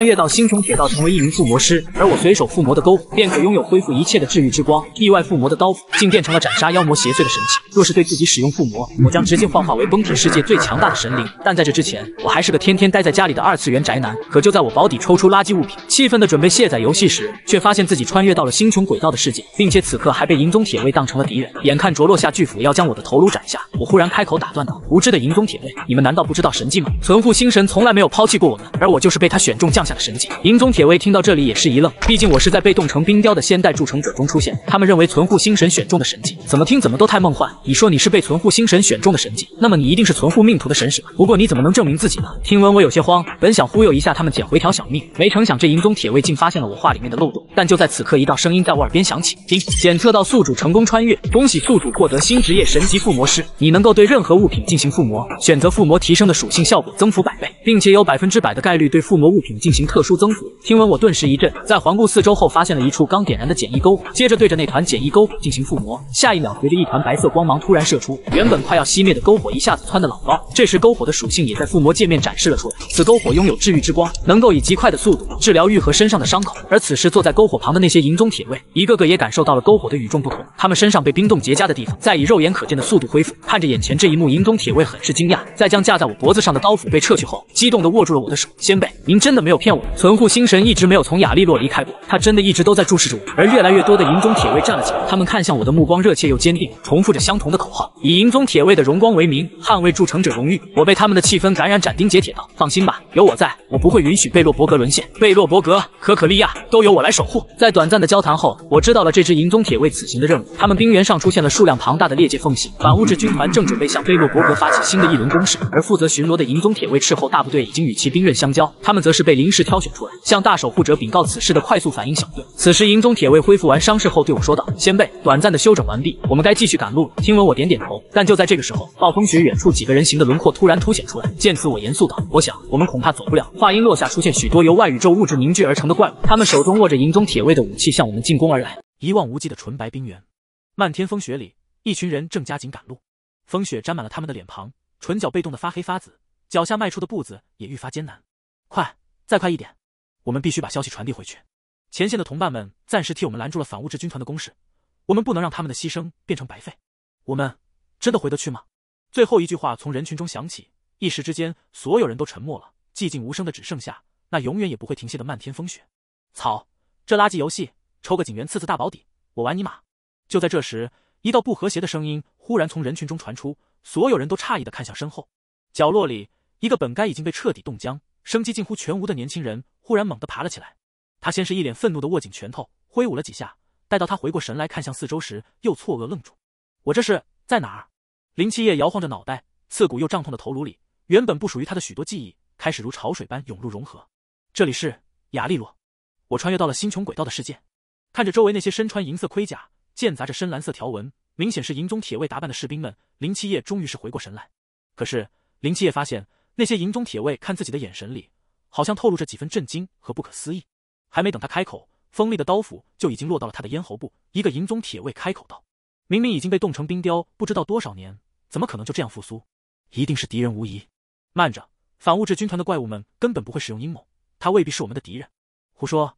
穿越到星穹铁道成为一名附魔师，而我随手附魔的篝火便可拥有恢复一切的治愈之光。意外附魔的刀斧竟变成了斩杀妖魔邪祟的神器。若是对自己使用附魔，我将直接幻化为崩铁世界最强大的神灵。但在这之前，我还是个天天待在家里的二次元宅男。可就在我保底抽出垃圾物品，气愤的准备卸载游戏时，却发现自己穿越到了星穹轨道的世界，并且此刻还被银宗铁卫当成了敌人。眼看着落下巨斧要将我的头颅斩下，我忽然开口打断道：“无知的银宗铁卫，你们难道不知道神迹吗？存护星神从来没有抛弃过我们，而我就是被他选中降下的神迹。”银宗。铁卫听到这里也是一愣，毕竟我是在被冻成冰雕的先代铸成者中出现，他们认为存护星神选中的神迹，怎么听怎么都太梦幻。你说你是被存护星神选中的神迹，那么你一定是存护命途的神使吧？不过你怎么能证明自己呢？听闻我有些慌，本想忽悠一下他们捡回条小命，没成想这银宗铁卫竟发现了我话里面的漏洞。但就在此刻，一道声音在我耳边响起：叮，检测到宿主成功穿越，恭喜宿主获得新职业神级附魔师，你能够对任何物品进行附魔，选择附魔提升的属性效果增幅百倍，并且有百分之百的概率对附魔物品进行特殊增幅。听闻我顿时一。震，在环顾四周后，发现了一处刚点燃的简易篝火，接着对着那团简易篝火进行附魔。下一秒，随着一团白色光芒突然射出，原本快要熄灭的篝火一下子蹿得老高。这时，篝火的属性也在附魔界面展示了出来。此篝火拥有治愈之光，能够以极快的速度治疗愈合身上的伤口。而此时坐在篝火旁的那些银宗铁卫，一个个也感受到了篝火的与众不同，他们身上被冰冻结痂的地方在以肉眼可见的速度恢复。看着眼前这一幕，银宗铁卫很是惊讶，在将架在我脖子上的刀斧被撤去后，激动地握住了我的手。先辈，您真的没有骗我？存护星神一直没有从雅利洛离开过。他真的一直都在注视着我，而越来越多的银宗铁卫站了起来，他们看向我的目光热切又坚定，重复着相同的口号，以银宗铁卫的荣光为名，捍卫铸成者荣誉。我被他们的气氛感染，斩钉截铁道：“放心吧，有我在，我不会允许贝洛伯格沦陷。贝洛伯格、可可利亚都由我来守护。”在短暂的交谈后，我知道了这支银宗铁卫此行的任务。他们冰原上出现了数量庞大的裂界缝隙，反物质军团正准备向贝洛伯格发起新的一轮攻势，而负责巡逻的银宗铁卫斥候大部队已经与其兵刃相交，他们则是被临时是挑选出来，向大守护者禀告此事的快速反应小队。此时，银宗铁卫恢复完伤势后对我说道：“先辈，短暂的休整完毕，我们该继续赶路了。”听闻我点点头，但就在这个时候，暴风雪远处几个人形的轮廓突然凸显出来。见此，我严肃道：“我想，我们恐怕走不了。”话音落下，出现许多由外宇宙物质凝聚而成的怪物，他们手中握着银宗铁卫的武器，向我们进攻而来。一望无际的纯白冰原，漫天风雪里，一群人正加紧赶路，风雪沾满了他们的脸庞，唇角被冻得发黑发紫，脚下迈出的步子也愈发艰难。快，再快一点，我们必须把消息传递回去。前线的同伴们暂时替我们拦住了反物质军团的攻势，我们不能让他们的牺牲变成白费。我们真的回得去吗？最后一句话从人群中响起，一时之间，所有人都沉默了，寂静无声的只剩下那永远也不会停歇的漫天风雪。操，这垃圾游戏，抽个警员次次大保底，我玩你妈！就在这时，一道不和谐的声音忽然从人群中传出，所有人都诧异的看向身后，角落里一个本该已经被彻底冻僵、生机近乎全无的年轻人，忽然猛地爬了起来。他先是一脸愤怒的握紧拳头，挥舞了几下，待到他回过神来看向四周时，又错愕愣住。我这是在哪儿？林七夜摇晃着脑袋，刺骨又胀痛的头颅里，原本不属于他的许多记忆开始如潮水般涌入融合。这里是雅利洛，我穿越到了星穹轨道的世界。看着周围那些身穿银色盔甲、剑杂着深蓝色条纹，明显是银宗铁卫打扮的士兵们，林七夜终于是回过神来。可是林七夜发现，那些银宗铁卫看自己的眼神里，好像透露着几分震惊和不可思议。还没等他开口，锋利的刀斧就已经落到了他的咽喉部。一个银宗铁卫开口道：“明明已经被冻成冰雕，不知道多少年，怎么可能就这样复苏？一定是敌人无疑。”慢着，反物质军团的怪物们根本不会使用阴谋，他未必是我们的敌人。胡说！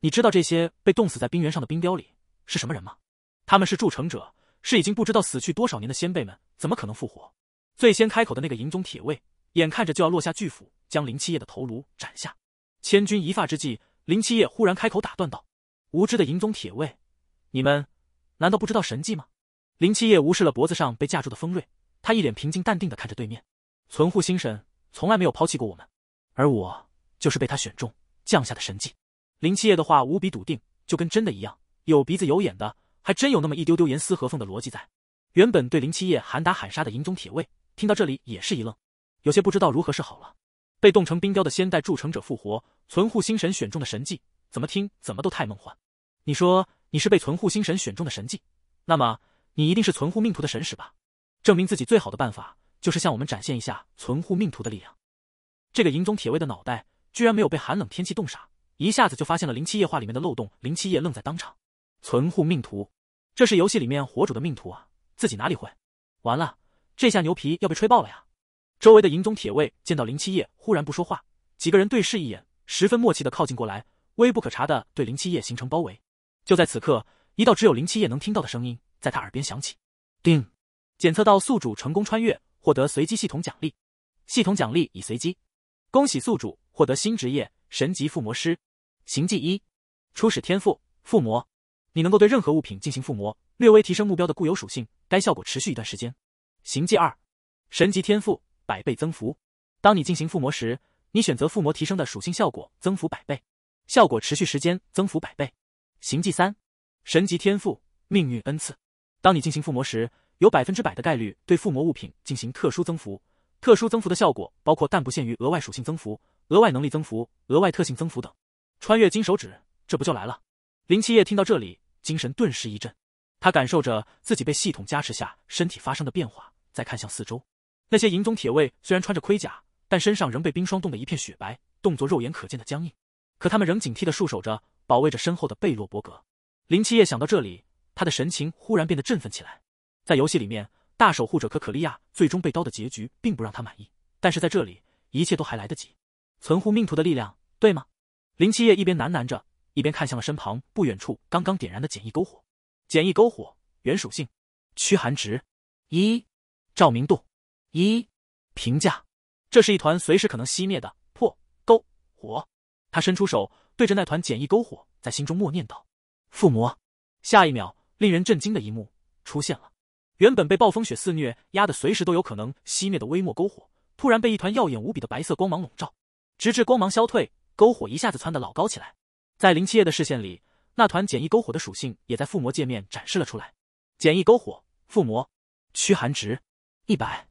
你知道这些被冻死在冰原上的冰雕里是什么人吗？他们是筑城者，是已经不知道死去多少年的先辈们，怎么可能复活？最先开口的那个银宗铁卫，眼看着就要落下巨斧，将林七夜的头颅斩下。千钧一发之际。林七夜忽然开口打断道：“无知的银宗铁卫，你们难道不知道神迹吗？”林七夜无视了脖子上被架住的锋锐，他一脸平静淡定的看着对面。存护星神从来没有抛弃过我们，而我就是被他选中降下的神迹。林七夜的话无比笃定，就跟真的一样，有鼻子有眼的，还真有那么一丢丢严丝合缝的逻辑在。原本对林七夜喊打喊杀的银宗铁卫，听到这里也是一愣，有些不知道如何是好了。被冻成冰雕的先代铸成者复活，存护星神选中的神迹，怎么听怎么都太梦幻。你说你是被存护星神选中的神迹，那么你一定是存护命途的神使吧？证明自己最好的办法，就是向我们展现一下存护命途的力量。这个银宗铁卫的脑袋居然没有被寒冷天气冻傻，一下子就发现了灵七液化里面的漏洞。灵七液愣在当场，存护命途，这是游戏里面火主的命途啊，自己哪里会？完了，这下牛皮要被吹爆了呀！周围的银宗铁卫见到林七夜忽然不说话，几个人对视一眼，十分默契的靠近过来，微不可察的对林七夜形成包围。就在此刻，一道只有林七夜能听到的声音在他耳边响起：“叮！检测到宿主成功穿越，获得随机系统奖励。系统奖励已随机，恭喜宿主获得新职业神级附魔师。行迹一：初始天赋附魔，你能够对任何物品进行附魔，略微提升目标的固有属性，该效果持续一段时间。行迹二：神级天赋百倍增幅，当你进行附魔时，你选择附魔提升的属性效果增幅百倍，效果持续时间增幅百倍。行迹三：神级天赋命运恩赐，当你进行附魔时。有百分之百的概率对附魔物品进行特殊增幅，特殊增幅的效果包括但不限于额外属性增幅、额外能力增幅、额外特性增幅等。穿越金手指，这不就来了？林七夜听到这里，精神顿时一震，他感受着自己被系统加持下身体发生的变化，再看向四周，那些银宗铁卫虽然穿着盔甲，但身上仍被冰霜冻得一片雪白，动作肉眼可见的僵硬，可他们仍警惕的束守着，保卫着身后的贝洛伯格。林七夜想到这里，他的神情忽然变得振奋起来。在游戏里面，大守护者可可利亚最终被刀的结局并不让他满意，但是在这里，一切都还来得及。存乎命途的力量，对吗？林七夜一边喃喃着，一边看向了身旁不远处刚刚点燃的简易篝火。简易篝火原属性：驱寒值一，照明度一，评价：这是一团随时可能熄灭的破篝火。他伸出手，对着那团简易篝火，在心中默念道：“附魔。”下一秒，令人震惊的一幕出现了。原本被暴风雪肆虐压得随时都有可能熄灭的微末篝火，突然被一团耀眼无比的白色光芒笼罩，直至光芒消退，篝火一下子蹿得老高起来。在林七夜的视线里，那团简易篝火的属性也在附魔界面展示了出来。简易篝火附魔，驱寒值一百，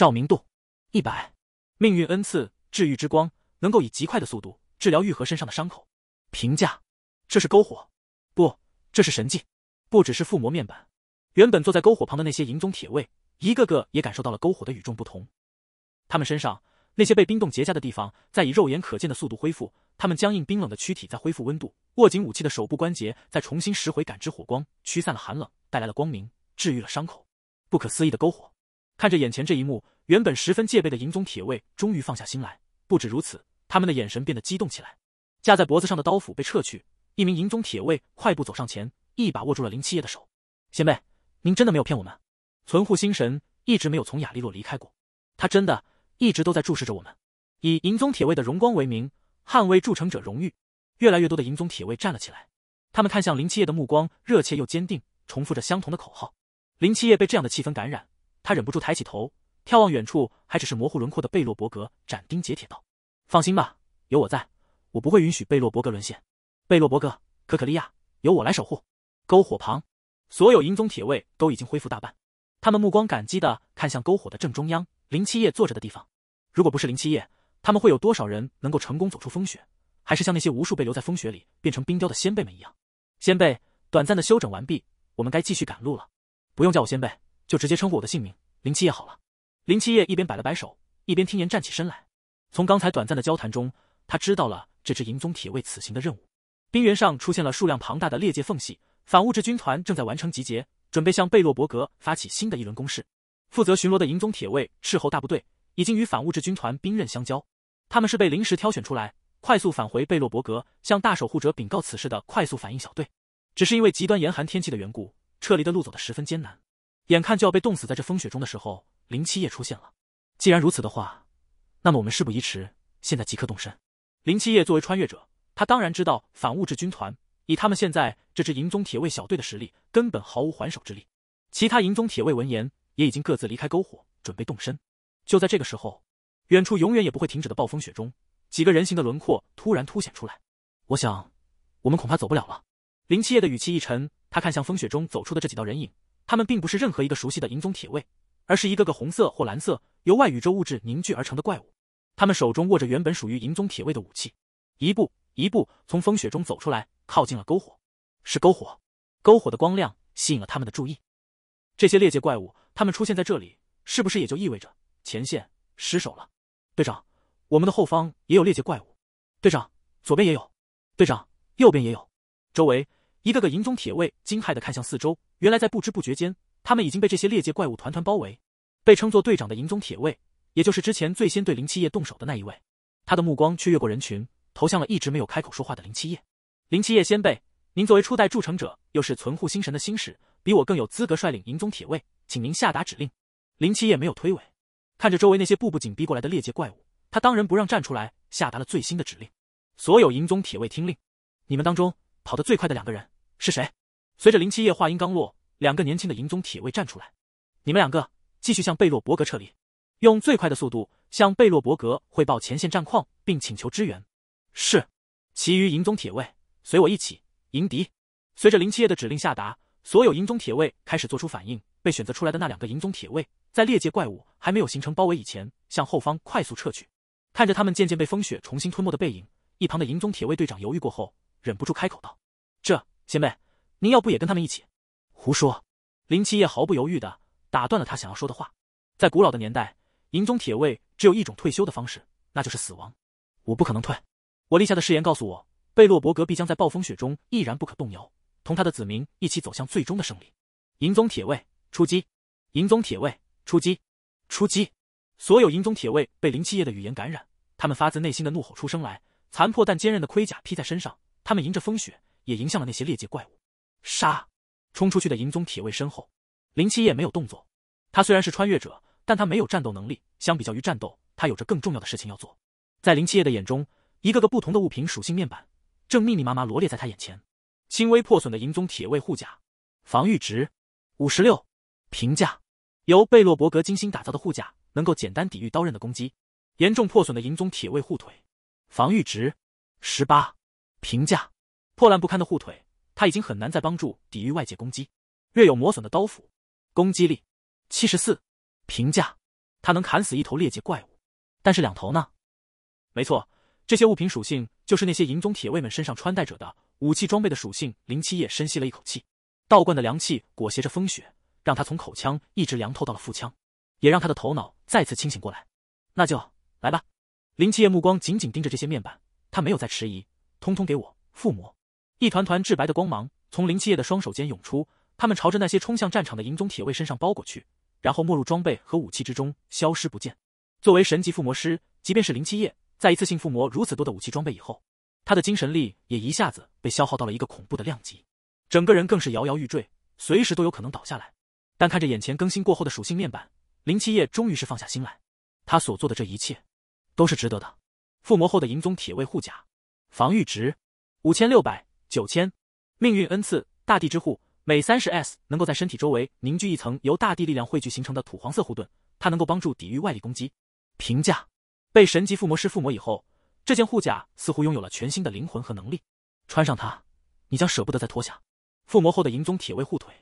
照明度一百，命运恩赐治愈之光，能够以极快的速度治疗愈合身上的伤口。评价：这是篝火，不，这是神技，不只是附魔面板。原本坐在篝火旁的那些银宗铁卫，一个个也感受到了篝火的与众不同。他们身上那些被冰冻结痂的地方，在以肉眼可见的速度恢复；他们僵硬冰冷的躯体在恢复温度，握紧武器的手部关节在重新拾回感知火光，驱散了寒冷，带来了光明，治愈了伤口。不可思议的篝火！看着眼前这一幕，原本十分戒备的银宗铁卫终于放下心来。不止如此，他们的眼神变得激动起来。架在脖子上的刀斧被撤去，一名银宗铁卫快步走上前，一把握住了林七夜的手，先辈。您真的没有骗我们？存护心神一直没有从雅丽洛离开过，他真的一直都在注视着我们，以银宗铁卫的荣光为名，捍卫铸成者荣誉。越来越多的银宗铁卫站了起来，他们看向林七夜的目光热切又坚定，重复着相同的口号。林七夜被这样的气氛感染，他忍不住抬起头，眺望远处还只是模糊轮廓的贝洛伯格，斩钉截铁道：“放心吧，有我在，我不会允许贝洛伯格沦陷。贝洛伯格，可可利亚，由我来守护。”篝火旁。所有银宗铁卫都已经恢复大半，他们目光感激的看向篝火的正中央，林七夜坐着的地方。如果不是林七夜，他们会有多少人能够成功走出风雪？还是像那些无数被留在风雪里变成冰雕的先辈们一样？先辈，短暂的休整完毕，我们该继续赶路了。不用叫我先辈，就直接称呼我的姓名，林七夜好了。林七夜一边摆了摆手，一边听言站起身来。从刚才短暂的交谈中，他知道了这支银宗铁卫此行的任务。冰原上出现了数量庞大的裂界缝隙。反物质军团正在完成集结，准备向贝洛伯格发起新的一轮攻势。负责巡逻的银宗铁卫斥候大部队已经与反物质军团兵刃相交。他们是被临时挑选出来，快速返回贝洛伯格，向大守护者禀告此事的快速反应小队。只是因为极端严寒天气的缘故，撤离的路走得十分艰难。眼看就要被冻死在这风雪中的时候，林七夜出现了。既然如此的话，那么我们事不宜迟，现在即刻动身。林七夜作为穿越者，他当然知道反物质军团。以他们现在这支银宗铁卫小队的实力，根本毫无还手之力。其他银宗铁卫闻言，也已经各自离开篝火，准备动身。就在这个时候，远处永远也不会停止的暴风雪中，几个人形的轮廓突然凸显出来。我想，我们恐怕走不了了。林七夜的语气一沉，他看向风雪中走出的这几道人影，他们并不是任何一个熟悉的银宗铁卫，而是一个个红色或蓝色由外宇宙物质凝聚而成的怪物。他们手中握着原本属于银宗铁卫的武器，一步一步从风雪中走出来。靠近了篝火，是篝火，篝火的光亮吸引了他们的注意。这些裂界怪物，他们出现在这里，是不是也就意味着前线失守了？队长，我们的后方也有裂界怪物。队长，左边也有。队长，右边也有。周围一个个银宗铁卫惊骇的看向四周，原来在不知不觉间，他们已经被这些裂界怪物团团包围。被称作队长的银宗铁卫，也就是之前最先对林七夜动手的那一位，他的目光却越过人群，投向了一直没有开口说话的林七夜。林七夜先辈，您作为初代铸成者，又是存护星神的星使，比我更有资格率领银宗铁卫，请您下达指令。林七夜没有推诿，看着周围那些步步紧逼过来的猎界怪物，他当仁不让站出来，下达了最新的指令。所有银宗铁卫听令，你们当中跑得最快的两个人是谁？随着林七夜话音刚落，两个年轻的银宗铁卫站出来，你们两个继续向贝洛伯格撤离，用最快的速度向贝洛伯格汇报前线战况，并请求支援。是，其余银宗铁卫随我一起迎敌。随着林七夜的指令下达，所有银宗铁卫开始做出反应。被选择出来的那两个银宗铁卫，在猎界怪物还没有形成包围以前，向后方快速撤去。看着他们渐渐被风雪重新吞没的背影。一旁的银宗铁卫队长犹豫过后，忍不住开口道：“这先辈，您要不也跟他们一起？”胡说！林七夜毫不犹豫的打断了他想要说的话。在古老的年代，银宗铁卫只有一种退休的方式，那就是死亡。我不可能退。我立下的誓言告诉我，贝洛伯格必将在暴风雪中毅然不可动摇，同他的子民一起走向最终的胜利。银宗铁卫出击！银宗铁卫出击！出击！所有银宗铁卫被林七夜的语言感染，他们发自内心的怒吼出声来。残破但坚韧的盔甲披在身上，他们迎着风雪，也迎向了那些猎界怪物。杀！冲出去的银宗铁卫身后，林七夜没有动作。他虽然是穿越者，但他没有战斗能力。相比较于战斗，他有着更重要的事情要做。在林七夜的眼中，一个个不同的物品属性面板正密密麻麻罗列在他眼前。轻微破损的银宗铁卫护甲，防御值五十六。评价：由贝洛伯格精心打造的护甲，能够简单抵御刀刃的攻击。严重破损的银宗铁卫护腿。防御值十八，评价破烂不堪的护腿，他已经很难再帮助抵御外界攻击。略有磨损的刀斧，攻击力。七十四，评价。他能砍死一头劣界怪物，但是两头呢？没错，这些物品属性就是那些银宗铁卫们身上穿戴着的。武器装备的属性。林七夜深吸了一口气，道观的凉气裹挟着风雪，让他从口腔一直凉透到了腹腔，也让他的头脑再次清醒过来。那就来吧。林七夜目光紧紧盯着这些面板，他没有再迟疑，通通给我。附魔！一团团至白的光芒从林七夜的双手间涌出，他们朝着那些冲向战场的银宗铁卫身上包裹去，然后没入装备和武器之中，消失不见。作为神级附魔师，即便是林七夜在一次性附魔如此多的武器装备以后，他的精神力也一下子被消耗到了一个恐怖的量级，整个人更是摇摇欲坠，随时都有可能倒下来。但看着眼前更新过后的属性面板，林七夜终于是放下心来，他所做的这一切。都是值得的。附魔后的银宗铁卫护甲，防御值五千六百九千，命运恩赐大地之护，每三十 s 能够在身体周围凝聚一层由大地力量汇聚形成的土黄色护盾，它能够帮助抵御外力攻击。评价：被神级附魔师附魔以后，这件护甲似乎拥有了全新的灵魂和能力。穿上它，你将舍不得再脱下。附魔后的银宗铁卫护腿，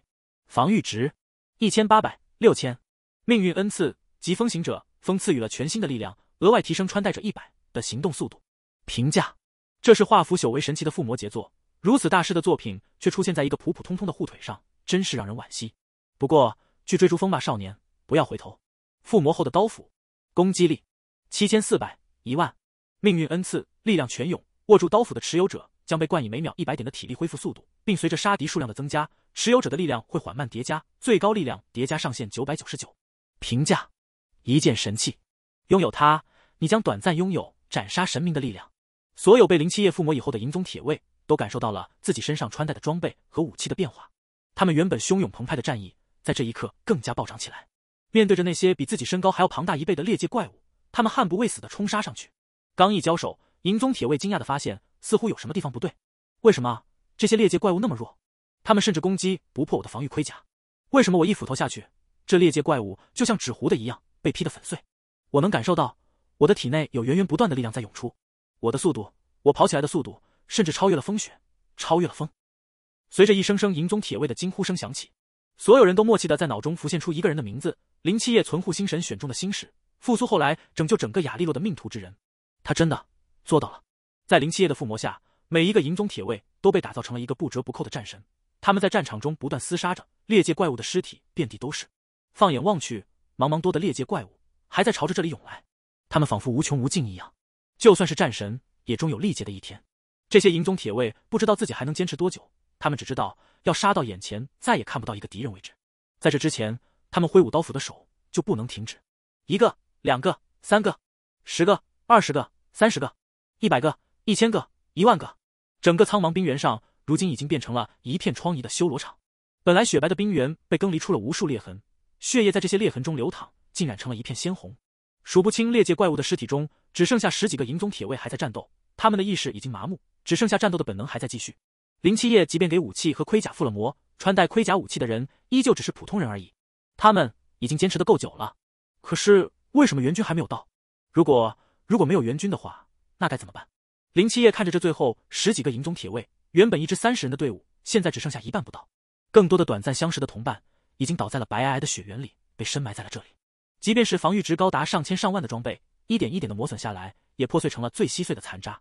防御值一千八百六千，命运恩赐疾风行者，风赐予了全新的力量。额外提升穿戴者一百的行动速度。评价：这是画符朽为神奇的附魔杰作，如此大师的作品却出现在一个普普通通的护腿上，真是让人惋惜。不过去追逐风吧，少年，不要回头。附魔后的刀斧，攻击力七千四百一万，命运恩赐力量泉涌，握住刀斧的持有者将被冠以每秒一百点的体力恢复速度，并随着杀敌数量的增加，持有者的力量会缓慢叠加，最高力量叠加上限九百九十九。评价：一件神器。拥有它，你将短暂拥有斩杀神明的力量。所有被林七夜附魔以后的银宗铁卫都感受到了自己身上穿戴的装备和武器的变化。他们原本汹涌澎湃的战意，在这一刻更加暴涨起来。面对着那些比自己身高还要庞大一倍的猎界怪物，他们悍不畏死的冲杀上去。刚一交手，银宗铁卫惊讶的发现，似乎有什么地方不对。为什么这些猎界怪物那么弱？他们甚至攻击不破我的防御盔甲。为什么我一斧头下去，这猎界怪物就像纸糊的一样被劈得粉碎？我能感受到，我的体内有源源不断的力量在涌出，我的速度，我跑起来的速度，甚至超越了风雪，超越了风。随着一声声银宗铁卫的惊呼声响起，所有人都默契的在脑中浮现出一个人的名字：林七夜存护星神选中的星使，复苏后来拯救整个雅利洛的命途之人。他真的做到了。在林七夜的附魔下，每一个银宗铁卫都被打造成了一个不折不扣的战神。他们在战场中不断厮杀着，猎界怪物的尸体遍地都是。放眼望去，茫茫多的猎界怪物。还在朝着这里涌来，他们仿佛无穷无尽一样。就算是战神，也终有力竭的一天。这些银宗铁卫不知道自己还能坚持多久，他们只知道要杀到眼前再也看不到一个敌人为止。在这之前，他们挥舞刀斧的手就不能停止。一个、两个、三个、十个、二十个、三十个、一百个、一千个、一万个，整个苍茫冰原上，如今已经变成了一片疮痍的修罗场。本来雪白的冰原被更离出了无数裂痕，血液在这些裂痕中流淌，浸染成了一片鲜红。数不清裂界怪物的尸体中，只剩下十几个银宗铁卫还在战斗，他们的意识已经麻木，只剩下战斗的本能还在继续。林七夜即便给武器和盔甲附了魔，穿戴盔甲武器的人依旧只是普通人而已。他们已经坚持的够久了，可是为什么援军还没有到？如果如果没有援军的话，那该怎么办？林七夜看着这最后十几个银宗铁卫，原本一支三十人的队伍，现在只剩下一半不到。更多的短暂相识的同伴，已经倒在了白皑皑的雪原里，被深埋在了这里。即便是防御值高达上千上万的装备，一点一点的磨损下来，也破碎成了最稀碎的残渣。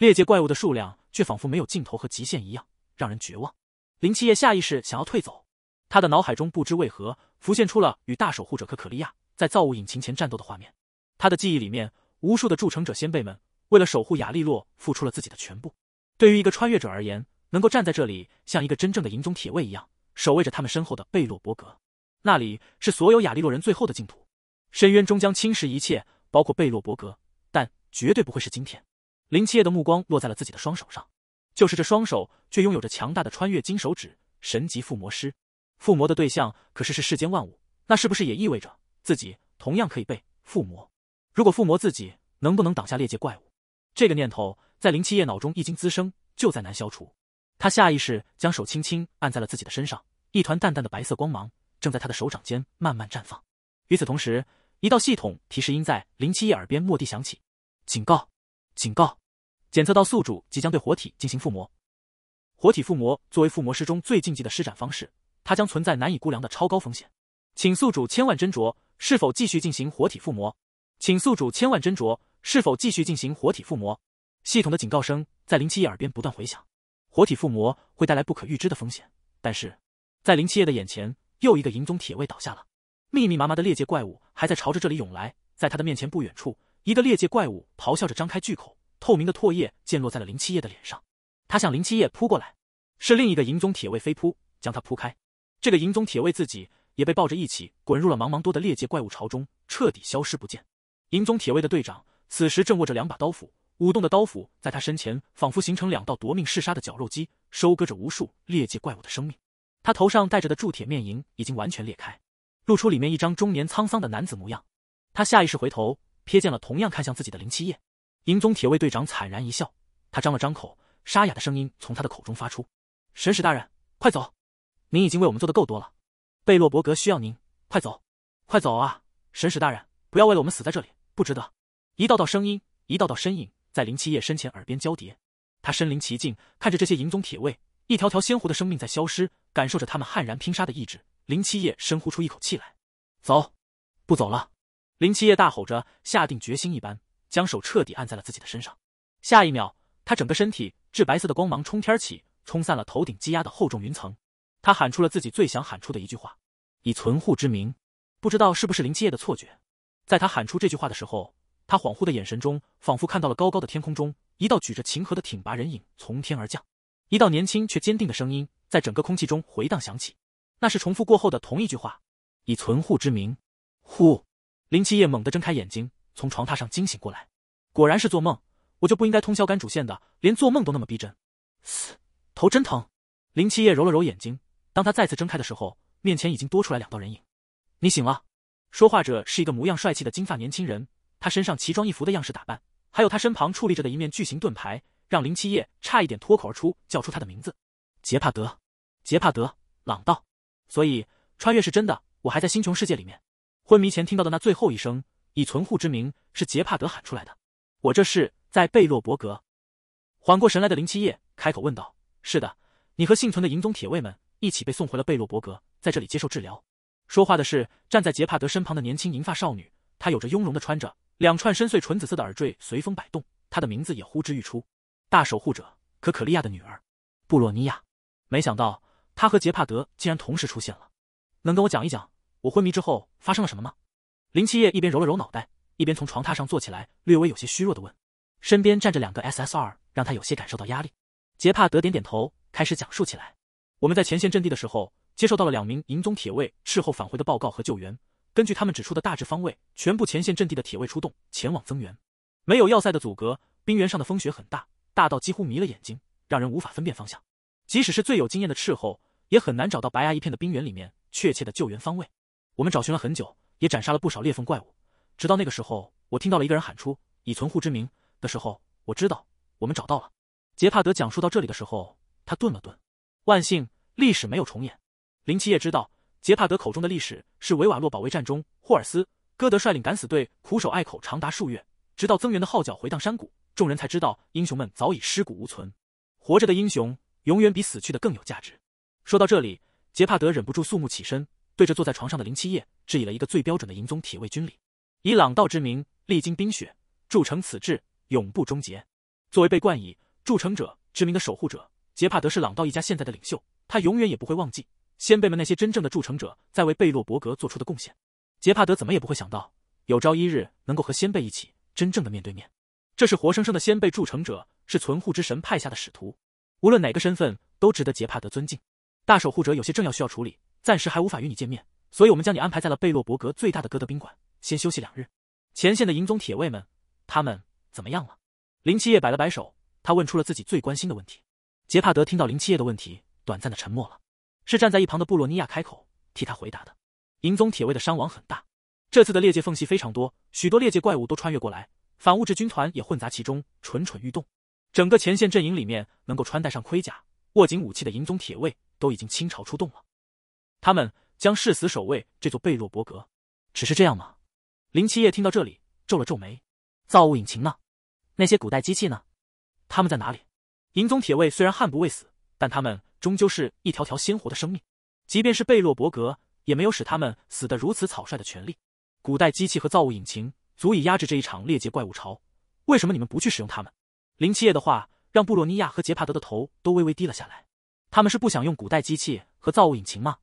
裂界怪物的数量却仿佛没有尽头和极限一样，让人绝望。林七夜下意识想要退走，他的脑海中不知为何浮现出了与大守护者可可利亚在造物引擎前战斗的画面。他的记忆里面，无数的铸成者先辈们为了守护雅利洛，付出了自己的全部。对于一个穿越者而言，能够站在这里，像一个真正的银宗铁卫一样，守卫着他们身后的贝洛伯格，那里是所有雅利洛人最后的净土。深渊终将侵蚀一切，包括贝洛伯格，但绝对不会是今天。林七夜的目光落在了自己的双手上，就是这双手，却拥有着强大的穿越金手指，神级附魔师。附魔的对象可是是世间万物，那是不是也意味着自己同样可以被附魔？如果附魔自己，能不能挡下裂界怪物？这个念头在林七夜脑中一经滋生，就再难消除。他下意识将手轻轻按在了自己的身上，一团淡淡的白色光芒正在他的手掌间慢慢绽放。与此同时，一道系统提示音在林七夜耳边蓦地响起：“警告，警告！”检测到宿主即将对活体进行附魔，活体附魔作为附魔师中最禁忌的施展方式，它将存在难以估量的超高风险，请宿主千万斟酌是否继续进行活体附魔。请宿主千万斟酌是否继续进行活体附魔。系统的警告声在林七夜耳边不断回响。活体附魔会带来不可预知的风险，但是在林七夜的眼前，又一个银宗铁卫倒下了。密密麻麻的裂界怪物还在朝着这里涌来，在他的面前不远处，一个裂界怪物咆哮着张开巨口。透明的唾液溅落在了林七夜的脸上，他向林七夜扑过来，是另一个银宗铁卫飞扑，将他扑开。这个银宗铁卫自己也被抱着一起滚入了茫茫多的裂界怪物巢中，彻底消失不见。银宗铁卫的队长此时正握着两把刀斧，舞动的刀斧在他身前仿佛形成两道夺命嗜杀的绞肉机，收割着无数裂界怪物的生命。他头上戴着的铸铁面银已经完全裂开，露出里面一张中年沧桑的男子模样。他下意识回头瞥见了同样看向自己的林七夜。银宗铁卫队长惨然一笑，他张了张口，沙哑的声音从他的口中发出：“神使大人，快走！您已经为我们做的够多了，贝洛伯格需要您，快走，快走啊！神使大人，不要为了我们死在这里，不值得。”一道道声音，一道道身影，在林七夜身前耳边交叠。他身临其境，看着这些银宗铁卫，一条条鲜活的生命在消失，感受着他们悍然拼杀的意志。林七夜深呼出一口气来：“走，不走了！”林七夜大吼着，下定决心一般。将手彻底按在了自己的身上，下一秒，他整个身体至白色的光芒冲天起，冲散了头顶积压的厚重云层。他喊出了自己最想喊出的一句话：“以存护之名。”不知道是不是林七夜的错觉，在他喊出这句话的时候，他恍惚的眼神中仿佛看到了高高的天空中一道举着琴盒的挺拔人影从天而降，一道年轻却坚定的声音在整个空气中回荡响起，那是重复过后的同一句话：“以存护之名。”呼！林七夜猛地睁开眼睛。从床榻上惊醒过来，果然是做梦。我就不应该通宵干主线的，连做梦都那么逼真。嘶，头真疼。林七夜揉了揉眼睛，当他再次睁开的时候，面前已经多出来两道人影。你醒了。说话者是一个模样帅气的金发年轻人，他身上奇装异服的样式打扮，还有他身旁矗立着的一面巨型盾牌，让林七夜差一点脱口而出叫出他的名字：杰帕德。杰帕德，朗道。所以穿越是真的，我还在星穹世界里面。昏迷前听到的那最后一声。以存护之名是杰帕德喊出来的，我这是在贝洛伯格。缓过神来的林七夜开口问道：“是的，你和幸存的银宗铁卫们一起被送回了贝洛伯格，在这里接受治疗。”说话的是站在杰帕德身旁的年轻银发少女，她有着雍容的穿着，两串深邃纯紫色的耳坠随风摆动，她的名字也呼之欲出——大守护者可可利亚的女儿布洛尼亚。没想到她和杰帕德竟然同时出现了，能跟我讲一讲我昏迷之后发生了什么吗？林七夜一边揉了揉脑袋，一边从床榻上坐起来，略微有些虚弱的问：“身边站着两个 SSR，让他有些感受到压力。”杰帕德点点头，开始讲述起来：“我们在前线阵地的时候，接受到了两名银宗铁卫斥候返回的报告和救援。根据他们指出的大致方位，全部前线阵地的铁卫出动前往增援。没有要塞的阻隔，冰原上的风雪很大，大大到几乎迷了眼睛，让人无法分辨方向。即使是最有经验的斥候，也很难找到白崖一片的冰原里面确切的救援方位。我们找寻了很久，也斩杀了不少裂缝怪物，直到那个时候，我听到了一个人喊出“以存护之名”的时候，我知道我们找到了。杰帕德讲述到这里的时候，他顿了顿。万幸，历史没有重演。林七也知道，杰帕德口中的历史是维瓦洛保卫战中，霍尔斯·戈德率领敢死队苦守隘口长达数月，直到增援的号角回荡山谷，众人才知道英雄们早已尸骨无存。活着的英雄永远比死去的更有价值。说到这里，杰帕德忍不住肃穆起身，对着坐在床上的林七夜致以了一个最标准的银宗铁卫军礼：“以朗道之名，历经冰雪，铸成此志，永不终结。”作为被冠以“铸成者”之名的守护者，杰帕德是朗道一家现在的领袖，他永远也不会忘记先辈们那些真正的铸成者在为贝洛伯格做出的贡献。杰帕德怎么也不会想到，有朝一日能够和先辈一起真正的面对面。这是活生生的先辈铸成者，是存护之神派下的使徒，无论哪个身份都值得杰帕德尊敬。大守护者有些正要需要处理，暂时还无法与你见面，所以我们将你安排在了贝洛伯格最大的哥德宾馆，先休息两日。前线的银宗铁卫们，他们怎么样了？林七夜摆了摆手，他问出了自己最关心的问题。杰帕德听到林七夜的问题，短暂的沉默了。是站在一旁的布洛尼亚开口替他回答的。银宗铁卫的伤亡很大，这次的裂界缝隙非常多，许多裂界怪物都穿越过来，反物质军团也混杂其中，蠢蠢欲动。整个前线阵营里面，能够穿戴上盔甲、握紧武器的银宗铁卫。都已经倾巢出动了，他们将誓死守卫这座贝洛伯格。只是这样吗？林七夜听到这里皱了皱眉。造物引擎呢？那些古代机器呢？他们在哪里？银宗铁卫虽然悍不畏死，但他们终究是一条条鲜活的生命。即便是贝洛伯格，也没有使他们死得如此草率的权利。古代机器和造物引擎足以压制这一场裂界怪物潮。为什么你们不去使用它们？林七夜的话让布洛尼亚和杰帕德的头都微微低了下来。他们是不想用古代机器和造物引擎吗？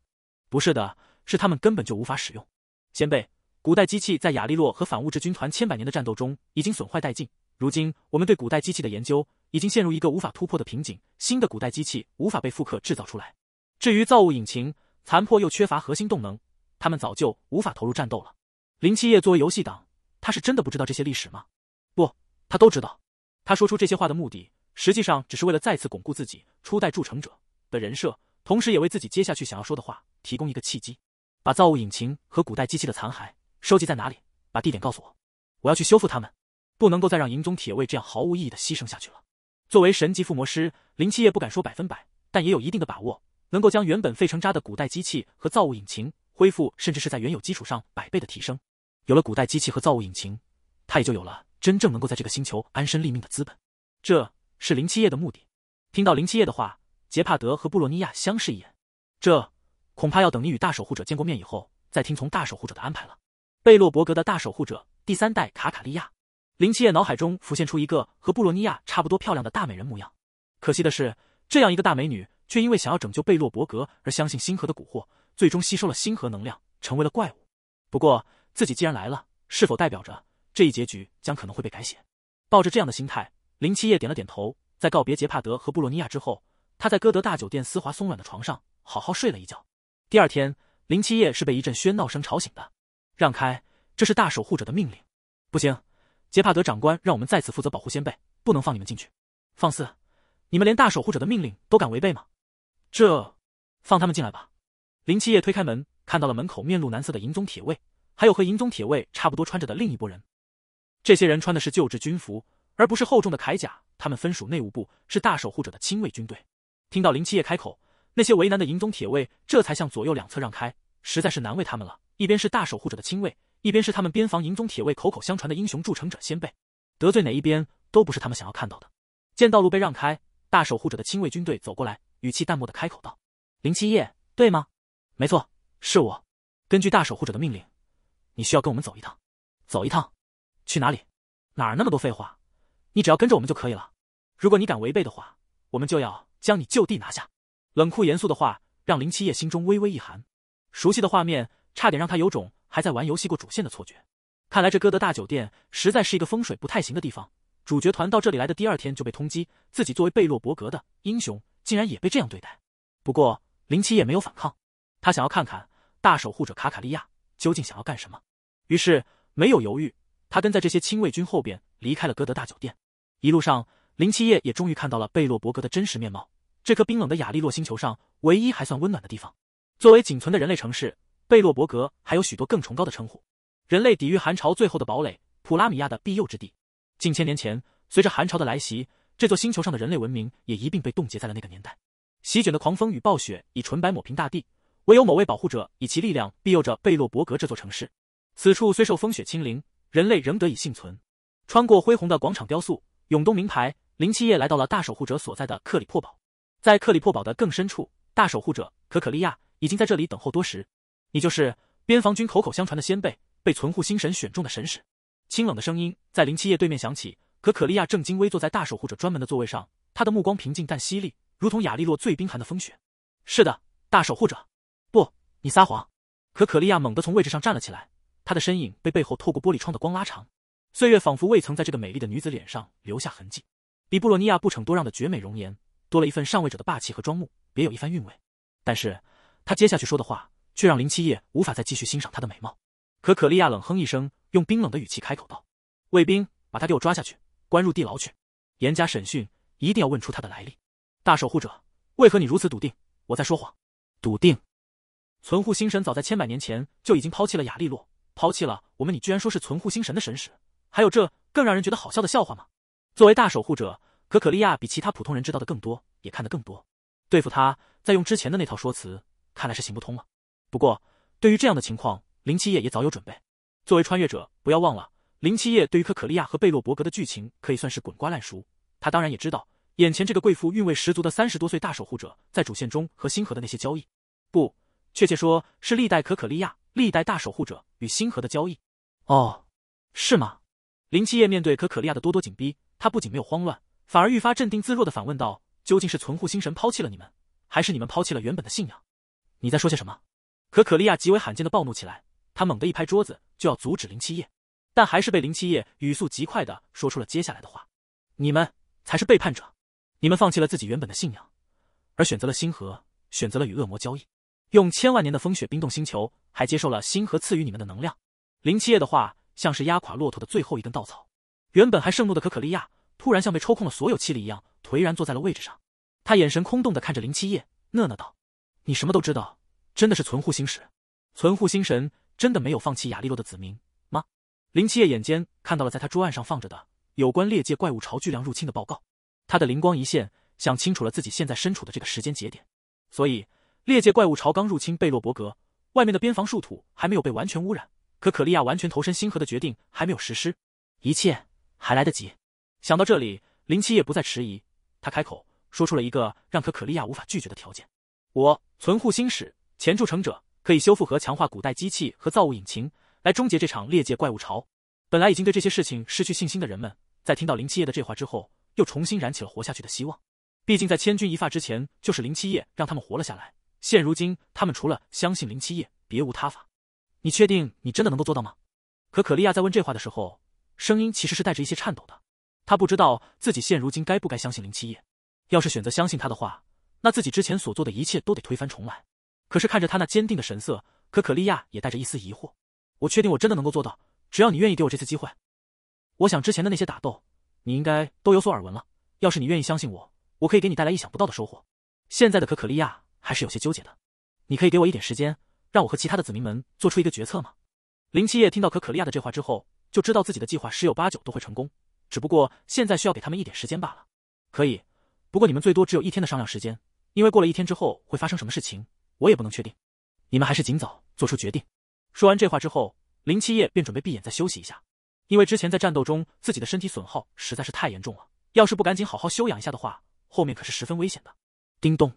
不是的，是他们根本就无法使用。先辈，古代机器在亚利洛和反物质军团千百年的战斗中已经损坏殆尽。如今我们对古代机器的研究已经陷入一个无法突破的瓶颈，新的古代机器无法被复刻制造出来。至于造物引擎，残破又缺乏核心动能，他们早就无法投入战斗了。林七夜作为游戏党，他是真的不知道这些历史吗？不，他都知道。他说出这些话的目的，实际上只是为了再次巩固自己初代铸成者。的人设，同时也为自己接下去想要说的话提供一个契机。把造物引擎和古代机器的残骸收集在哪里？把地点告诉我，我要去修复它们。不能够再让银宗铁卫这样毫无意义的牺牲下去了。作为神级附魔师，林七夜不敢说百分百，但也有一定的把握，能够将原本废成渣的古代机器和造物引擎恢复，甚至是在原有基础上百倍的提升。有了古代机器和造物引擎，他也就有了真正能够在这个星球安身立命的资本。这是林七夜的目的。听到林七夜的话。杰帕德和布洛尼亚相视一眼，这恐怕要等你与大守护者见过面以后，再听从大守护者的安排了。贝洛伯格的大守护者第三代卡卡利亚，林七夜脑海中浮现出一个和布洛尼亚差不多漂亮的大美人模样。可惜的是，这样一个大美女，却因为想要拯救贝洛伯格而相信星河的蛊惑，最终吸收了星河能量，成为了怪物。不过，自己既然来了，是否代表着这一结局将可能会被改写？抱着这样的心态，林七夜点了点头，在告别杰帕德和布洛尼亚之后。他在歌德大酒店丝滑松软的床上好好睡了一觉。第二天，林七夜是被一阵喧闹声吵醒的。让开，这是大守护者的命令。不行，杰帕德长官让我们在此负责保护先辈，不能放你们进去。放肆！你们连大守护者的命令都敢违背吗？这，放他们进来吧。林七夜推开门，看到了门口面露难色的银宗铁卫，还有和银宗铁卫差不多穿着的另一拨人。这些人穿的是旧制军服，而不是厚重的铠甲。他们分属内务部，是大守护者的亲卫军队。听到林七夜开口，那些为难的银宗铁卫这才向左右两侧让开，实在是难为他们了。一边是大守护者的亲卫，一边是他们边防银宗铁卫口口相传的英雄铸成者先辈，得罪哪一边都不是他们想要看到的。见道路被让开，大守护者的亲卫军队走过来，语气淡漠的开口道：“林七夜，对吗？没错，是我。根据大守护者的命令，你需要跟我们走一趟。走一趟？去哪里？哪儿那么多废话？你只要跟着我们就可以了。如果你敢违背的话，我们就要……”将你就地拿下，冷酷严肃的话让林七夜心中微微一寒。熟悉的画面差点让他有种还在玩游戏过主线的错觉。看来这歌德大酒店实在是一个风水不太行的地方。主角团到这里来的第二天就被通缉，自己作为贝洛伯格的英雄，竟然也被这样对待。不过林七夜没有反抗，他想要看看大守护者卡卡利亚究竟想要干什么。于是没有犹豫，他跟在这些亲卫军后边离开了歌德大酒店。一路上。林七夜也终于看到了贝洛伯格的真实面貌。这颗冰冷的雅利洛星球上，唯一还算温暖的地方。作为仅存的人类城市，贝洛伯格还有许多更崇高的称呼：人类抵御寒潮最后的堡垒，普拉米亚的庇佑之地。近千年前，随着寒潮的来袭，这座星球上的人类文明也一并被冻结在了那个年代。席卷的狂风与暴雪以纯白抹平大地，唯有某位保护者以其力量庇佑着贝洛伯格这座城市。此处虽受风雪侵凌，人类仍得以幸存。穿过恢宏的广场雕塑、永东名牌，林七夜来到了大守护者所在的克里珀堡。在克里珀堡的更深处，大守护者可可利亚已经在这里等候多时。你就是边防军口口相传的先辈，被存护星神选中的神使。清冷的声音在林七夜对面响起。可可利亚正襟危坐在大守护者专门的座位上，他的目光平静但犀利，如同雅利洛最冰寒的风雪。是的，大守护者，不，你撒谎！可可利亚猛地从位置上站了起来，他的身影被背后透过玻璃窗的光拉长，岁月仿佛未曾在这个美丽的女子脸上留下痕迹。比布洛尼亚不逞多让的绝美容颜。多了一份上位者的霸气和庄木，别有一番韵味。但是，他接下去说的话却让林七夜无法再继续欣赏她的美貌。可可利亚冷哼一声，用冰冷的语气开口道：“卫兵，把他给我抓下去，关入地牢去，严加审讯，一定要问出他的来历。”大守护者，为何你如此笃定我在说谎？笃定？存护星神早在千百年前就已经抛弃了雅利洛，抛弃了我们。你居然说是存护星神的神使？还有这更让人觉得好笑的笑话吗？作为大守护者。可可利亚比其他普通人知道的更多，也看得更多。对付他，再用之前的那套说辞，看来是行不通了。不过，对于这样的情况，林七夜也早有准备。作为穿越者，不要忘了，林七夜对于可可利亚和贝洛伯格的剧情可以算是滚瓜烂熟。他当然也知道，眼前这个贵妇韵味十足的三十多岁大守护者，在主线中和星河的那些交易，不，确切说是历代可可利亚、历代大守护者与星河的交易。哦，是吗？林七夜面对可可利亚的咄咄紧逼，他不仅没有慌乱。反而愈发镇定自若的反问道：“究竟是存护星神抛弃了你们，还是你们抛弃了原本的信仰？你在说些什么？”可可利亚极为罕见的暴怒起来，他猛地一拍桌子就要阻止林七夜，但还是被林七夜语速极快的说出了接下来的话：“你们才是背叛者，你们放弃了自己原本的信仰，而选择了星河，选择了与恶魔交易，用千万年的风雪冰冻星球，还接受了星河赐予你们的能量。”林七夜的话像是压垮骆驼的最后一根稻草，原本还盛怒的可可利亚。突然像被抽空了所有气力一样，颓然坐在了位置上。他眼神空洞的看着林七夜，讷讷道：“你什么都知道，真的是存护星使？存护星神真的没有放弃雅利洛的子民吗？”林七夜眼尖看到了在他桌案上放着的有关裂界怪物潮巨量入侵的报告，他的灵光一现，想清楚了自己现在身处的这个时间节点。所以，裂界怪物潮刚入侵贝洛伯格，外面的边防树土还没有被完全污染，可可利亚完全投身星河的决定还没有实施，一切还来得及。想到这里，林七夜不再迟疑，他开口说出了一个让可可利亚无法拒绝的条件：“我存护星矢前铸成者，可以修复和强化古代机器和造物引擎，来终结这场裂界怪物潮。”本来已经对这些事情失去信心的人们，在听到林七夜的这话之后，又重新燃起了活下去的希望。毕竟在千钧一发之前，就是林七夜让他们活了下来。现如今，他们除了相信林七夜，别无他法。你确定你真的能够做到吗？可可利亚在问这话的时候，声音其实是带着一些颤抖的。他不知道自己现如今该不该相信林七夜。要是选择相信他的话，那自己之前所做的一切都得推翻重来。可是看着他那坚定的神色，可可利亚也带着一丝疑惑。我确定我真的能够做到，只要你愿意给我这次机会。我想之前的那些打斗，你应该都有所耳闻了。要是你愿意相信我，我可以给你带来意想不到的收获。现在的可可利亚还是有些纠结的。你可以给我一点时间，让我和其他的子民们做出一个决策吗？林七夜听到可可利亚的这话之后，就知道自己的计划十有八九都会成功。只不过现在需要给他们一点时间罢了。可以，不过你们最多只有一天的商量时间，因为过了一天之后会发生什么事情，我也不能确定。你们还是尽早做出决定。说完这话之后，林七夜便准备闭眼再休息一下，因为之前在战斗中自己的身体损耗实在是太严重了，要是不赶紧好好休养一下的话，后面可是十分危险的。叮咚，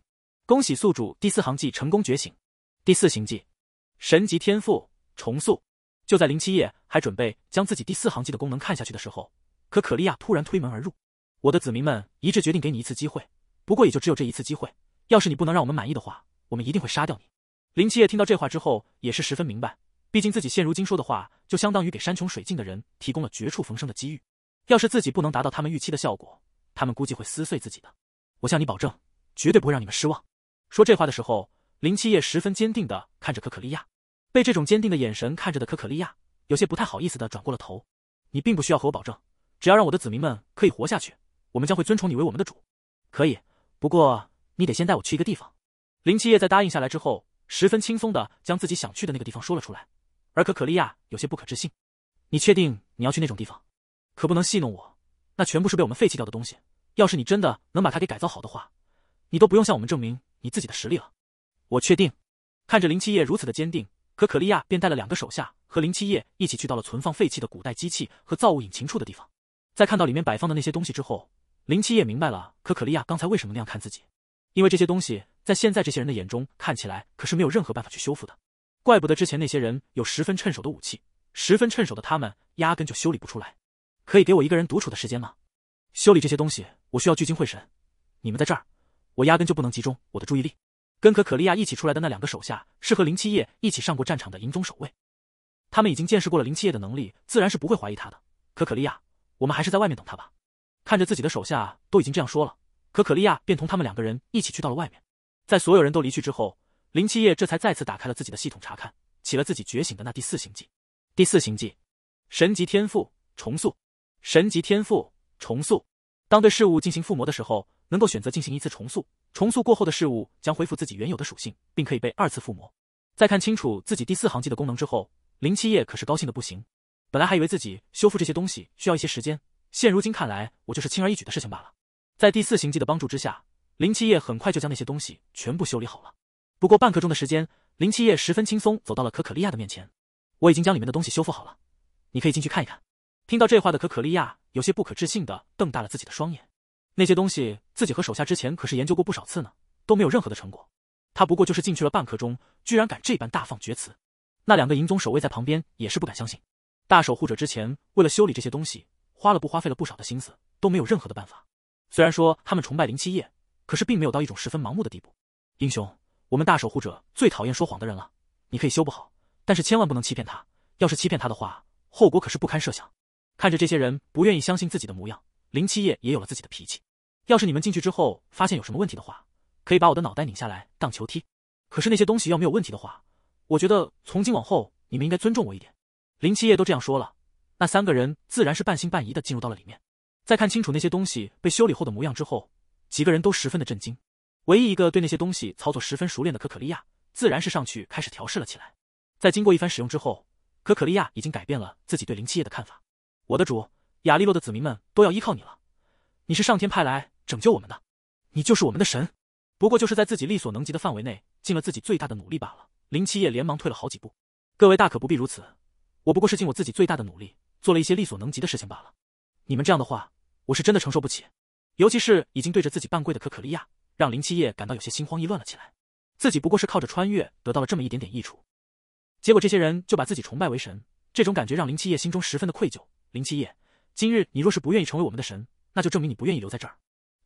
恭喜宿主第四行技成功觉醒，第四行技神级天赋重塑。就在林七夜还准备将自己第四行技的功能看下去的时候。可可利亚突然推门而入，我的子民们一致决定给你一次机会，不过也就只有这一次机会。要是你不能让我们满意的话，我们一定会杀掉你。林七夜听到这话之后，也是十分明白，毕竟自己现如今说的话，就相当于给山穷水尽的人提供了绝处逢生的机遇。要是自己不能达到他们预期的效果，他们估计会撕碎自己的。我向你保证，绝对不会让你们失望。说这话的时候，林七夜十分坚定的看着可可利亚，被这种坚定的眼神看着的可可利亚，有些不太好意思的转过了头。你并不需要和我保证。只要让我的子民们可以活下去，我们将会尊崇你为我们的主。可以，不过你得先带我去一个地方。林七夜在答应下来之后，十分轻松的将自己想去的那个地方说了出来。而可可利亚有些不可置信：“你确定你要去那种地方？可不能戏弄我，那全部是被我们废弃掉的东西。要是你真的能把它给改造好的话，你都不用向我们证明你自己的实力了。”我确定。看着林七夜如此的坚定，可可利亚便带了两个手下和林七夜一起去到了存放废弃的古代机器和造物引擎处的地方。在看到里面摆放的那些东西之后，林七夜明白了可可利亚刚才为什么那样看自己，因为这些东西在现在这些人的眼中看起来可是没有任何办法去修复的。怪不得之前那些人有十分趁手的武器，十分趁手的他们压根就修理不出来。可以给我一个人独处的时间吗？修理这些东西我需要聚精会神，你们在这儿，我压根就不能集中我的注意力。跟可可利亚一起出来的那两个手下是和林七夜一起上过战场的营中守卫，他们已经见识过了林七夜的能力，自然是不会怀疑他的。可可利亚，我们还是在外面等他吧。看着自己的手下都已经这样说了，可可利亚便同他们两个人一起去到了外面。在所有人都离去之后，林七夜这才再次打开了自己的系统查看，起了自己觉醒的那第四行迹。第四行迹，神级天赋重塑。神级天赋重塑，当对事物进行附魔的时候，能够选择进行一次重塑。重塑过后的事物将恢复自己原有的属性，并可以被二次附魔。在看清楚自己第四行迹的功能之后，林七夜可是高兴的不行。本来还以为自己修复这些东西需要一些时间，现如今看来，我就是轻而易举的事情罢了。在第四行迹的帮助之下，林七夜很快就将那些东西全部修理好了。不过半刻钟的时间，林七夜十分轻松走到了可可利亚的面前。我已经将里面的东西修复好了，你可以进去看一看。听到这话的可可利亚有些不可置信的瞪大了自己的双眼。那些东西自己和手下之前可是研究过不少次呢，都没有任何的成果。他不过就是进去了半刻钟，居然敢这般大放厥词。那两个银宗守卫在旁边也是不敢相信。大守护者之前为了修理这些东西，花了不花费了不少的心思，都没有任何的办法。虽然说他们崇拜林七夜，可是并没有到一种十分盲目的地步。英雄，我们大守护者最讨厌说谎的人了。你可以修不好，但是千万不能欺骗他。要是欺骗他的话，后果可是不堪设想。看着这些人不愿意相信自己的模样。林七夜也有了自己的脾气，要是你们进去之后发现有什么问题的话，可以把我的脑袋拧下来当球踢。可是那些东西要没有问题的话，我觉得从今往后你们应该尊重我一点。林七夜都这样说了，那三个人自然是半信半疑的进入到了里面。在看清楚那些东西被修理后的模样之后，几个人都十分的震惊。唯一一个对那些东西操作十分熟练的可可利亚，自然是上去开始调试了起来。在经过一番使用之后，可可利亚已经改变了自己对林七夜的看法。我的主。亚利洛的子民们都要依靠你了，你是上天派来拯救我们的，你就是我们的神。不过就是在自己力所能及的范围内，尽了自己最大的努力罢了。林七夜连忙退了好几步。各位大可不必如此，我不过是尽我自己最大的努力，做了一些力所能及的事情罢了。你们这样的话，我是真的承受不起。尤其是已经对着自己半跪的可可利亚，让林七夜感到有些心慌意乱了起来。自己不过是靠着穿越得到了这么一点点益处，结果这些人就把自己崇拜为神，这种感觉让林七夜心中十分的愧疚。林七夜。今日你若是不愿意成为我们的神，那就证明你不愿意留在这儿。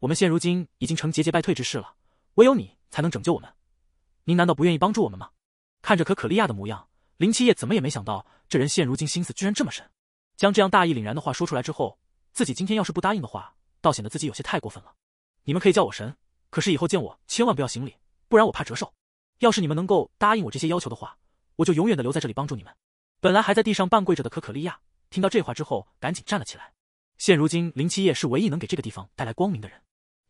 我们现如今已经成节节败退之势了，唯有你才能拯救我们。您难道不愿意帮助我们吗？看着可可利亚的模样，林七夜怎么也没想到，这人现如今心思居然这么深。将这样大义凛然的话说出来之后，自己今天要是不答应的话，倒显得自己有些太过分了。你们可以叫我神，可是以后见我千万不要行礼，不然我怕折寿。要是你们能够答应我这些要求的话，我就永远的留在这里帮助你们。本来还在地上半跪着的可可利亚。听到这话之后，赶紧站了起来。现如今，林七夜是唯一能给这个地方带来光明的人。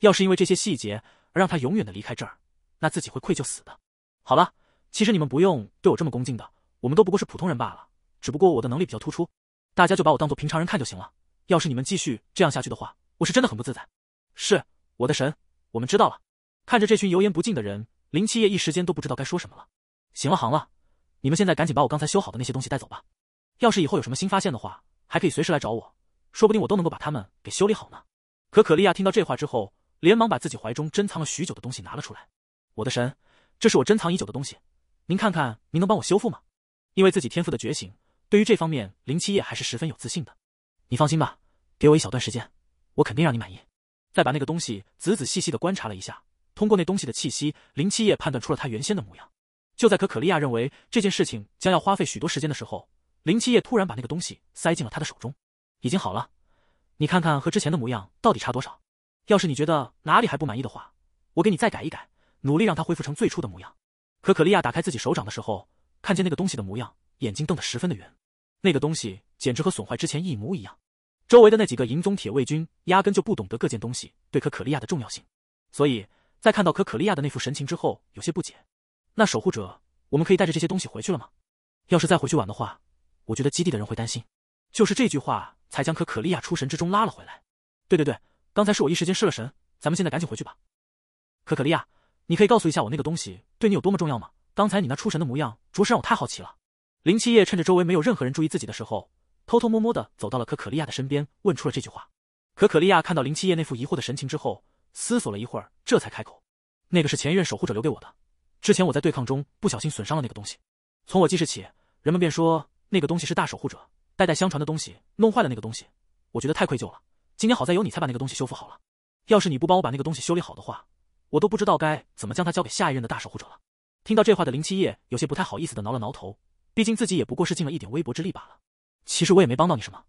要是因为这些细节而让他永远的离开这儿，那自己会愧疚死的。好了，其实你们不用对我这么恭敬的，我们都不过是普通人罢了。只不过我的能力比较突出，大家就把我当做平常人看就行了。要是你们继续这样下去的话，我是真的很不自在。是我的神，我们知道了。看着这群油盐不进的人，林七夜一时间都不知道该说什么了。行了，行了，你们现在赶紧把我刚才修好的那些东西带走吧。要是以后有什么新发现的话，还可以随时来找我，说不定我都能够把他们给修理好呢。可可利亚听到这话之后，连忙把自己怀中珍藏了许久的东西拿了出来。我的神，这是我珍藏已久的东西，您看看，您能帮我修复吗？因为自己天赋的觉醒，对于这方面，林七夜还是十分有自信的。你放心吧，给我一小段时间，我肯定让你满意。再把那个东西仔仔细细的观察了一下，通过那东西的气息，林七夜判断出了他原先的模样。就在可可利亚认为这件事情将要花费许多时间的时候，林七夜突然把那个东西塞进了他的手中，已经好了，你看看和之前的模样到底差多少？要是你觉得哪里还不满意的话，我给你再改一改，努力让它恢复成最初的模样。可可利亚打开自己手掌的时候，看见那个东西的模样，眼睛瞪得十分的圆，那个东西简直和损坏之前一模一样。周围的那几个银宗铁卫军压根就不懂得各件东西对可可利亚的重要性，所以在看到可可利亚的那副神情之后，有些不解。那守护者，我们可以带着这些东西回去了吗？要是再回去晚的话，我觉得基地的人会担心。就是这句话才将可可利亚出神之中拉了回来。对对对，刚才是我一时间失了神，咱们现在赶紧回去吧。可可利亚，你可以告诉一下我那个东西对你有多么重要吗？刚才你那出神的模样，着实让我太好奇了。林七夜趁着周围没有任何人注意自己的时候。偷偷摸摸的走到了可可利亚的身边，问出了这句话。可可利亚看到林七夜那副疑惑的神情之后，思索了一会儿，这才开口：“那个是前一任守护者留给我的。之前我在对抗中不小心损伤了那个东西，从我记事起，人们便说那个东西是大守护者代代相传的东西，弄坏了那个东西，我觉得太愧疚了。今天好在有你才把那个东西修复好了。要是你不帮我把那个东西修理好的话，我都不知道该怎么将它交给下一任的大守护者了。”听到这话的林七夜有些不太好意思的挠了挠头，毕竟自己也不过是尽了一点微薄之力罢了。其实我也没帮到你什么，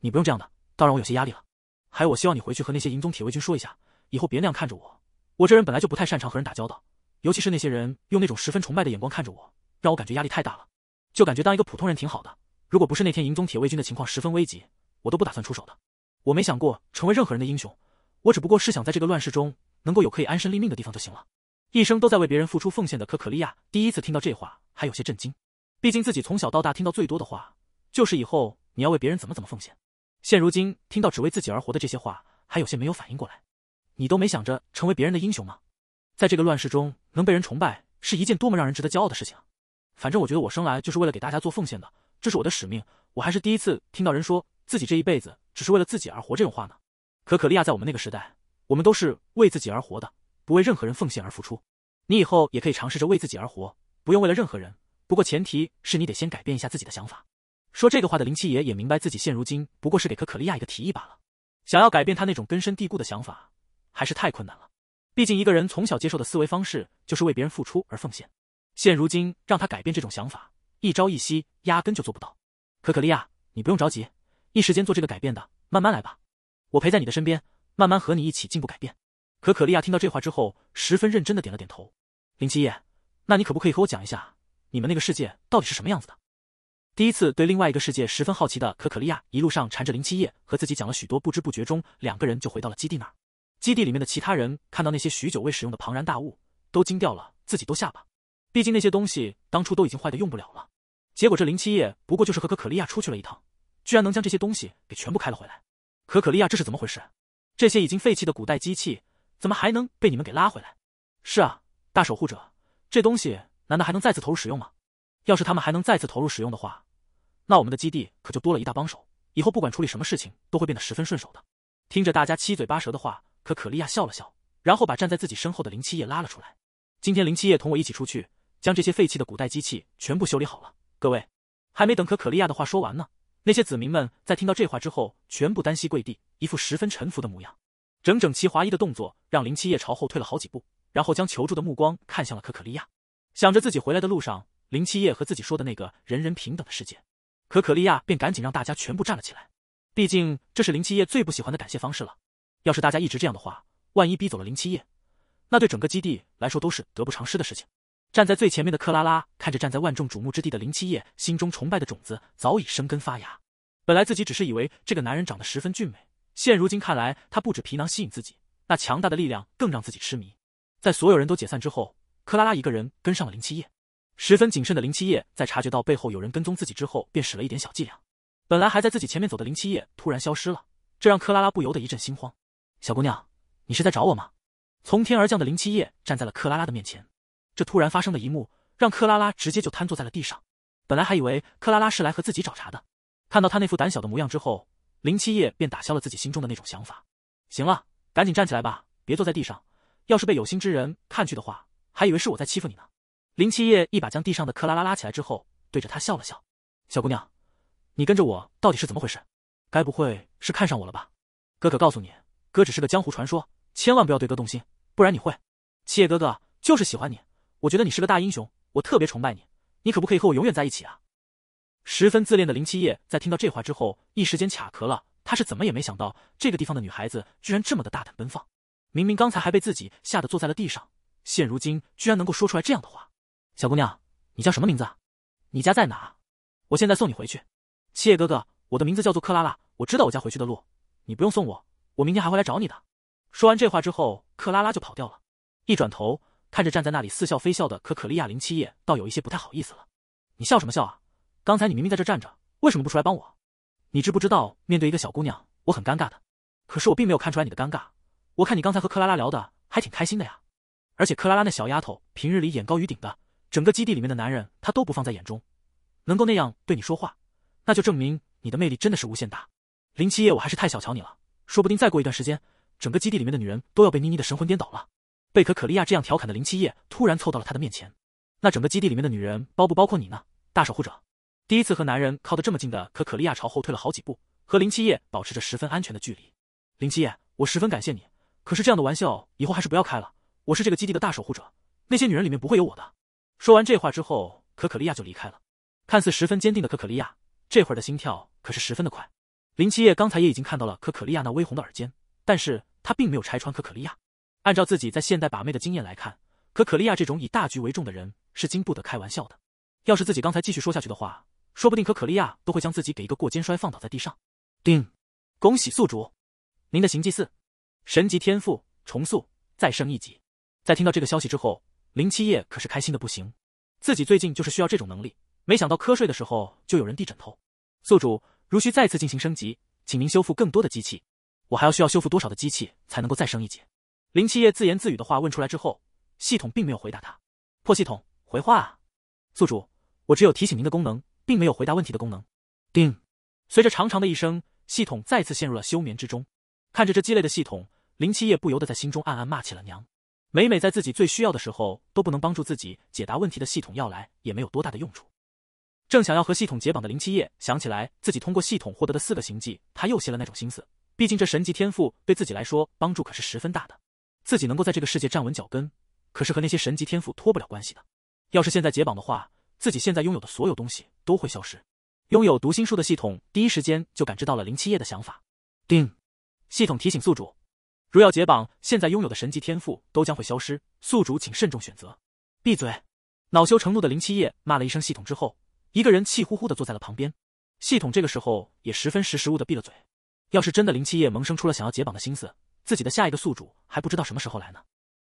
你不用这样的，倒让我有些压力了。还有，我希望你回去和那些银宗铁卫军说一下，以后别那样看着我。我这人本来就不太擅长和人打交道，尤其是那些人用那种十分崇拜的眼光看着我，让我感觉压力太大了。就感觉当一个普通人挺好的。如果不是那天银宗铁卫军的情况十分危急，我都不打算出手的。我没想过成为任何人的英雄，我只不过是想在这个乱世中能够有可以安身立命的地方就行了。一生都在为别人付出奉献的可可利亚第一次听到这话，还有些震惊。毕竟自己从小到大听到最多的话。就是以后你要为别人怎么怎么奉献。现如今听到只为自己而活的这些话，还有些没有反应过来。你都没想着成为别人的英雄吗？在这个乱世中，能被人崇拜是一件多么让人值得骄傲的事情！反正我觉得我生来就是为了给大家做奉献的，这是我的使命。我还是第一次听到人说自己这一辈子只是为了自己而活这种话呢。可可利亚在我们那个时代，我们都是为自己而活的，不为任何人奉献而付出。你以后也可以尝试着为自己而活，不用为了任何人。不过前提是你得先改变一下自己的想法。说这个话的林七爷也明白自己现如今不过是给可可利亚一个提议罢了，想要改变他那种根深蒂固的想法，还是太困难了。毕竟一个人从小接受的思维方式就是为别人付出而奉献，现如今让他改变这种想法，一朝一夕压根就做不到。可可利亚，你不用着急，一时间做这个改变的，慢慢来吧。我陪在你的身边，慢慢和你一起进步改变。可可利亚听到这话之后，十分认真的点了点头。林七夜，那你可不可以和我讲一下，你们那个世界到底是什么样子的？第一次对另外一个世界十分好奇的可可利亚，一路上缠着林七夜和自己讲了许多，不知不觉中，两个人就回到了基地那儿。基地里面的其他人看到那些许久未使用的庞然大物，都惊掉了自己都下巴。毕竟那些东西当初都已经坏的用不了了，结果这林七夜不过就是和可可利亚出去了一趟，居然能将这些东西给全部开了回来。可可利亚，这是怎么回事？这些已经废弃的古代机器，怎么还能被你们给拉回来？是啊，大守护者，这东西难道还能再次投入使用吗？要是他们还能再次投入使用的话，那我们的基地可就多了一大帮手，以后不管处理什么事情都会变得十分顺手的。听着大家七嘴八舌的话，可可利亚笑了笑，然后把站在自己身后的林七夜拉了出来。今天林七夜同我一起出去，将这些废弃的古代机器全部修理好了。各位，还没等可可利亚的话说完呢，那些子民们在听到这话之后，全部单膝跪地，一副十分臣服的模样。整整齐划一的动作让林七夜朝后退了好几步，然后将求助的目光看向了可可利亚，想着自己回来的路上，林七夜和自己说的那个人人平等的世界。可可利亚便赶紧让大家全部站了起来，毕竟这是林七夜最不喜欢的感谢方式了。要是大家一直这样的话，万一逼走了林七夜，那对整个基地来说都是得不偿失的事情。站在最前面的克拉拉看着站在万众瞩目之地的林七夜，心中崇拜的种子早已生根发芽。本来自己只是以为这个男人长得十分俊美，现如今看来，他不止皮囊吸引自己，那强大的力量更让自己痴迷。在所有人都解散之后，克拉拉一个人跟上了林七夜。十分谨慎的林七夜在察觉到背后有人跟踪自己之后，便使了一点小伎俩。本来还在自己前面走的林七夜突然消失了，这让克拉拉不由得一阵心慌。小姑娘，你是在找我吗？从天而降的林七夜站在了克拉拉的面前。这突然发生的一幕让克拉拉直接就瘫坐在了地上。本来还以为克拉拉是来和自己找茬的，看到他那副胆小的模样之后，林七夜便打消了自己心中的那种想法。行了，赶紧站起来吧，别坐在地上。要是被有心之人看去的话，还以为是我在欺负你呢。林七夜一把将地上的克拉拉拉起来之后，对着他笑了笑：“小姑娘，你跟着我到底是怎么回事？该不会是看上我了吧？哥可告诉你，哥只是个江湖传说，千万不要对哥动心，不然你会……七夜哥哥就是喜欢你，我觉得你是个大英雄，我特别崇拜你，你可不可以和我永远在一起啊？”十分自恋的林七夜在听到这话之后，一时间卡壳了。他是怎么也没想到，这个地方的女孩子居然这么的大胆奔放，明明刚才还被自己吓得坐在了地上，现如今居然能够说出来这样的话。小姑娘，你叫什么名字？你家在哪？我现在送你回去。七叶哥哥，我的名字叫做克拉拉，我知道我家回去的路，你不用送我，我明天还会来找你的。说完这话之后，克拉拉就跑掉了。一转头看着站在那里似笑非笑的可可利亚林七夜，倒有一些不太好意思了。你笑什么笑啊？刚才你明明在这站着，为什么不出来帮我？你知不知道面对一个小姑娘，我很尴尬的。可是我并没有看出来你的尴尬，我看你刚才和克拉拉聊的还挺开心的呀。而且克拉拉那小丫头平日里眼高于顶的，整个基地里面的男人她都不放在眼中，能够那样对你说话，那就证明你的魅力真的是无限大。林七夜，我还是太小瞧你了，说不定再过一段时间，整个基地里面的女人都要被妮妮的神魂颠倒了。贝可可利亚这样调侃的林七夜突然凑到了他的面前，那整个基地里面的女人包不包括你呢？大守护者，第一次和男人靠得这么近的可可利亚朝后退了好几步，和林七夜保持着十分安全的距离。林七夜，我十分感谢你，可是这样的玩笑以后还是不要开了。我是这个基地的大守护者，那些女人里面不会有我的。说完这话之后，可可利亚就离开了。看似十分坚定的可可利亚，这会儿的心跳可是十分的快。林七夜刚才也已经看到了可可利亚那微红的耳尖，但是他并没有拆穿可可利亚。按照自己在现代把妹的经验来看，可可利亚这种以大局为重的人是经不得开玩笑的。要是自己刚才继续说下去的话，说不定可可利亚都会将自己给一个过肩摔放倒在地上。叮，恭喜宿主，您的行迹四神级天赋重塑再升一级。在听到这个消息之后，林七夜可是开心的不行。自己最近就是需要这种能力，没想到瞌睡的时候就有人递枕头。宿主如需再次进行升级，请您修复更多的机器。我还要需要修复多少的机器才能够再升一级？林七夜自言自语的话问出来之后，系统并没有回答他。破系统回话啊，宿主，我只有提醒您的功能，并没有回答问题的功能。叮，随着长长的一声，系统再次陷入了休眠之中。看着这鸡肋的系统，林七夜不由得在心中暗暗骂起了娘。每每在自己最需要的时候都不能帮助自己解答问题的系统要来，也没有多大的用处。正想要和系统解绑的林七夜想起来自己通过系统获得的四个行迹，他又泄了那种心思。毕竟这神级天赋对自己来说帮助可是十分大的。自己能够在这个世界站稳脚跟，可是和那些神级天赋脱不了关系的。要是现在解绑的话，自己现在拥有的所有东西都会消失。拥有读心术的系统第一时间就感知到了林七夜的想法。叮，系统提醒宿主，如要解绑，现在拥有的神级天赋都将会消失，宿主请慎重选择。闭嘴！恼羞成怒的林七夜骂了一声系统之后，一个人气呼呼的坐在了旁边。系统这个时候也十分识时务的闭了嘴。要是真的林七夜萌生出了想要解绑的心思。自己的下一个宿主还不知道什么时候来呢。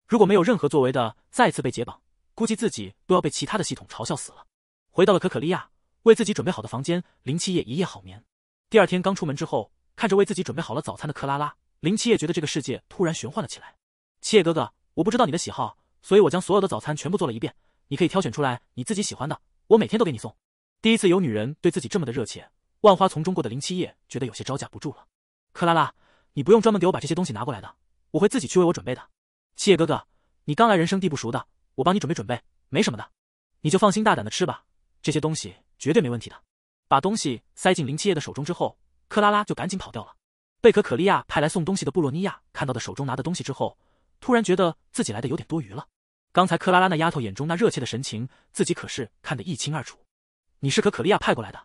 如果没有任何作为的再次被解绑，估计自己都要被其他的系统嘲笑死了。回到了可可利亚为自己准备好的房间，林七夜一夜好眠。第二天刚出门之后，看着为自己准备好了早餐的克拉拉，林七夜觉得这个世界突然玄幻了起来。七夜哥哥，我不知道你的喜好，所以我将所有的早餐全部做了一遍，你可以挑选出来你自己喜欢的，我每天都给你送。第一次有女人对自己这么的热切，万花丛中过的林七夜觉得有些招架不住了。克拉拉。你不用专门给我把这些东西拿过来的，我会自己去为我准备的。七叶哥哥，你刚来人生地不熟的，我帮你准备准备，没什么的，你就放心大胆的吃吧，这些东西绝对没问题的。把东西塞进林七叶的手中之后，克拉拉就赶紧跑掉了。贝可可利亚派来送东西的布洛尼亚看到的手中拿的东西之后，突然觉得自己来的有点多余了。刚才克拉拉那丫头眼中那热切的神情，自己可是看得一清二楚。你是可可利亚派过来的？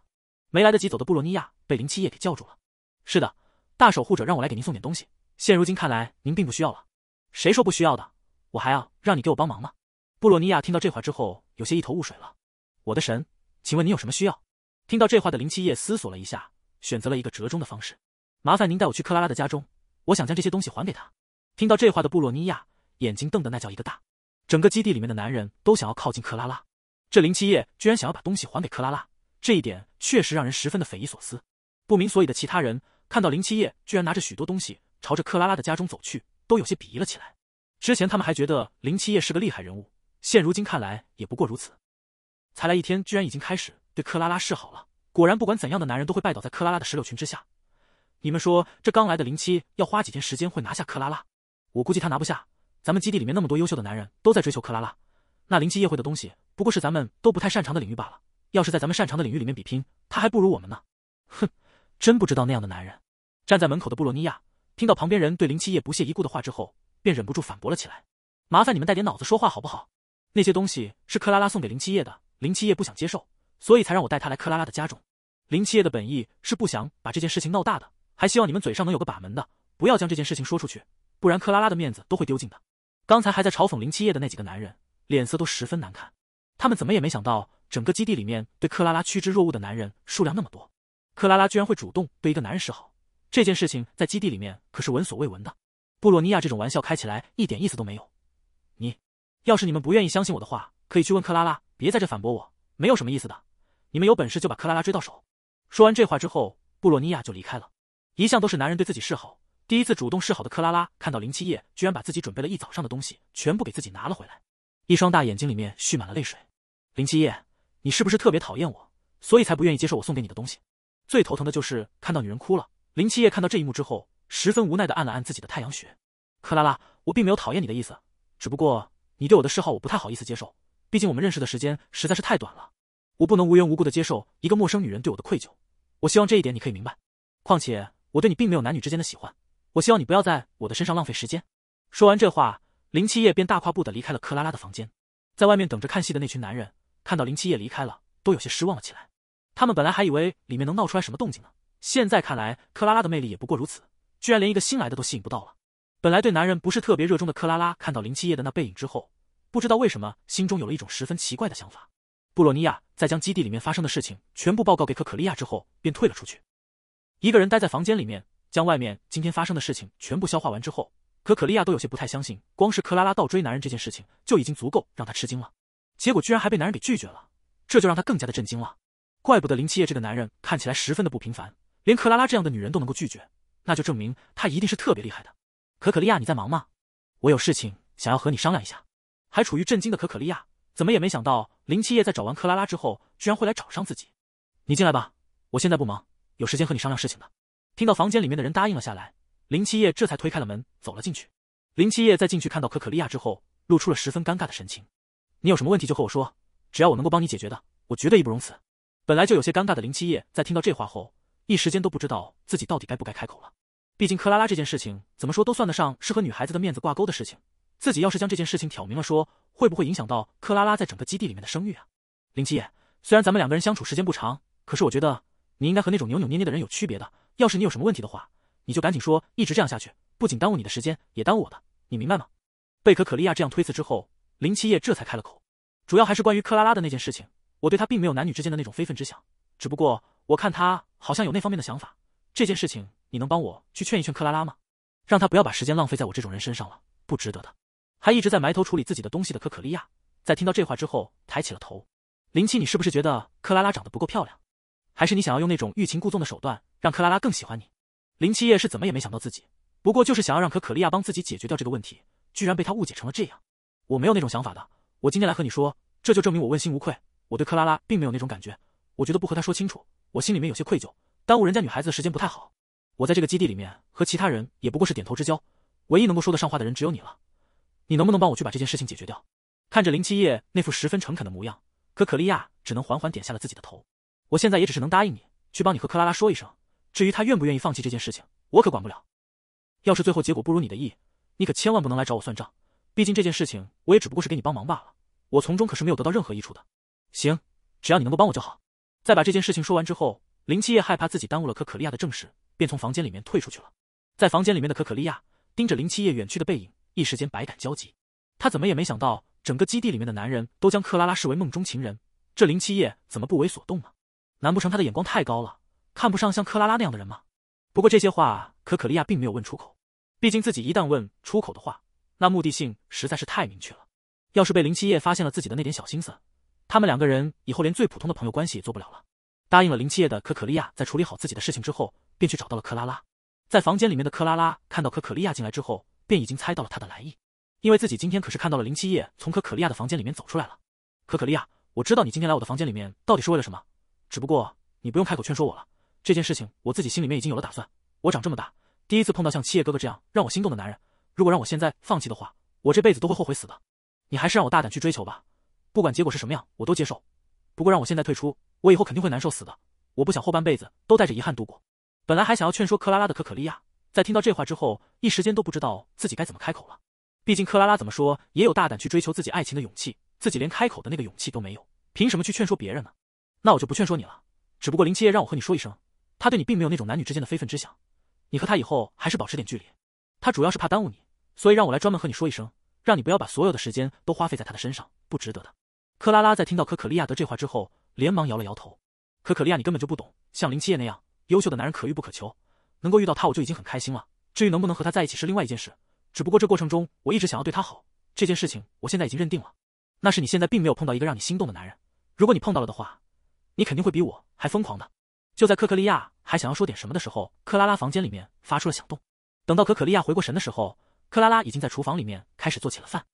没来得及走的布洛尼亚被林七叶给叫住了。是的。大守护者让我来给您送点东西，现如今看来您并不需要了。谁说不需要的？我还要让你给我帮忙呢。布洛尼亚听到这话之后，有些一头雾水了。我的神，请问您有什么需要？听到这话的林七夜思索了一下，选择了一个折中的方式。麻烦您带我去克拉拉的家中，我想将这些东西还给他。听到这话的布洛尼亚眼睛瞪得那叫一个大，整个基地里面的男人都想要靠近克拉拉，这林七夜居然想要把东西还给克拉拉，这一点确实让人十分的匪夷所思。不明所以的其他人。看到林七夜居然拿着许多东西朝着克拉拉的家中走去，都有些鄙夷了起来。之前他们还觉得林七夜是个厉害人物，现如今看来也不过如此。才来一天，居然已经开始对克拉拉示好了。果然，不管怎样的男人都会拜倒在克拉拉的石榴裙之下。你们说，这刚来的林七要花几天时间会拿下克拉拉？我估计他拿不下。咱们基地里面那么多优秀的男人都在追求克拉拉，那林七夜会的东西不过是咱们都不太擅长的领域罢了。要是在咱们擅长的领域里面比拼，他还不如我们呢。真不知道那样的男人。站在门口的布洛尼亚听到旁边人对林七夜不屑一顾的话之后，便忍不住反驳了起来：“麻烦你们带点脑子说话好不好？那些东西是克拉拉送给林七夜的，林七夜不想接受，所以才让我带他来克拉拉的家中。林七夜的本意是不想把这件事情闹大的，还希望你们嘴上能有个把门的，不要将这件事情说出去，不然克拉拉的面子都会丢尽的。”刚才还在嘲讽林七夜的那几个男人脸色都十分难看，他们怎么也没想到，整个基地里面对克拉拉趋之若鹜的男人数量那么多，克拉拉居然会主动对一个男人示好。这件事情在基地里面可是闻所未闻的。布洛尼亚这种玩笑开起来一点意思都没有。你，要是你们不愿意相信我的话，可以去问克拉拉，别在这反驳我，没有什么意思的。你们有本事就把克拉拉追到手。说完这话之后，布洛尼亚就离开了。一向都是男人对自己示好，第一次主动示好的克拉拉看到林七夜居然把自己准备了一早上的东西全部给自己拿了回来，一双大眼睛里面蓄满了泪水。林七夜，你是不是特别讨厌我，所以才不愿意接受我送给你的东西？最头疼的就是看到女人哭了。林七夜看到这一幕之后，十分无奈的按了按自己的太阳穴。克拉拉，我并没有讨厌你的意思，只不过你对我的示好我不太好意思接受，毕竟我们认识的时间实在是太短了，我不能无缘无故的接受一个陌生女人对我的愧疚。我希望这一点你可以明白。况且我对你并没有男女之间的喜欢，我希望你不要在我的身上浪费时间。说完这话，林七夜便大跨步的离开了克拉拉的房间。在外面等着看戏的那群男人看到林七夜离开了，都有些失望了起来。他们本来还以为里面能闹出来什么动静呢。现在看来，克拉拉的魅力也不过如此，居然连一个新来的都吸引不到了。本来对男人不是特别热衷的克拉拉，看到林七夜的那背影之后，不知道为什么心中有了一种十分奇怪的想法。布洛尼亚在将基地里面发生的事情全部报告给可可利亚之后，便退了出去，一个人待在房间里面，将外面今天发生的事情全部消化完之后，可可利亚都有些不太相信，光是克拉拉倒追男人这件事情就已经足够让他吃惊了，结果居然还被男人给拒绝了，这就让他更加的震惊了。怪不得林七夜这个男人看起来十分的不平凡。连克拉拉这样的女人都能够拒绝，那就证明他一定是特别厉害的。可可利亚，你在忙吗？我有事情想要和你商量一下。还处于震惊的可可利亚，怎么也没想到林七夜在找完克拉拉之后，居然会来找上自己。你进来吧，我现在不忙，有时间和你商量事情的。听到房间里面的人答应了下来，林七夜这才推开了门走了进去。林七夜在进去看到可可利亚之后，露出了十分尴尬的神情。你有什么问题就和我说，只要我能够帮你解决的，我绝对义不容辞。本来就有些尴尬的林七夜，在听到这话后。一时间都不知道自己到底该不该开口了。毕竟克拉拉这件事情，怎么说都算得上是和女孩子的面子挂钩的事情。自己要是将这件事情挑明了说，会不会影响到克拉拉在整个基地里面的声誉啊？林七夜，虽然咱们两个人相处时间不长，可是我觉得你应该和那种扭扭捏捏的人有区别的。要是你有什么问题的话，你就赶紧说，一直这样下去，不仅耽误你的时间，也耽误我的，你明白吗？贝可可利亚这样推辞之后，林七夜这才开了口，主要还是关于克拉拉的那件事情。我对她并没有男女之间的那种非分之想，只不过我看她。好像有那方面的想法，这件事情你能帮我去劝一劝克拉拉吗？让他不要把时间浪费在我这种人身上了，不值得的。还一直在埋头处理自己的东西的可可利亚，在听到这话之后抬起了头。林七，你是不是觉得克拉拉长得不够漂亮？还是你想要用那种欲擒故纵的手段让克拉拉更喜欢你？林七夜是怎么也没想到自己，不过就是想要让可可利亚帮自己解决掉这个问题，居然被他误解成了这样。我没有那种想法的，我今天来和你说，这就证明我问心无愧。我对克拉拉并没有那种感觉，我觉得不和他说清楚。我心里面有些愧疚，耽误人家女孩子的时间不太好。我在这个基地里面和其他人也不过是点头之交，唯一能够说得上话的人只有你了。你能不能帮我去把这件事情解决掉？看着林七夜那副十分诚恳的模样，可可利亚只能缓缓点下了自己的头。我现在也只是能答应你，去帮你和克拉拉说一声。至于她愿不愿意放弃这件事情，我可管不了。要是最后结果不如你的意，你可千万不能来找我算账。毕竟这件事情我也只不过是给你帮忙罢了，我从中可是没有得到任何益处的。行，只要你能够帮我就好。在把这件事情说完之后，林七夜害怕自己耽误了可可利亚的正事，便从房间里面退出去了。在房间里面的可可利亚盯着林七夜远去的背影，一时间百感交集。他怎么也没想到，整个基地里面的男人都将克拉拉视为梦中情人，这林七夜怎么不为所动呢？难不成他的眼光太高了，看不上像克拉拉那样的人吗？不过这些话可可利亚并没有问出口，毕竟自己一旦问出口的话，那目的性实在是太明确了。要是被林七夜发现了自己的那点小心思，他们两个人以后连最普通的朋友关系也做不了了。答应了林七夜的可可利亚，在处理好自己的事情之后，便去找到了克拉拉。在房间里面的克拉拉看到可可利亚进来之后，便已经猜到了他的来意，因为自己今天可是看到了林七夜从可可利亚的房间里面走出来了。可可利亚，我知道你今天来我的房间里面到底是为了什么，只不过你不用开口劝说我了。这件事情我自己心里面已经有了打算。我长这么大，第一次碰到像七夜哥哥这样让我心动的男人，如果让我现在放弃的话，我这辈子都会后悔死的。你还是让我大胆去追求吧。不管结果是什么样，我都接受。不过让我现在退出，我以后肯定会难受死的。我不想后半辈子都带着遗憾度过。本来还想要劝说克拉拉的可可利亚，在听到这话之后，一时间都不知道自己该怎么开口了。毕竟克拉拉怎么说也有大胆去追求自己爱情的勇气，自己连开口的那个勇气都没有，凭什么去劝说别人呢？那我就不劝说你了。只不过林七夜让我和你说一声，他对你并没有那种男女之间的非分之想，你和他以后还是保持点距离。他主要是怕耽误你，所以让我来专门和你说一声，让你不要把所有的时间都花费在他的身上，不值得的。克拉拉在听到可可利亚的这话之后，连忙摇了摇头。可可利亚，你根本就不懂，像林七夜那样优秀的男人可遇不可求，能够遇到他我就已经很开心了。至于能不能和他在一起是另外一件事。只不过这过程中我一直想要对他好，这件事情我现在已经认定了。那是你现在并没有碰到一个让你心动的男人。如果你碰到了的话，你肯定会比我还疯狂的。就在可可利亚还想要说点什么的时候，克拉拉房间里面发出了响动。等到可可利亚回过神的时候，克拉拉已经在厨房里面开始做起了饭。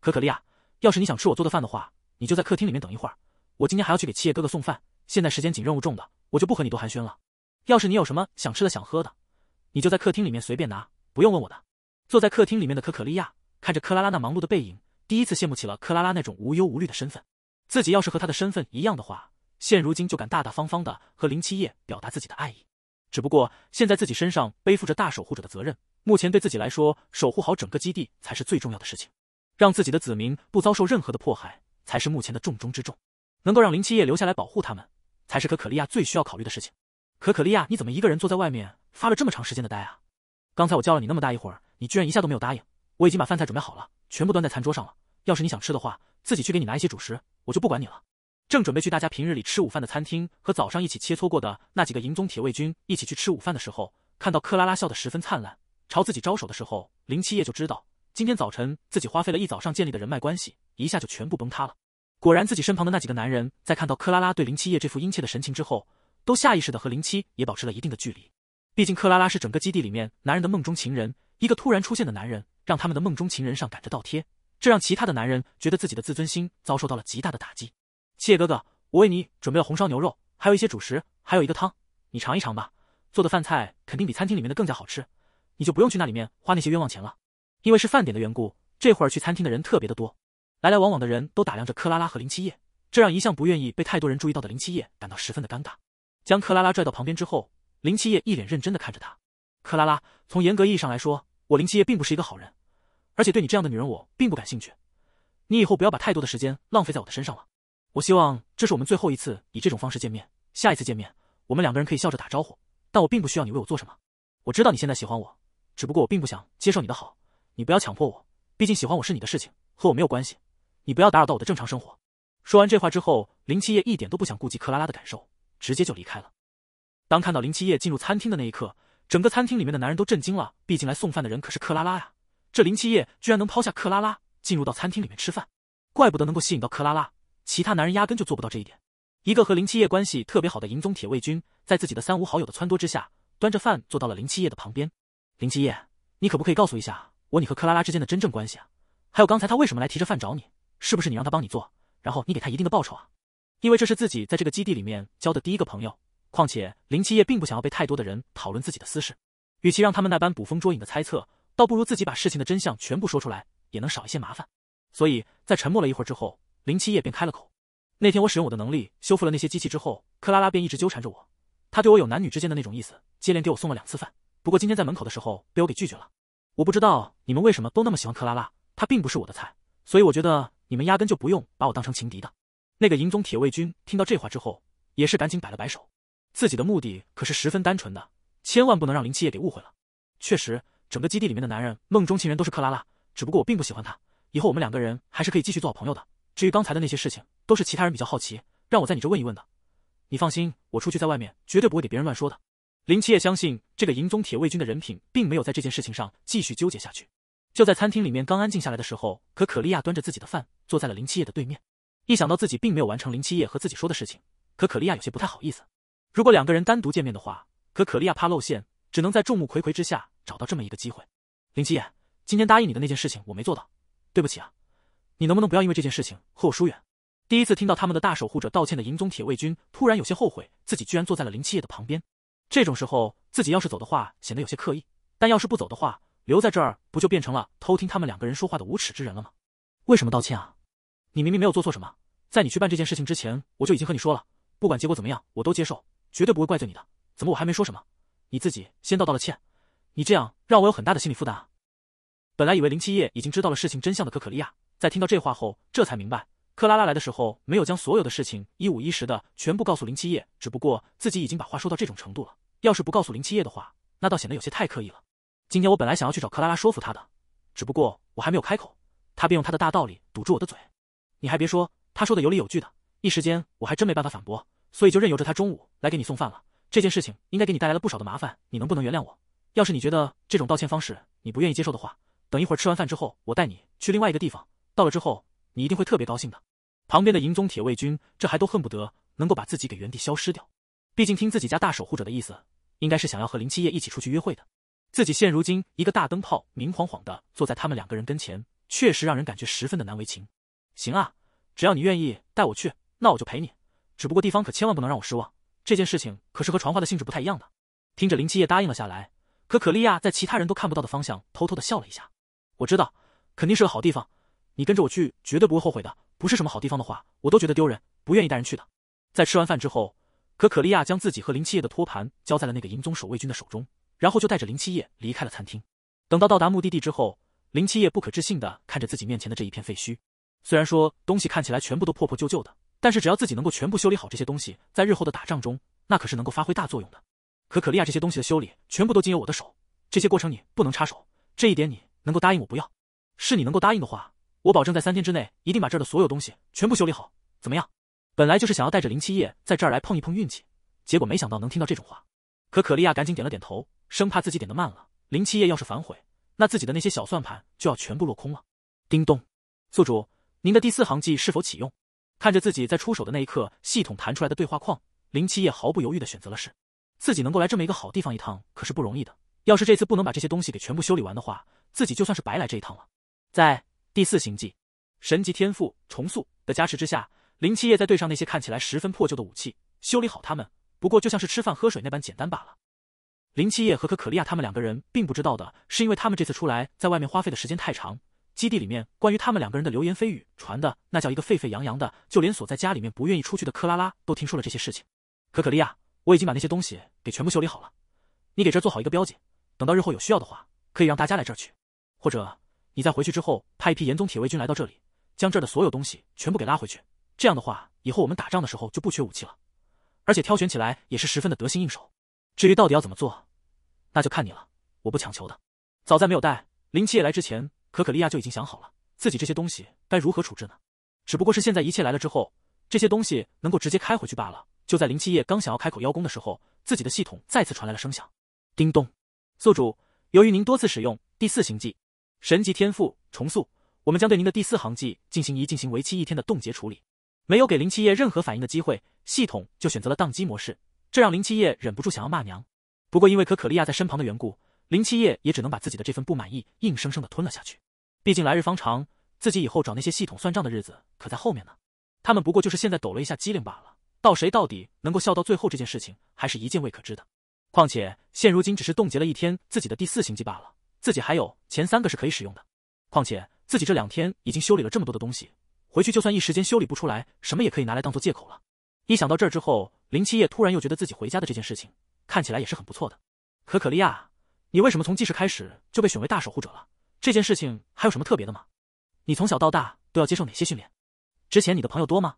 可可利亚，要是你想吃我做的饭的话，你就在客厅里面等一会儿。我今天还要去给七叶哥哥送饭，现在时间紧，任务重的，我就不和你多寒暄了。要是你有什么想吃的、想喝的，你就在客厅里面随便拿，不用问我的。坐在客厅里面的可可利亚看着克拉拉那忙碌的背影，第一次羡慕起了克拉拉那种无忧无虑的身份。自己要是和她的身份一样的话。现如今就敢大大方方的和林七夜表达自己的爱意，只不过现在自己身上背负着大守护者的责任，目前对自己来说，守护好整个基地才是最重要的事情，让自己的子民不遭受任何的迫害，才是目前的重中之重。能够让林七夜留下来保护他们，才是可可利亚最需要考虑的事情。可可利亚，你怎么一个人坐在外面发了这么长时间的呆啊？刚才我叫了你那么大一会儿，你居然一下都没有答应。我已经把饭菜准备好了，全部端在餐桌上了。要是你想吃的话，自己去给你拿一些主食，我就不管你了。正准备去大家平日里吃午饭的餐厅，和早上一起切磋过的那几个营宗铁卫军一起去吃午饭的时候，看到克拉拉笑得十分灿烂，朝自己招手的时候，林七夜就知道今天早晨自己花费了一早上建立的人脉关系，一下就全部崩塌了。果然，自己身旁的那几个男人在看到克拉拉对林七夜这副殷切的神情之后，都下意识的和林七也保持了一定的距离。毕竟克拉拉是整个基地里面男人的梦中情人，一个突然出现的男人，让他们的梦中情人上赶着倒贴，这让其他的男人觉得自己的自尊心遭受到了极大的打击。七夜哥哥。我为你准备了红烧牛肉，还有一些主食，还有一个汤，你尝一尝吧。做的饭菜肯定比餐厅里面的更加好吃，你就不用去那里面花那些冤枉钱了。因为是饭点的缘故，这会儿去餐厅的人特别的多，来来往往的人都打量着克拉拉和林七夜，这让一向不愿意被太多人注意到的林七夜感到十分的尴尬。将克拉拉拽到旁边之后，林七夜一脸认真的看着他。克拉拉，从严格意义上来说，我林七夜并不是一个好人，而且对你这样的女人我并不感兴趣。你以后不要把太多的时间浪费在我的身上了。我希望这是我们最后一次以这种方式见面。下一次见面，我们两个人可以笑着打招呼。但我并不需要你为我做什么。我知道你现在喜欢我，只不过我并不想接受你的好。你不要强迫我，毕竟喜欢我是你的事情，和我没有关系。你不要打扰到我的正常生活。说完这话之后，林七夜一点都不想顾及克拉拉的感受，直接就离开了。当看到林七夜进入餐厅的那一刻，整个餐厅里面的男人都震惊了。毕竟来送饭的人可是克拉拉呀，这林七夜居然能抛下克拉拉进入到餐厅里面吃饭，怪不得能够吸引到克拉拉。其他男人压根就做不到这一点。一个和林七夜关系特别好的银宗铁卫军，在自己的三五好友的撺掇之下，端着饭坐到了林七夜的旁边。林七夜，你可不可以告诉一下我你和克拉拉之间的真正关系啊？还有刚才他为什么来提着饭找你？是不是你让他帮你做，然后你给他一定的报酬啊？因为这是自己在这个基地里面交的第一个朋友。况且林七夜并不想要被太多的人讨论自己的私事，与其让他们那般捕风捉影的猜测，倒不如自己把事情的真相全部说出来，也能少一些麻烦。所以在沉默了一会儿之后。林七夜便开了口：“那天我使用我的能力修复了那些机器之后，克拉拉便一直纠缠着我。她对我有男女之间的那种意思，接连给我送了两次饭。不过今天在门口的时候被我给拒绝了。我不知道你们为什么都那么喜欢克拉拉，她并不是我的菜，所以我觉得你们压根就不用把我当成情敌的。”那个银宗铁卫军听到这话之后，也是赶紧摆了摆手，自己的目的可是十分单纯的，千万不能让林七夜给误会了。确实，整个基地里面的男人梦中情人都是克拉拉，只不过我并不喜欢她。以后我们两个人还是可以继续做好朋友的。至于刚才的那些事情，都是其他人比较好奇，让我在你这问一问的。你放心，我出去在外面绝对不会给别人乱说的。林七夜相信这个银宗铁卫军的人品，并没有在这件事情上继续纠结下去。就在餐厅里面刚安静下来的时候，可可利亚端着自己的饭坐在了林七夜的对面。一想到自己并没有完成林七夜和自己说的事情，可可利亚有些不太好意思。如果两个人单独见面的话，可可利亚怕露馅，只能在众目睽睽之下找到这么一个机会。林七夜，今天答应你的那件事情我没做到，对不起啊。你能不能不要因为这件事情和我疏远？第一次听到他们的大守护者道歉的银宗铁卫军，突然有些后悔自己居然坐在了林七夜的旁边。这种时候，自己要是走的话，显得有些刻意；但要是不走的话，留在这儿不就变成了偷听他们两个人说话的无耻之人了吗？为什么道歉啊？你明明没有做错什么，在你去办这件事情之前，我就已经和你说了，不管结果怎么样，我都接受，绝对不会怪罪你的。怎么我还没说什么，你自己先道道了歉？你这样让我有很大的心理负担啊！本来以为林七夜已经知道了事情真相的可可利亚。在听到这话后，这才明白，克拉拉来的时候没有将所有的事情一五一十的全部告诉林七夜，只不过自己已经把话说到这种程度了。要是不告诉林七夜的话，那倒显得有些太刻意了。今天我本来想要去找克拉拉说服她的，只不过我还没有开口，她便用她的大道理堵住我的嘴。你还别说，她说的有理有据的，一时间我还真没办法反驳，所以就任由着她中午来给你送饭了。这件事情应该给你带来了不少的麻烦，你能不能原谅我？要是你觉得这种道歉方式你不愿意接受的话，等一会儿吃完饭之后，我带你去另外一个地方。到了之后，你一定会特别高兴的。旁边的银宗铁卫军这还都恨不得能够把自己给原地消失掉。毕竟听自己家大守护者的意思，应该是想要和林七夜一起出去约会的。自己现如今一个大灯泡，明晃晃的坐在他们两个人跟前，确实让人感觉十分的难为情。行啊，只要你愿意带我去，那我就陪你。只不过地方可千万不能让我失望，这件事情可是和传话的性质不太一样的。听着林七夜答应了下来，可可利亚在其他人都看不到的方向偷偷的笑了一下。我知道，肯定是个好地方，你跟着我去绝对不会后悔的。不是什么好地方的话，我都觉得丢人，不愿意带人去的。在吃完饭之后，可可利亚将自己和林七夜的托盘交在了那个银宗守卫军的手中。然后就带着林七夜离开了餐厅。等到到达目的地之后，林七夜不可置信的看着自己面前的这一片废墟。虽然说东西看起来全部都破破旧旧的，但是只要自己能够全部修理好这些东西，在日后的打仗中，那可是能够发挥大作用的。可可利亚这些东西的修理全部都经由我的手，这些过程你不能插手，这一点你能够答应我不要？是你能够答应的话，我保证在三天之内一定把这儿的所有东西全部修理好，怎么样？本来就是想要带着林七夜在这儿来碰一碰运气，结果没想到能听到这种话。可可利亚赶紧点了点头。生怕自己点的慢了，林七夜要是反悔，那自己的那些小算盘就要全部落空了。叮咚，宿主，您的第四行技是否启用？看着自己在出手的那一刻，系统弹出来的对话框，林七夜毫不犹豫的选择了是。自己能够来这么一个好地方一趟，可是不容易的。要是这次不能把这些东西给全部修理完的话，自己就算是白来这一趟了。在第四行技神级天赋重塑的加持之下，林七夜在对上那些看起来十分破旧的武器，修理好它们，不过就像是吃饭喝水那般简单罢了。林七夜和可可利亚他们两个人并不知道的是，因为他们这次出来在外面花费的时间太长，基地里面关于他们两个人的流言蜚语传的那叫一个沸沸扬扬的，就连锁在家里面不愿意出去的克拉拉都听说了这些事情。可可利亚，我已经把那些东西给全部修理好了，你给这儿做好一个标记，等到日后有需要的话，可以让大家来这儿去，或者你在回去之后派一批严宗铁卫军来到这里，将这儿的所有东西全部给拉回去。这样的话，以后我们打仗的时候就不缺武器了，而且挑选起来也是十分的得心应手。至于到底要怎么做，那就看你了，我不强求的。早在没有带林七夜来之前，可可利亚就已经想好了自己这些东西该如何处置呢？只不过是现在一切来了之后，这些东西能够直接开回去罢了。就在林七夜刚想要开口邀功的时候，自己的系统再次传来了声响。叮咚，宿主，由于您多次使用第四行技神级天赋重塑，我们将对您的第四行技进行一进行为期一天的冻结处理。没有给林七夜任何反应的机会，系统就选择了宕机模式。这让林七夜忍不住想要骂娘，不过因为可可利亚在身旁的缘故，林七夜也只能把自己的这份不满意硬生生的吞了下去。毕竟来日方长，自己以后找那些系统算账的日子可在后面呢。他们不过就是现在抖了一下机灵罢了，到谁到底能够笑到最后，这件事情还是一件未可知的。况且现如今只是冻结了一天自己的第四行迹罢了，自己还有前三个是可以使用的。况且自己这两天已经修理了这么多的东西，回去就算一时间修理不出来，什么也可以拿来当做借口了。一想到这儿之后，林七夜突然又觉得自己回家的这件事情看起来也是很不错的。可可利亚，你为什么从记事开始就被选为大守护者了？这件事情还有什么特别的吗？你从小到大都要接受哪些训练？之前你的朋友多吗？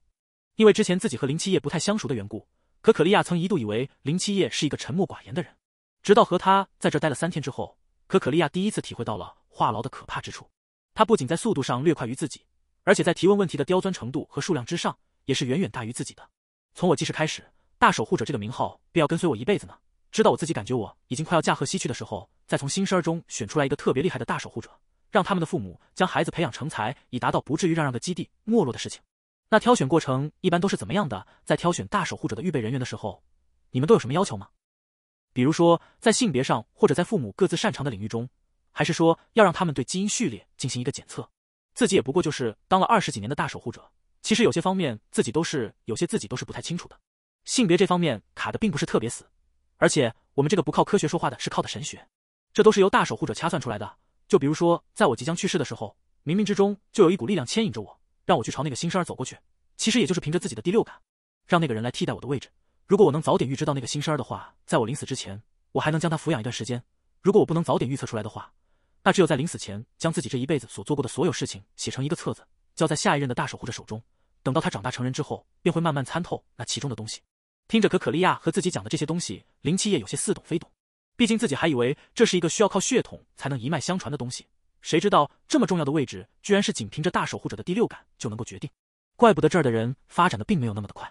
因为之前自己和林七夜不太相熟的缘故，可可利亚曾一度以为林七夜是一个沉默寡言的人。直到和他在这待了三天之后，可可利亚第一次体会到了话痨的可怕之处。他不仅在速度上略快于自己，而且在提问问题的刁钻程度和数量之上，也是远远大于自己的。从我记事开始，大守护者这个名号便要跟随我一辈子呢。知道我自己感觉我已经快要驾鹤西去的时候，再从新生儿中选出来一个特别厉害的大守护者，让他们的父母将孩子培养成才，以达到不至于让让的基地没落的事情。那挑选过程一般都是怎么样的？在挑选大守护者的预备人员的时候，你们都有什么要求吗？比如说在性别上，或者在父母各自擅长的领域中，还是说要让他们对基因序列进行一个检测？自己也不过就是当了二十几年的大守护者。其实有些方面自己都是有些自己都是不太清楚的，性别这方面卡的并不是特别死，而且我们这个不靠科学说话的是靠的神学，这都是由大守护者掐算出来的。就比如说，在我即将去世的时候，冥冥之中就有一股力量牵引着我，让我去朝那个新生儿走过去。其实也就是凭着自己的第六感，让那个人来替代我的位置。如果我能早点预知到那个新生儿的话，在我临死之前，我还能将他抚养一段时间；如果我不能早点预测出来的话，那只有在临死前将自己这一辈子所做过的所有事情写成一个册子。交在下一任的大守护者手中，等到他长大成人之后，便会慢慢参透那其中的东西。听着可可利亚和自己讲的这些东西，林七夜有些似懂非懂。毕竟自己还以为这是一个需要靠血统才能一脉相传的东西，谁知道这么重要的位置，居然是仅凭着大守护者的第六感就能够决定。怪不得这儿的人发展的并没有那么的快。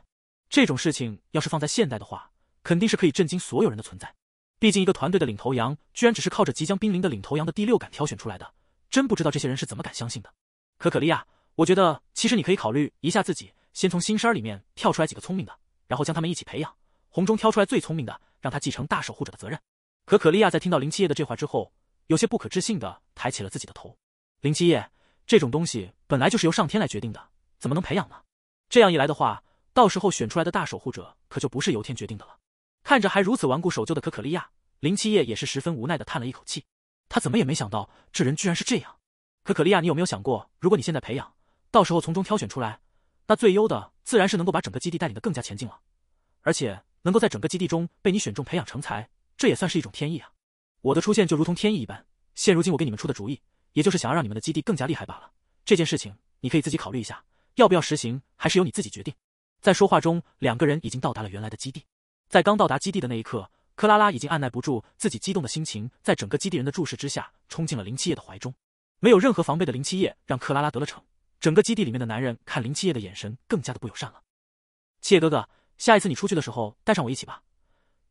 这种事情要是放在现代的话，肯定是可以震惊所有人的存在。毕竟一个团队的领头羊，居然只是靠着即将濒临的领头羊的第六感挑选出来的，真不知道这些人是怎么敢相信的。可可利亚，我觉得其实你可以考虑一下自己，先从新生里面跳出来几个聪明的，然后将他们一起培养，红中挑出来最聪明的，让他继承大守护者的责任。可可利亚在听到林七夜的这话之后，有些不可置信的抬起了自己的头。林七夜，这种东西本来就是由上天来决定的，怎么能培养呢？这样一来的话，到时候选出来的大守护者可就不是由天决定的了。看着还如此顽固守旧的可可利亚，林七夜也是十分无奈的叹了一口气。他怎么也没想到这人居然是这样。可可利亚，你有没有想过，如果你现在培养，到时候从中挑选出来，那最优的自然是能够把整个基地带领的更加前进了，而且能够在整个基地中被你选中培养成才，这也算是一种天意啊。我的出现就如同天意一般。现如今我给你们出的主意，也就是想要让你们的基地更加厉害罢了。这件事情你可以自己考虑一下，要不要实行，还是由你自己决定。在说话中，两个人已经到达了原来的基地。在刚到达基地的那一刻，克拉拉已经按耐不住自己激动的心情，在整个基地人的注视之下，冲进了林七夜的怀中。没有任何防备的林七夜让克拉拉得了逞，整个基地里面的男人看林七夜的眼神更加的不友善了。七夜哥哥，下一次你出去的时候带上我一起吧。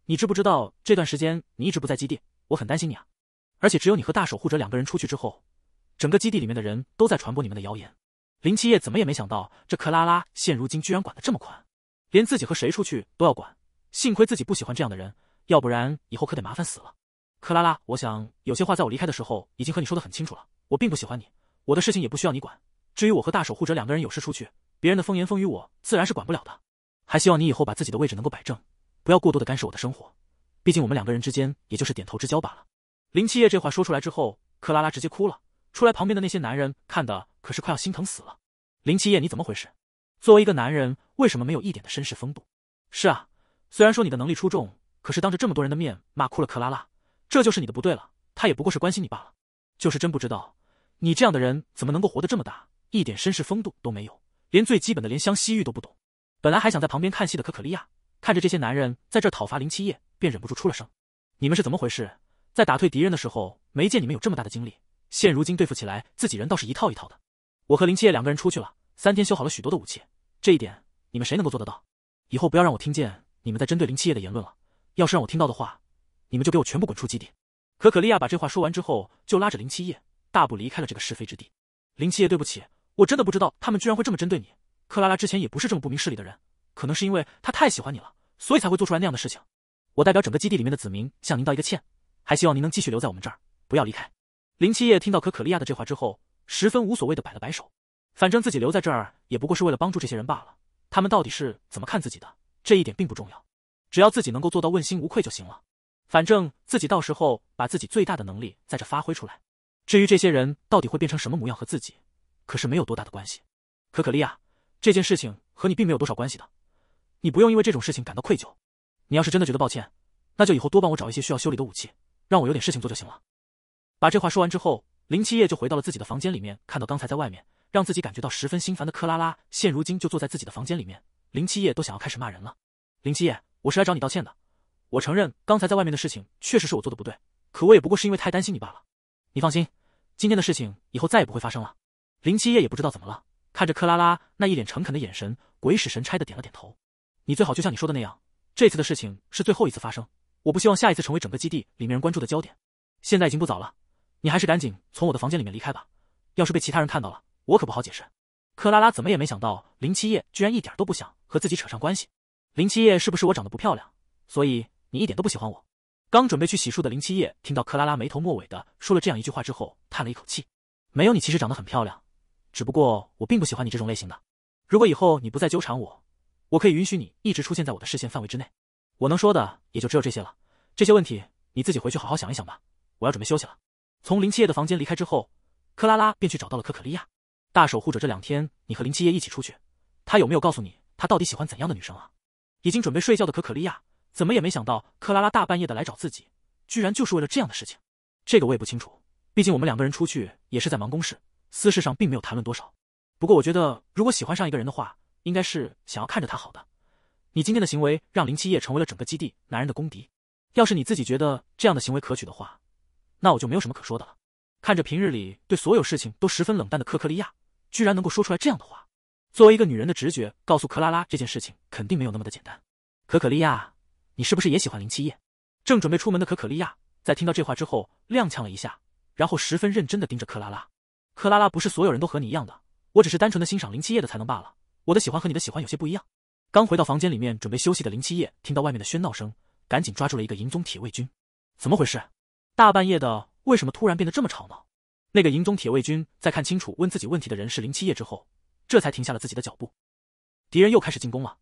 你知不知道这段时间你一直不在基地，我很担心你啊。而且只有你和大守护者两个人出去之后，整个基地里面的人都在传播你们的谣言。林七夜怎么也没想到，这克拉拉现如今居然管得这么宽，连自己和谁出去都要管。幸亏自己不喜欢这样的人，要不然以后可得麻烦死了。克拉拉，我想有些话在我离开的时候已经和你说的很清楚了。我并不喜欢你，我的事情也不需要你管。至于我和大守护者两个人有事出去，别人的风言风语我自然是管不了的。还希望你以后把自己的位置能够摆正，不要过多的干涉我的生活。毕竟我们两个人之间也就是点头之交罢了。林七夜这话说出来之后，克拉拉直接哭了。出来旁边的那些男人看的可是快要心疼死了。林七夜，你怎么回事？作为一个男人，为什么没有一点的绅士风度？是啊。虽然说你的能力出众，可是当着这么多人的面骂哭了克拉拉，这就是你的不对了。他也不过是关心你罢了，就是真不知道你这样的人怎么能够活得这么大，一点绅士风度都没有，连最基本的怜香惜玉都不懂。本来还想在旁边看戏的可可利亚，看着这些男人在这讨伐林七夜，便忍不住出了声：“你们是怎么回事？在打退敌人的时候，没见你们有这么大的精力，现如今对付起来，自己人倒是一套一套的。我和林七夜两个人出去了，三天修好了许多的武器，这一点你们谁能够做得到？以后不要让我听见。”你们在针对林七夜的言论了，要是让我听到的话，你们就给我全部滚出基地。可可利亚把这话说完之后，就拉着林七夜大步离开了这个是非之地。林七夜，对不起，我真的不知道他们居然会这么针对你。克拉拉之前也不是这么不明事理的人，可能是因为他太喜欢你了，所以才会做出来那样的事情。我代表整个基地里面的子民向您道一个歉，还希望您能继续留在我们这儿，不要离开。林七夜听到可可利亚的这话之后，十分无所谓的摆了摆手，反正自己留在这儿也不过是为了帮助这些人罢了。他们到底是怎么看自己的？这一点并不重要，只要自己能够做到问心无愧就行了。反正自己到时候把自己最大的能力在这发挥出来。至于这些人到底会变成什么模样，和自己可是没有多大的关系。可可利亚，这件事情和你并没有多少关系的，你不用因为这种事情感到愧疚。你要是真的觉得抱歉，那就以后多帮我找一些需要修理的武器，让我有点事情做就行了。把这话说完之后，林七夜就回到了自己的房间里面，看到刚才在外面让自己感觉到十分心烦的克拉拉，现如今就坐在自己的房间里面。林七夜都想要开始骂人了。林七夜，我是来找你道歉的。我承认刚才在外面的事情确实是我做的不对，可我也不过是因为太担心你罢了。你放心，今天的事情以后再也不会发生了。林七夜也不知道怎么了，看着克拉拉那一脸诚恳的眼神，鬼使神差的点了点头。你最好就像你说的那样，这次的事情是最后一次发生。我不希望下一次成为整个基地里面人关注的焦点。现在已经不早了，你还是赶紧从我的房间里面离开吧。要是被其他人看到了，我可不好解释。克拉拉怎么也没想到，林七夜居然一点都不想和自己扯上关系。林七夜，是不是我长得不漂亮，所以你一点都不喜欢我？刚准备去洗漱的林七夜，听到克拉拉没头没尾的说了这样一句话之后，叹了一口气：“没有，你其实长得很漂亮，只不过我并不喜欢你这种类型的。如果以后你不再纠缠我，我可以允许你一直出现在我的视线范围之内。我能说的也就只有这些了。这些问题你自己回去好好想一想吧。我要准备休息了。”从林七夜的房间离开之后，克拉拉便去找到了可可利亚。大守护者这两天，你和林七夜一起出去，他有没有告诉你他到底喜欢怎样的女生啊？已经准备睡觉的可可利亚，怎么也没想到克拉拉大半夜的来找自己，居然就是为了这样的事情。这个我也不清楚，毕竟我们两个人出去也是在忙公事，私事上并没有谈论多少。不过我觉得，如果喜欢上一个人的话，应该是想要看着他好的。你今天的行为让林七夜成为了整个基地男人的公敌，要是你自己觉得这样的行为可取的话，那我就没有什么可说的了。看着平日里对所有事情都十分冷淡的可可利亚。居然能够说出来这样的话，作为一个女人的直觉告诉克拉拉，这件事情肯定没有那么的简单。可可利亚，你是不是也喜欢林七夜？正准备出门的可可利亚，在听到这话之后踉跄了一下，然后十分认真的盯着克拉拉。克拉拉，不是所有人都和你一样的，我只是单纯的欣赏林七夜的才能罢了。我的喜欢和你的喜欢有些不一样。刚回到房间里面准备休息的林七夜，听到外面的喧闹声，赶紧抓住了一个银宗铁卫军。怎么回事？大半夜的，为什么突然变得这么吵闹？那个银宗铁卫军在看清楚问自己问题的人是林七夜之后，这才停下了自己的脚步。敌人又开始进攻了，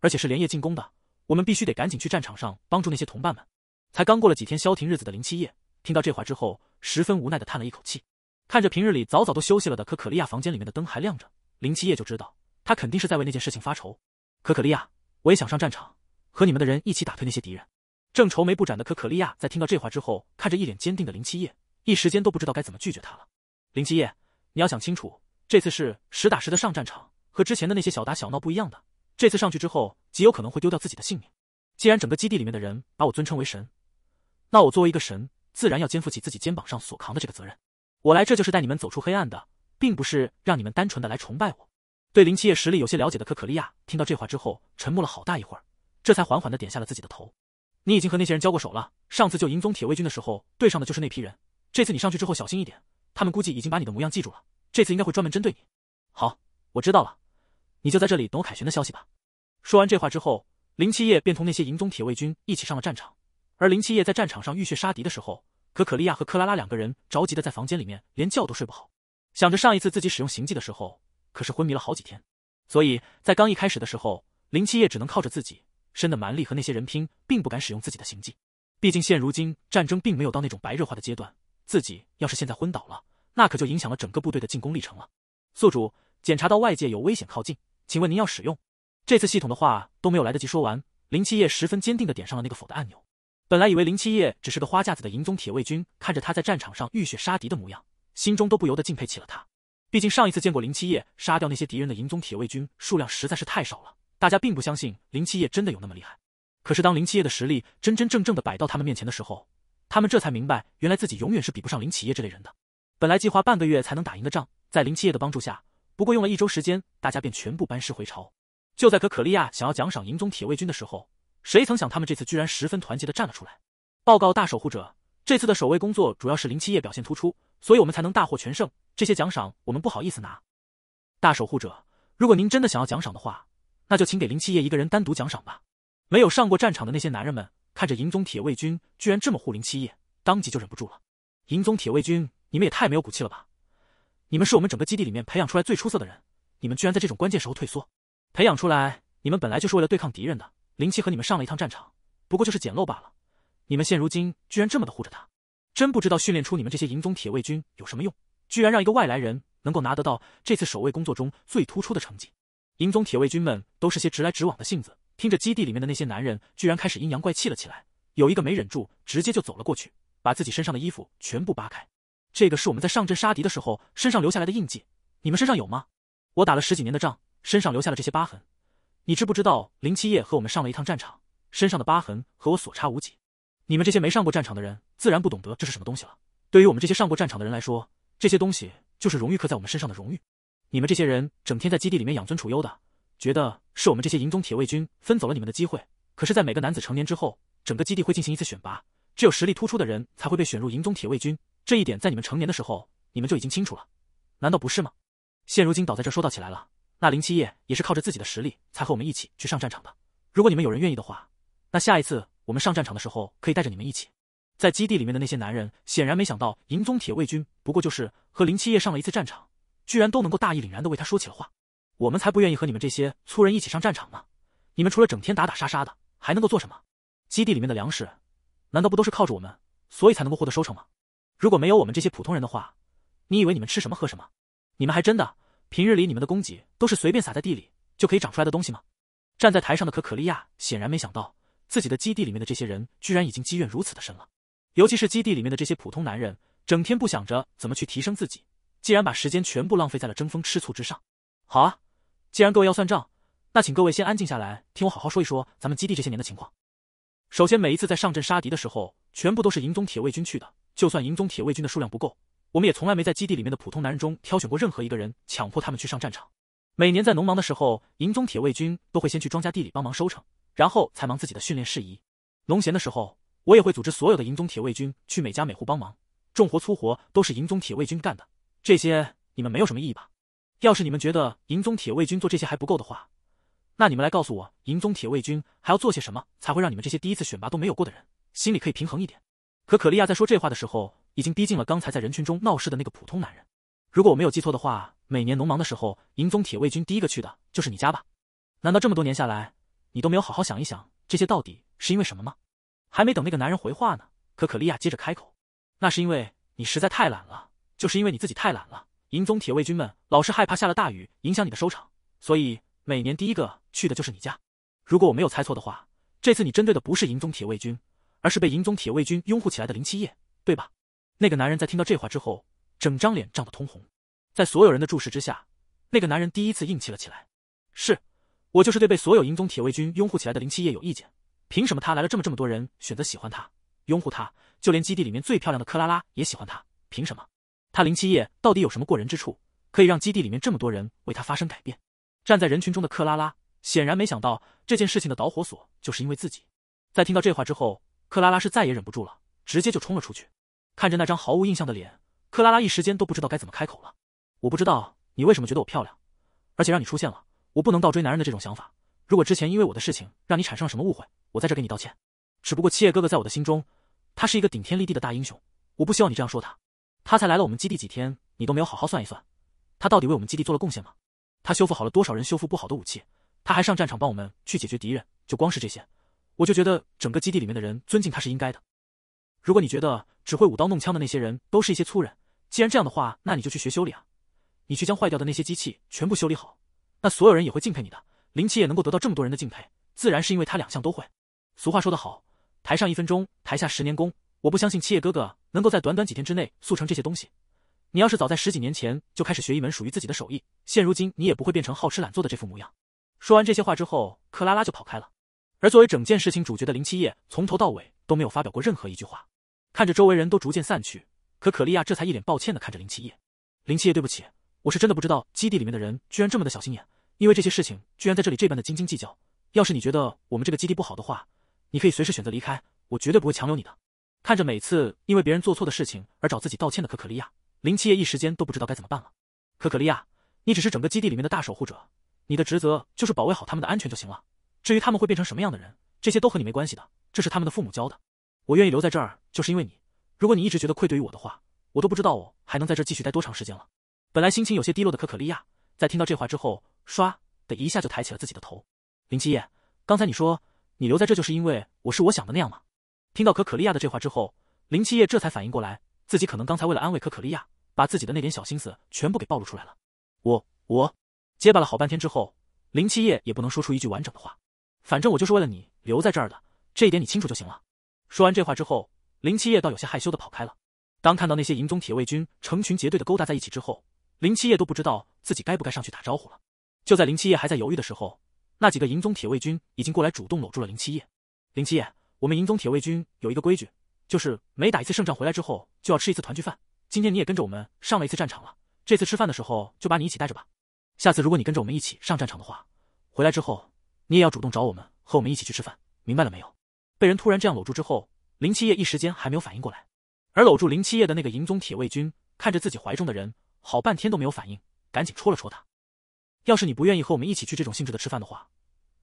而且是连夜进攻的。我们必须得赶紧去战场上帮助那些同伴们。才刚过了几天消停日子的林七夜，听到这话之后，十分无奈的叹了一口气。看着平日里早早都休息了的可可利亚房间里面的灯还亮着，林七夜就知道他肯定是在为那件事情发愁。可可利亚，我也想上战场，和你们的人一起打退那些敌人。正愁眉不展的可可利亚在听到这话之后，看着一脸坚定的林七夜，一时间都不知道该怎么拒绝他了。林七夜，你要想清楚，这次是实打实的上战场，和之前的那些小打小闹不一样的。这次上去之后，极有可能会丢掉自己的性命。既然整个基地里面的人把我尊称为神，那我作为一个神，自然要肩负起自己肩膀上所扛的这个责任。我来这就是带你们走出黑暗的，并不是让你们单纯的来崇拜我。对林七夜实力有些了解的可可利亚听到这话之后，沉默了好大一会儿，这才缓缓的点下了自己的头。你已经和那些人交过手了，上次救银宗铁卫军的时候对上的就是那批人。这次你上去之后小心一点，他们估计已经把你的模样记住了，这次应该会专门针对你。好，我知道了。你就在这里等我凯旋的消息吧。说完这话之后，林七夜便同那些银宗铁卫军一起上了战场。而林七夜在战场上浴血杀敌的时候，可可利亚和克拉拉两个人着急的在房间里面连觉都睡不好，想着上一次自己使用行迹的时候可是昏迷了好几天，所以在刚一开始的时候，林七夜只能靠着自己身的蛮力和那些人拼，并不敢使用自己的行迹。毕竟现如今战争并没有到那种白热化的阶段，自己要是现在昏倒了，那可就影响了整个部队的进攻历程了。宿主检查到外界有危险靠近。请问您要使用这次系统的话都没有来得及说完，林七夜十分坚定的点上了那个否的按钮。本来以为林七夜只是个花架子的银宗铁卫军，看着他在战场上浴血杀敌的模样，心中都不由得敬佩起了他。毕竟上一次见过林七夜杀掉那些敌人的银宗铁卫军数量实在是太少了，大家并不相信林七夜真的有那么厉害。可是当林七夜的实力真真正正的摆到他们面前的时候，他们这才明白，原来自己永远是比不上林七夜这类人的。本来计划半个月才能打赢的仗，在林七夜的帮助下。不过用了一周时间，大家便全部班师回朝。就在可可利亚想要奖赏银宗铁卫军的时候，谁曾想他们这次居然十分团结的站了出来。报告大守护者，这次的守卫工作主要是林七夜表现突出，所以我们才能大获全胜。这些奖赏我们不好意思拿。大守护者，如果您真的想要奖赏的话，那就请给林七夜一个人单独奖赏吧。没有上过战场的那些男人们看着银宗铁卫军居然这么护林七夜，当即就忍不住了。银宗铁卫军，你们也太没有骨气了吧！你们是我们整个基地里面培养出来最出色的人，你们居然在这种关键时候退缩。培养出来，你们本来就是为了对抗敌人的。林七和你们上了一趟战场，不过就是捡漏罢了。你们现如今居然这么的护着他，真不知道训练出你们这些银宗铁卫军有什么用？居然让一个外来人能够拿得到这次守卫工作中最突出的成绩。银宗铁卫军们都是些直来直往的性子，听着基地里面的那些男人居然开始阴阳怪气了起来，有一个没忍住，直接就走了过去，把自己身上的衣服全部扒开。这个是我们在上阵杀敌的时候身上留下来的印记，你们身上有吗？我打了十几年的仗，身上留下了这些疤痕。你知不知道林七夜和我们上了一趟战场，身上的疤痕和我所差无几。你们这些没上过战场的人，自然不懂得这是什么东西了。对于我们这些上过战场的人来说，这些东西就是荣誉刻在我们身上的荣誉。你们这些人整天在基地里面养尊处优的，觉得是我们这些营中铁卫军分走了你们的机会。可是，在每个男子成年之后，整个基地会进行一次选拔，只有实力突出的人才会被选入营中铁卫军。这一点在你们成年的时候，你们就已经清楚了，难道不是吗？现如今倒在这说道起来了，那林七夜也是靠着自己的实力才和我们一起去上战场的。如果你们有人愿意的话，那下一次我们上战场的时候可以带着你们一起。在基地里面的那些男人显然没想到，银宗铁卫军不过就是和林七夜上了一次战场，居然都能够大义凛然的为他说起了话。我们才不愿意和你们这些粗人一起上战场呢！你们除了整天打打杀杀的，还能够做什么？基地里面的粮食，难道不都是靠着我们，所以才能够获得收成吗？如果没有我们这些普通人的话，你以为你们吃什么喝什么？你们还真的平日里你们的供给都是随便撒在地里就可以长出来的东西吗？站在台上的可可利亚显然没想到自己的基地里面的这些人居然已经积怨如此的深了，尤其是基地里面的这些普通男人，整天不想着怎么去提升自己，竟然把时间全部浪费在了争风吃醋之上。好啊，既然各位要算账，那请各位先安静下来，听我好好说一说咱们基地这些年的情况。首先，每一次在上阵杀敌的时候，全部都是营中铁卫军去的。就算营中铁卫军的数量不够，我们也从来没在基地里面的普通男人中挑选过任何一个人，强迫他们去上战场。每年在农忙的时候，营中铁卫军都会先去庄稼地里帮忙收成，然后才忙自己的训练事宜。农闲的时候，我也会组织所有的银宗铁卫军去每家每户帮忙，重活粗活都是银宗铁卫军干的。这些你们没有什么异议吧？要是你们觉得银宗铁卫军做这些还不够的话，那你们来告诉我，银宗铁卫军还要做些什么，才会让你们这些第一次选拔都没有过的人心里可以平衡一点？可可利亚在说这话的时候，已经逼近了刚才在人群中闹事的那个普通男人。如果我没有记错的话，每年农忙的时候，银宗铁卫军第一个去的就是你家吧？难道这么多年下来，你都没有好好想一想，这些到底是因为什么吗？还没等那个男人回话呢，可可利亚接着开口：“那是因为你实在太懒了，就是因为你自己太懒了。银宗铁卫军们老是害怕下了大雨影响你的收场，所以每年第一个去的就是你家。如果我没有猜错的话，这次你针对的不是银宗铁卫军，而是被银宗铁卫军拥护起来的林七夜，对吧？”那个男人在听到这话之后，整张脸涨得通红，在所有人的注视之下，那个男人第一次硬气了起来：“是我就是对被所有银宗铁卫军拥护起来的林七夜有意见。”凭什么他来了这么这么多人选择喜欢他、拥护他，就连基地里面最漂亮的克拉拉也喜欢他？凭什么？他林七夜到底有什么过人之处，可以让基地里面这么多人为他发生改变？站在人群中的克拉拉显然没想到这件事情的导火索就是因为自己。在听到这话之后，克拉拉是再也忍不住了，直接就冲了出去。看着那张毫无印象的脸，克拉拉一时间都不知道该怎么开口了。我不知道你为什么觉得我漂亮，而且让你出现了，我不能倒追男人的这种想法。如果之前因为我的事情让你产生了什么误会，我在这给你道歉。只不过七叶哥哥在我的心中，他是一个顶天立地的大英雄，我不希望你这样说他。他才来了我们基地几天，你都没有好好算一算，他到底为我们基地做了贡献吗？他修复好了多少人修复不好的武器？他还上战场帮我们去解决敌人，就光是这些，我就觉得整个基地里面的人尊敬他是应该的。如果你觉得只会舞刀弄枪的那些人都是一些粗人，既然这样的话，那你就去学修理啊！你去将坏掉的那些机器全部修理好，那所有人也会敬佩你的。林七也能够得到这么多人的敬佩，自然是因为他两项都会。俗话说得好，台上一分钟，台下十年功。我不相信七叶哥哥能够在短短几天之内速成这些东西。你要是早在十几年前就开始学一门属于自己的手艺，现如今你也不会变成好吃懒做的这副模样。说完这些话之后，克拉拉就跑开了。而作为整件事情主角的林七叶，从头到尾都没有发表过任何一句话。看着周围人都逐渐散去，可可利亚这才一脸抱歉的看着林七叶：“林七叶，对不起，我是真的不知道基地里面的人居然这么的小心眼。”因为这些事情居然在这里这般的斤斤计较，要是你觉得我们这个基地不好的话，你可以随时选择离开，我绝对不会强留你的。看着每次因为别人做错的事情而找自己道歉的可可利亚，林七夜一时间都不知道该怎么办了。可可利亚，你只是整个基地里面的大守护者，你的职责就是保卫好他们的安全就行了。至于他们会变成什么样的人，这些都和你没关系的，这是他们的父母教的。我愿意留在这儿，就是因为你。如果你一直觉得愧对于我的话，我都不知道我还能在这继续待多长时间了。本来心情有些低落的可可利亚，在听到这话之后。唰的一下就抬起了自己的头，林七夜，刚才你说你留在这就是因为我是我想的那样吗？听到可可利亚的这话之后，林七夜这才反应过来，自己可能刚才为了安慰可可利亚，把自己的那点小心思全部给暴露出来了。我我结巴了好半天之后，林七夜也不能说出一句完整的话。反正我就是为了你留在这儿的，这一点你清楚就行了。说完这话之后，林七夜倒有些害羞的跑开了。当看到那些银宗铁卫军成群结队的勾搭在一起之后，林七夜都不知道自己该不该上去打招呼了。就在林七夜还在犹豫的时候，那几个银宗铁卫军已经过来主动搂住了林七夜。林七夜，我们银宗铁卫军有一个规矩，就是每打一次胜仗回来之后就要吃一次团聚饭。今天你也跟着我们上了一次战场了，这次吃饭的时候就把你一起带着吧。下次如果你跟着我们一起上战场的话，回来之后你也要主动找我们和我们一起去吃饭，明白了没有？被人突然这样搂住之后，林七夜一时间还没有反应过来，而搂住林七夜的那个银宗铁卫军看着自己怀中的人，好半天都没有反应，赶紧戳了戳他。要是你不愿意和我们一起去这种性质的吃饭的话，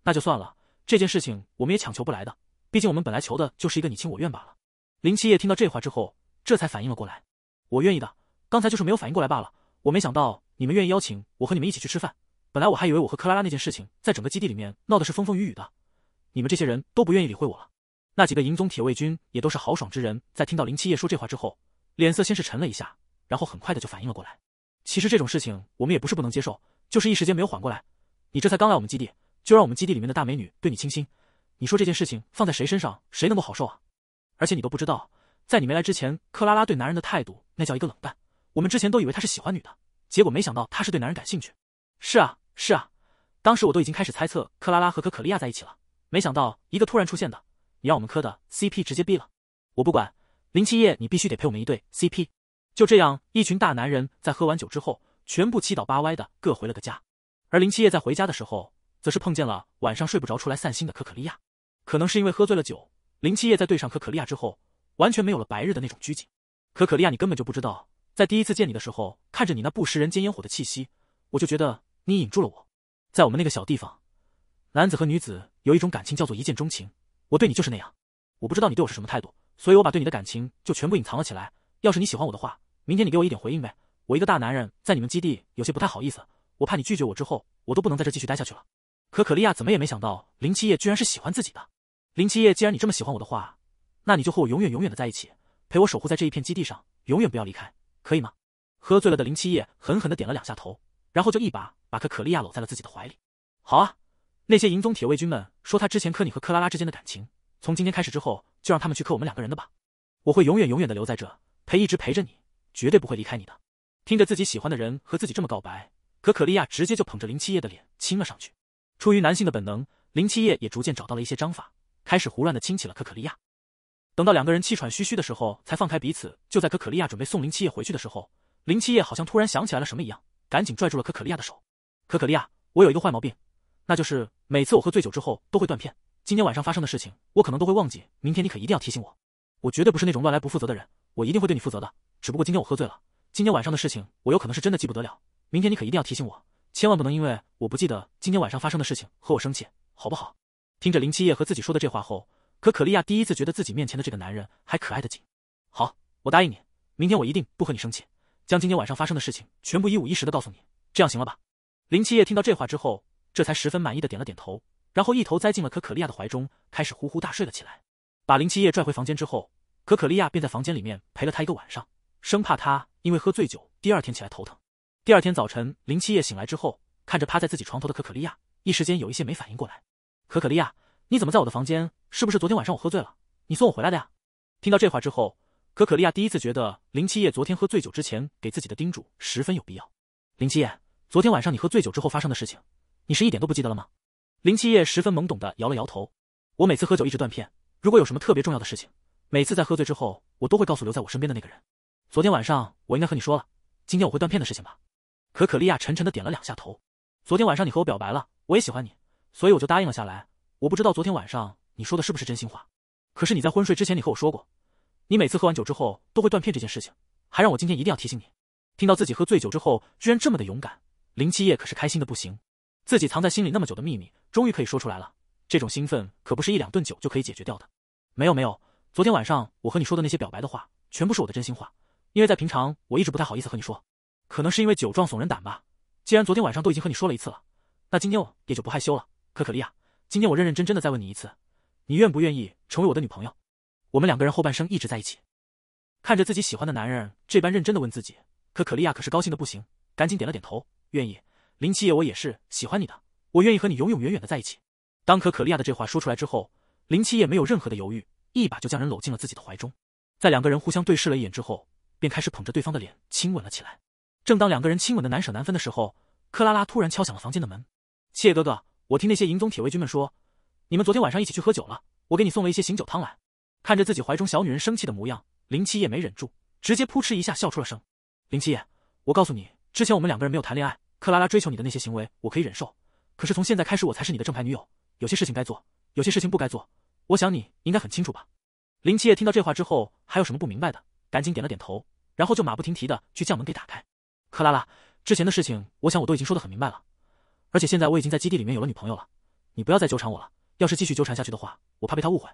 那就算了。这件事情我们也强求不来的，毕竟我们本来求的就是一个你情我愿罢了。林七夜听到这话之后，这才反应了过来，我愿意的，刚才就是没有反应过来罢了。我没想到你们愿意邀请我和你们一起去吃饭，本来我还以为我和克拉拉那件事情在整个基地里面闹的是风风雨雨的，你们这些人都不愿意理会我了。那几个银宗铁卫军也都是豪爽之人，在听到林七夜说这话之后，脸色先是沉了一下，然后很快的就反应了过来。其实这种事情我们也不是不能接受。就是一时间没有缓过来，你这才刚来我们基地，就让我们基地里面的大美女对你倾心，你说这件事情放在谁身上，谁能够好受啊？而且你都不知道，在你没来之前，克拉拉对男人的态度那叫一个冷淡。我们之前都以为她是喜欢女的，结果没想到她是对男人感兴趣。是啊，是啊，当时我都已经开始猜测克拉拉和可可利亚在一起了，没想到一个突然出现的，你让我们磕的 CP 直接毙了。我不管，林七夜，你必须得陪我们一对 CP。就这样，一群大男人在喝完酒之后。全部七倒八歪的各回了个家，而林七夜在回家的时候，则是碰见了晚上睡不着出来散心的可可利亚。可能是因为喝醉了酒，林七夜在对上可可利亚之后，完全没有了白日的那种拘谨。可可利亚，你根本就不知道，在第一次见你的时候，看着你那不食人间烟火的气息，我就觉得你引住了我。在我们那个小地方，男子和女子有一种感情叫做一见钟情，我对你就是那样。我不知道你对我是什么态度，所以我把对你的感情就全部隐藏了起来。要是你喜欢我的话，明天你给我一点回应呗。我一个大男人在你们基地有些不太好意思，我怕你拒绝我之后，我都不能在这继续待下去了。可可利亚怎么也没想到林七夜居然是喜欢自己的。林七夜，既然你这么喜欢我的话，那你就和我永远永远的在一起，陪我守护在这一片基地上，永远不要离开，可以吗？喝醉了的林七夜狠狠的点了两下头，然后就一把把可可利亚搂在了自己的怀里。好啊，那些银宗铁卫军们说他之前磕你和克拉拉之间的感情，从今天开始之后，就让他们去磕我们两个人的吧。我会永远永远的留在这，陪一直陪着你，绝对不会离开你的。听着自己喜欢的人和自己这么告白，可可利亚直接就捧着林七夜的脸亲了上去。出于男性的本能，林七夜也逐渐找到了一些章法，开始胡乱的亲起了可可利亚。等到两个人气喘吁吁的时候，才放开彼此。就在可可利亚准备送林七夜回去的时候，林七夜好像突然想起来了什么一样，赶紧拽住了可可利亚的手。可可利亚，我有一个坏毛病，那就是每次我喝醉酒之后都会断片。今天晚上发生的事情，我可能都会忘记。明天你可一定要提醒我。我绝对不是那种乱来不负责的人，我一定会对你负责的。只不过今天我喝醉了，今天晚上的事情我有可能是真的记不得了。明天你可一定要提醒我。千万不能因为我不记得今天晚上发生的事情和我生气，好不好？听着林七夜和自己说的这话后，可可利亚第一次觉得自己面前的这个男人还可爱的紧。好，我答应你，明天我一定不和你生气，将今天晚上发生的事情全部一五一十的告诉你，这样行了吧？林七夜听到这话之后，这才十分满意的点了点头，然后一头栽进了可可利亚的怀中，开始呼呼大睡了起来。把林七夜拽回房间之后，可可利亚便在房间里面陪了他一个晚上，生怕他因为喝醉酒第二天起来头疼。第二天早晨，林七夜醒来之后，看着趴在自己床头的可可利亚，一时间有一些没反应过来。可可利亚，你怎么在我的房间？是不是昨天晚上我喝醉了，你送我回来的呀？听到这话之后，可可利亚第一次觉得林七夜昨天喝醉酒之前给自己的叮嘱十分有必要。林七夜，昨天晚上你喝醉酒之后发生的事情，你是一点都不记得了吗？林七夜十分懵懂的摇了摇头。我每次喝酒一直断片，如果有什么特别重要的事情，每次在喝醉之后，我都会告诉留在我身边的那个人。昨天晚上我应该和你说了，今天我会断片的事情吧？可可利亚沉沉的点了两下头。昨天晚上你和我表白了，我也喜欢你，所以我就答应了下来。我不知道昨天晚上你说的是不是真心话，可是你在昏睡之前你和我说过，你每次喝完酒之后都会断片这件事情，还让我今天一定要提醒你。听到自己喝醉酒之后居然这么的勇敢，林七夜可是开心的不行。自己藏在心里那么久的秘密终于可以说出来了，这种兴奋可不是一两顿酒就可以解决掉的。没有没有，昨天晚上我和你说的那些表白的话，全部是我的真心话，因为在平常我一直不太好意思和你说。可能是因为酒壮怂人胆吧。既然昨天晚上都已经和你说了一次了，那今天我也就不害羞了。可可利亚，今天我认认真真的再问你一次，你愿不愿意成为我的女朋友？我们两个人后半生一直在一起。看着自己喜欢的男人这般认真的问自己，可可利亚可是高兴的不行，赶紧点了点头，愿意。林七夜，我也是喜欢你的，我愿意和你永永远远的在一起。当可可利亚的这话说出来之后，林七夜没有任何的犹豫，一把就将人搂进了自己的怀中。在两个人互相对视了一眼之后，便开始捧着对方的脸亲吻了起来。正当两个人亲吻的难舍难分的时候，克拉拉突然敲响了房间的门。七夜哥哥，我听那些银宗铁卫军们说，你们昨天晚上一起去喝酒了，我给你送了一些醒酒汤来。看着自己怀中小女人生气的模样，林七夜没忍住，直接扑哧一下笑出了声。林七夜，我告诉你，之前我们两个人没有谈恋爱，克拉拉追求你的那些行为我可以忍受，可是从现在开始我才是你的正牌女友，有些事情该做，有些事情不该做，我想你应该很清楚吧。林七夜听到这话之后，还有什么不明白的？赶紧点了点头，然后就马不停蹄的去将门给打开。克拉拉，之前的事情，我想我都已经说得很明白了，而且现在我已经在基地里面有了女朋友了，你不要再纠缠我了。要是继续纠缠下去的话，我怕被他误会。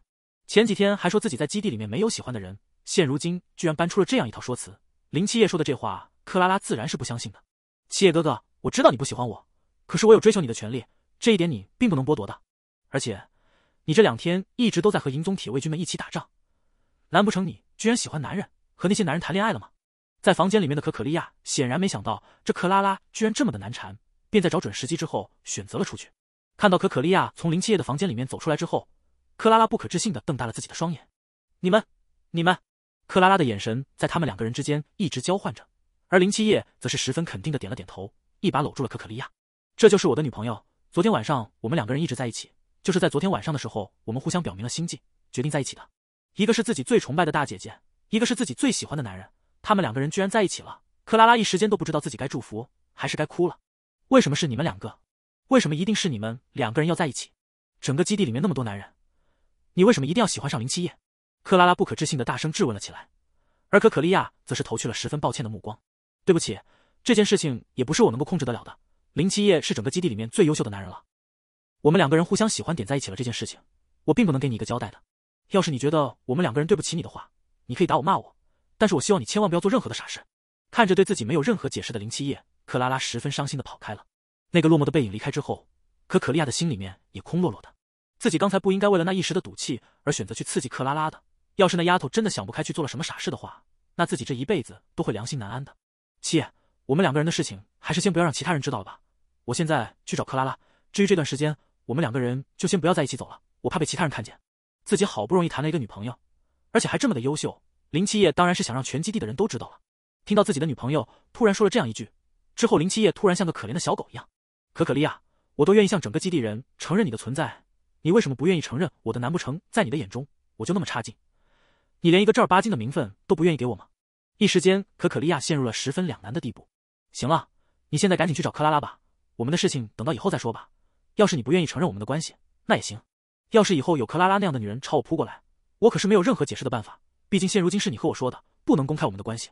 前几天还说自己在基地里面没有喜欢的人，现如今居然搬出了这样一套说辞。林七夜说的这话，克拉拉自然是不相信的。七夜哥哥，我知道你不喜欢我，可是我有追求你的权利，这一点你并不能剥夺的。而且，你这两天一直都在和银宗铁卫军们一起打仗，难不成你居然喜欢男人，和那些男人谈恋爱了吗？在房间里面的可可利亚显然没想到这克拉拉居然这么的难缠，便在找准时机之后选择了出去。看到可可利亚从林七夜的房间里面走出来之后，克拉拉不可置信的瞪大了自己的双眼。你们，你们！克拉拉的眼神在他们两个人之间一直交换着，而林七夜则是十分肯定的点了点头，一把搂住了可可利亚。这就是我的女朋友。昨天晚上我们两个人一直在一起，就是在昨天晚上的时候，我们互相表明了心迹，决定在一起的。一个是自己最崇拜的大姐姐，一个是自己最喜欢的男人。他们两个人居然在一起了，克拉拉一时间都不知道自己该祝福还是该哭了。为什么是你们两个？为什么一定是你们两个人要在一起？整个基地里面那么多男人，你为什么一定要喜欢上林七夜？克拉拉不可置信的大声质问了起来，而可可利亚则是投去了十分抱歉的目光。对不起，这件事情也不是我能够控制得了的。林七夜是整个基地里面最优秀的男人了，我们两个人互相喜欢点在一起了这件事情，我并不能给你一个交代的。要是你觉得我们两个人对不起你的话，你可以打我骂我，但是我希望你千万不要做任何的傻事。看着对自己没有任何解释的林七夜，克拉拉十分伤心的跑开了。那个落寞的背影离开之后，可可利亚的心里面也空落落的。自己刚才不应该为了那一时的赌气而选择去刺激克拉拉的。要是那丫头真的想不开去做了什么傻事的话，那自己这一辈子都会良心难安的。七爷，我们两个人的事情还是先不要让其他人知道了吧。我现在去找克拉拉。至于这段时间，我们两个人就先不要在一起走了，我怕被其他人看见。自己好不容易谈了一个女朋友，而且还这么的优秀。林七夜当然是想让全基地的人都知道了。听到自己的女朋友突然说了这样一句之后，林七夜突然像个可怜的小狗一样。可可利亚，我都愿意向整个基地人承认你的存在。你为什么不愿意承认我的？难不成在你的眼中我就那么差劲？你连一个正儿八经的名分都不愿意给我吗？一时间，可可利亚陷入了十分两难的地步。行了，你现在赶紧去找克拉拉吧，我们的事情等到以后再说吧。要是你不愿意承认我们的关系，那也行。要是以后有克拉拉那样的女人朝我扑过来，我可是没有任何解释的办法。毕竟现如今是你和我说的，不能公开我们的关系。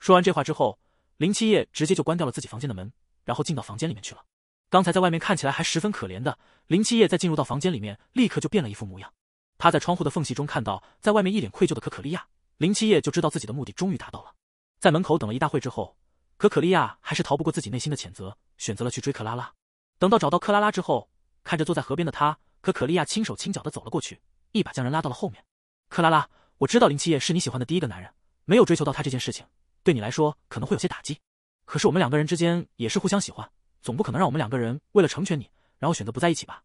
说完这话之后，林七夜直接就关掉了自己房间的门，然后进到房间里面去了。刚才在外面看起来还十分可怜的林七夜，在进入到房间里面，立刻就变了一副模样。他在窗户的缝隙中看到在外面一脸愧疚的可可利亚，林七夜就知道自己的目的终于达到了。在门口等了一大会之后，可可利亚还是逃不过自己内心的谴责，选择了去追克拉拉。等到找到克拉拉之后，看着坐在河边的他，可可利亚轻手轻脚的走了过去，一把将人拉到了后面。克拉拉，我知道林七夜是你喜欢的第一个男人，没有追求到他这件事情，对你来说可能会有些打击。可是我们两个人之间也是互相喜欢。总不可能让我们两个人为了成全你，然后选择不在一起吧？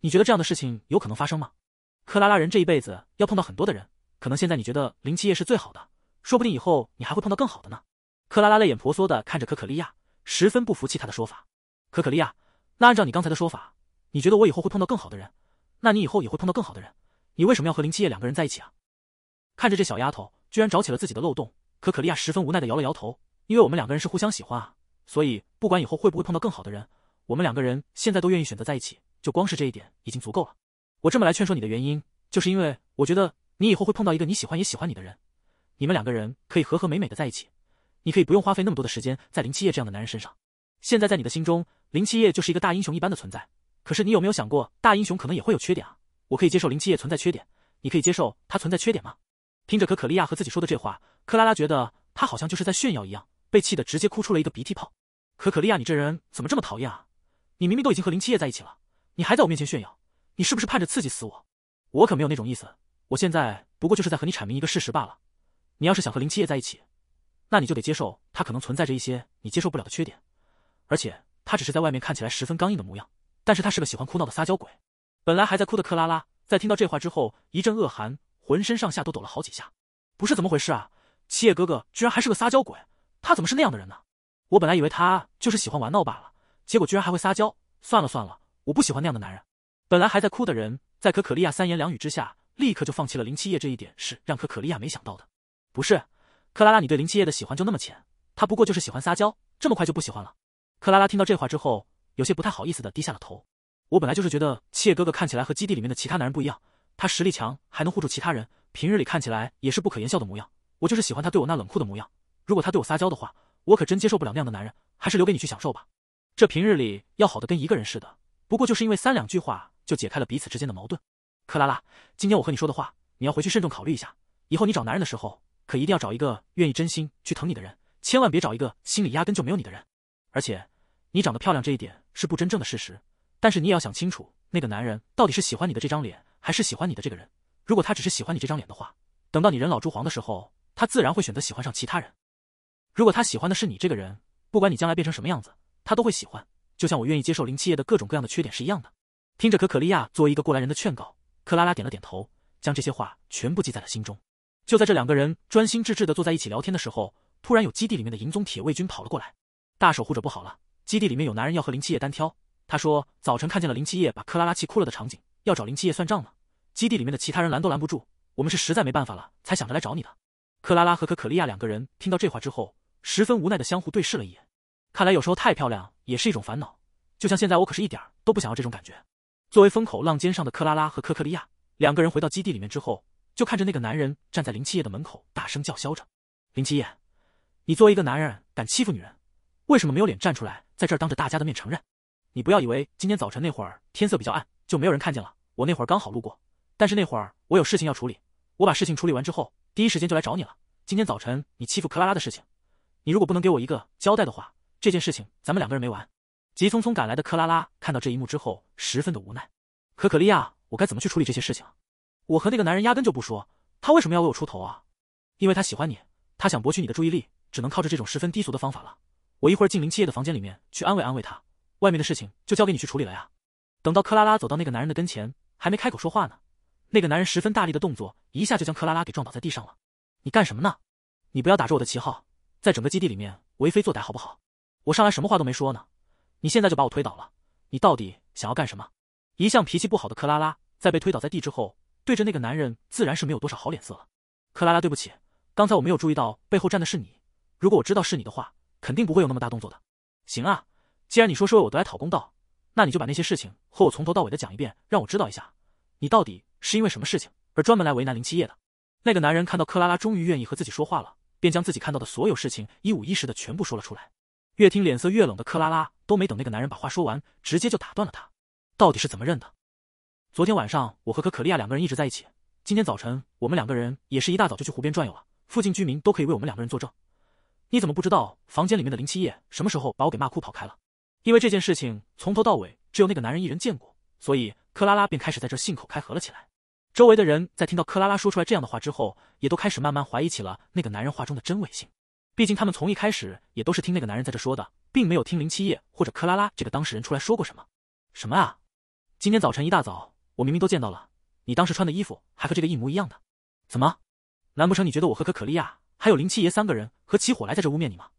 你觉得这样的事情有可能发生吗？克拉拉人这一辈子要碰到很多的人，可能现在你觉得林七夜是最好的，说不定以后你还会碰到更好的呢。克拉拉泪眼婆娑的看着可可利亚，十分不服气他的说法。可可利亚，那按照你刚才的说法，你觉得我以后会碰到更好的人？那你以后也会碰到更好的人，你为什么要和林七夜两个人在一起啊？看着这小丫头居然找起了自己的漏洞，可可利亚十分无奈的摇了摇头，因为我们两个人是互相喜欢啊。所以，不管以后会不会碰到更好的人，我们两个人现在都愿意选择在一起，就光是这一点已经足够了。我这么来劝说你的原因，就是因为我觉得你以后会碰到一个你喜欢也喜欢你的人，你们两个人可以和和美美的在一起，你可以不用花费那么多的时间在林七夜这样的男人身上。现在在你的心中，林七夜就是一个大英雄一般的存在。可是你有没有想过，大英雄可能也会有缺点啊？我可以接受林七夜存在缺点，你可以接受他存在缺点吗？听着可可利亚和自己说的这话，克拉拉觉得他好像就是在炫耀一样。被气得直接哭出了一个鼻涕泡。可可利亚，你这人怎么这么讨厌啊？你明明都已经和林七夜在一起了，你还在我面前炫耀，你是不是盼着刺激死我？我可没有那种意思，我现在不过就是在和你阐明一个事实罢了。你要是想和林七夜在一起，那你就得接受他可能存在着一些你接受不了的缺点，而且他只是在外面看起来十分刚硬的模样，但是他是个喜欢哭闹的撒娇鬼。本来还在哭的克拉拉，在听到这话之后，一阵恶寒，浑身上下都抖了好几下。不是怎么回事啊？七夜哥哥居然还是个撒娇鬼！他怎么是那样的人呢？我本来以为他就是喜欢玩闹罢了，结果居然还会撒娇。算了算了，我不喜欢那样的男人。本来还在哭的人，在可可利亚三言两语之下，立刻就放弃了林七夜。这一点是让可可利亚没想到的。不是，克拉拉，你对林七夜的喜欢就那么浅？他不过就是喜欢撒娇，这么快就不喜欢了？克拉拉听到这话之后，有些不太好意思的低下了头。我本来就是觉得七夜哥哥看起来和基地里面的其他男人不一样，他实力强，还能护住其他人，平日里看起来也是不可言笑的模样。我就是喜欢他对我那冷酷的模样。如果他对我撒娇的话，我可真接受不了那样的男人，还是留给你去享受吧。这平日里要好的跟一个人似的，不过就是因为三两句话就解开了彼此之间的矛盾。克拉拉，今天我和你说的话，你要回去慎重考虑一下。以后你找男人的时候，可一定要找一个愿意真心去疼你的人，千万别找一个心里压根就没有你的人。而且，你长得漂亮这一点是不真正的事实，但是你也要想清楚，那个男人到底是喜欢你的这张脸，还是喜欢你的这个人。如果他只是喜欢你这张脸的话，等到你人老珠黄的时候，他自然会选择喜欢上其他人。如果他喜欢的是你这个人，不管你将来变成什么样子，他都会喜欢。就像我愿意接受林七夜的各种各样的缺点是一样的。听着可可利亚作为一个过来人的劝告，克拉拉点了点头，将这些话全部记在了心中。就在这两个人专心致志的坐在一起聊天的时候，突然有基地里面的银宗铁卫军跑了过来。大守护者不好了，基地里面有男人要和林七夜单挑。他说早晨看见了林七夜把克拉拉气哭了的场景，要找林七夜算账呢。基地里面的其他人拦都拦不住，我们是实在没办法了，才想着来找你的。克拉拉和可可利亚两个人听到这话之后。十分无奈的相互对视了一眼，看来有时候太漂亮也是一种烦恼。就像现在，我可是一点都不想要这种感觉。作为风口浪尖上的克拉拉和科克利亚，两个人回到基地里面之后，就看着那个男人站在林七夜的门口，大声叫嚣着：“林七夜，你作为一个男人敢欺负女人，为什么没有脸站出来，在这儿当着大家的面承认？你不要以为今天早晨那会儿天色比较暗，就没有人看见了。我那会儿刚好路过，但是那会儿我有事情要处理，我把事情处理完之后，第一时间就来找你了。今天早晨你欺负克拉拉的事情，你如果不能给我一个交代的话，这件事情咱们两个人没完。”急匆匆赶来的克拉拉看到这一幕之后，十分的无奈。可可利亚，我该怎么去处理这些事情？我和那个男人压根就不说，他为什么要为我出头啊？因为他喜欢你，他想博取你的注意力，只能靠着这种十分低俗的方法了。我一会儿进林七夜的房间里面去安慰安慰他，外面的事情就交给你去处理了呀。等到克拉拉走到那个男人的跟前，还没开口说话呢，那个男人十分大力的动作，一下就将克拉拉给撞倒在地上了。你干什么呢？你不要打着我的旗号，在整个基地里面为非作歹好不好？我上来什么话都没说呢。你现在就把我推倒了，你到底想要干什么？一向脾气不好的克拉拉在被推倒在地之后，对着那个男人自然是没有多少好脸色了。克拉拉，对不起，刚才我没有注意到背后站的是你。如果我知道是你的话，肯定不会有那么大动作的。行啊，既然你说是为我得来讨公道，那你就把那些事情和我从头到尾的讲一遍，让我知道一下，你到底是因为什么事情而专门来为难林七夜的。那个男人看到克拉拉终于愿意和自己说话了，便将自己看到的所有事情一五一十的全部说了出来。越听脸色越冷的克拉拉都没等那个男人把话说完，直接就打断了他。到底是怎么认的？昨天晚上我和可可利亚两个人一直在一起，今天早晨我们两个人也是一大早就去湖边转悠了，附近居民都可以为我们两个人作证。你怎么不知道房间里面的林七夜什么时候把我给骂哭跑开了？因为这件事情从头到尾只有那个男人一人见过，所以克拉拉便开始在这信口开河了起来。周围的人在听到克拉拉说出来这样的话之后，也都开始慢慢怀疑起了那个男人话中的真伪性。毕竟他们从一开始也都是听那个男人在这说的，并没有听林七夜或者克拉拉这个当事人出来说过什么。什么啊？今天早晨一大早，我明明都见到了，你当时穿的衣服还和这个一模一样的，怎么？难不成你觉得我和可可利亚还有林七爷三个人合起伙来在这污蔑你吗？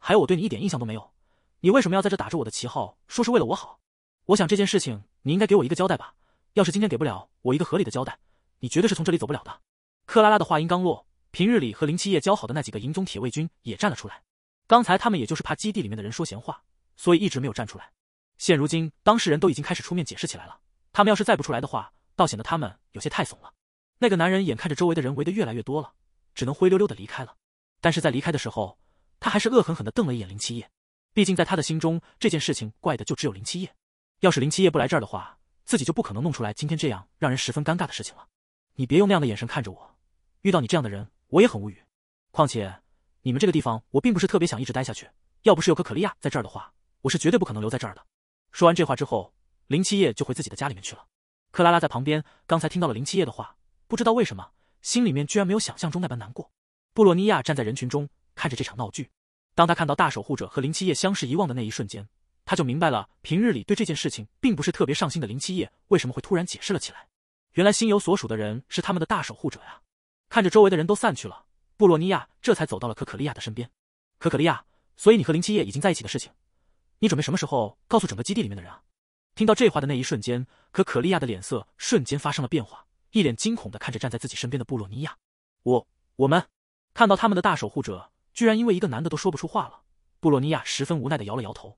还有我对你一点印象都没有，你为什么要在这打着我的旗号，说是为了我好？我想这件事情你应该给我一个交代吧。要是今天给不了我一个合理的交代，你绝对是从这里走不了的。克拉拉的话音刚落。平日里和林七夜交好的那几个银宗铁卫军也站了出来。刚才他们也就是怕基地里面的人说闲话，所以一直没有站出来。现如今当事人都已经开始出面解释起来了，他们要是再不出来的话，倒显得他们有些太怂了。那个男人眼看着周围的人围得越来越多了，只能灰溜溜的离开了。但是在离开的时候，他还是恶狠狠地瞪了一眼林七夜。毕竟在他的心中，这件事情怪的就只有林七夜。要是林七夜不来这儿的话，自己就不可能弄出来今天这样让人十分尴尬的事情了。你别用那样的眼神看着我，遇到你这样的人。我也很无语，况且你们这个地方我并不是特别想一直待下去，要不是有可可利亚在这儿的话，我是绝对不可能留在这儿的。说完这话之后，林七夜就回自己的家里面去了。克拉拉在旁边，刚才听到了林七夜的话，不知道为什么，心里面居然没有想象中那般难过。布洛尼亚站在人群中看着这场闹剧，当他看到大守护者和林七夜相视一望的那一瞬间，他就明白了平日里对这件事情并不是特别上心的林七夜为什么会突然解释了起来。原来心有所属的人是他们的大守护者呀。看着周围的人都散去了，布洛尼亚这才走到了可可利亚的身边。可可利亚，所以你和林七夜已经在一起的事情，你准备什么时候告诉整个基地里面的人啊？听到这话的那一瞬间，可可利亚的脸色瞬间发生了变化，一脸惊恐的看着站在自己身边的布洛尼亚。我我们看到他们的大守护者居然因为一个男的都说不出话了，布洛尼亚十分无奈的摇了摇头。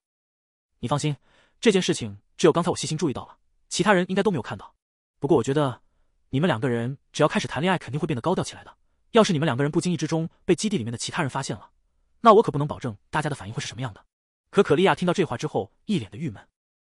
你放心，这件事情只有刚才我细心注意到了，其他人应该都没有看到。不过我觉得。你们两个人只要开始谈恋爱，肯定会变得高调起来的。要是你们两个人不经意之中被基地里面的其他人发现了，那我可不能保证大家的反应会是什么样的。可可利亚听到这话之后，一脸的郁闷。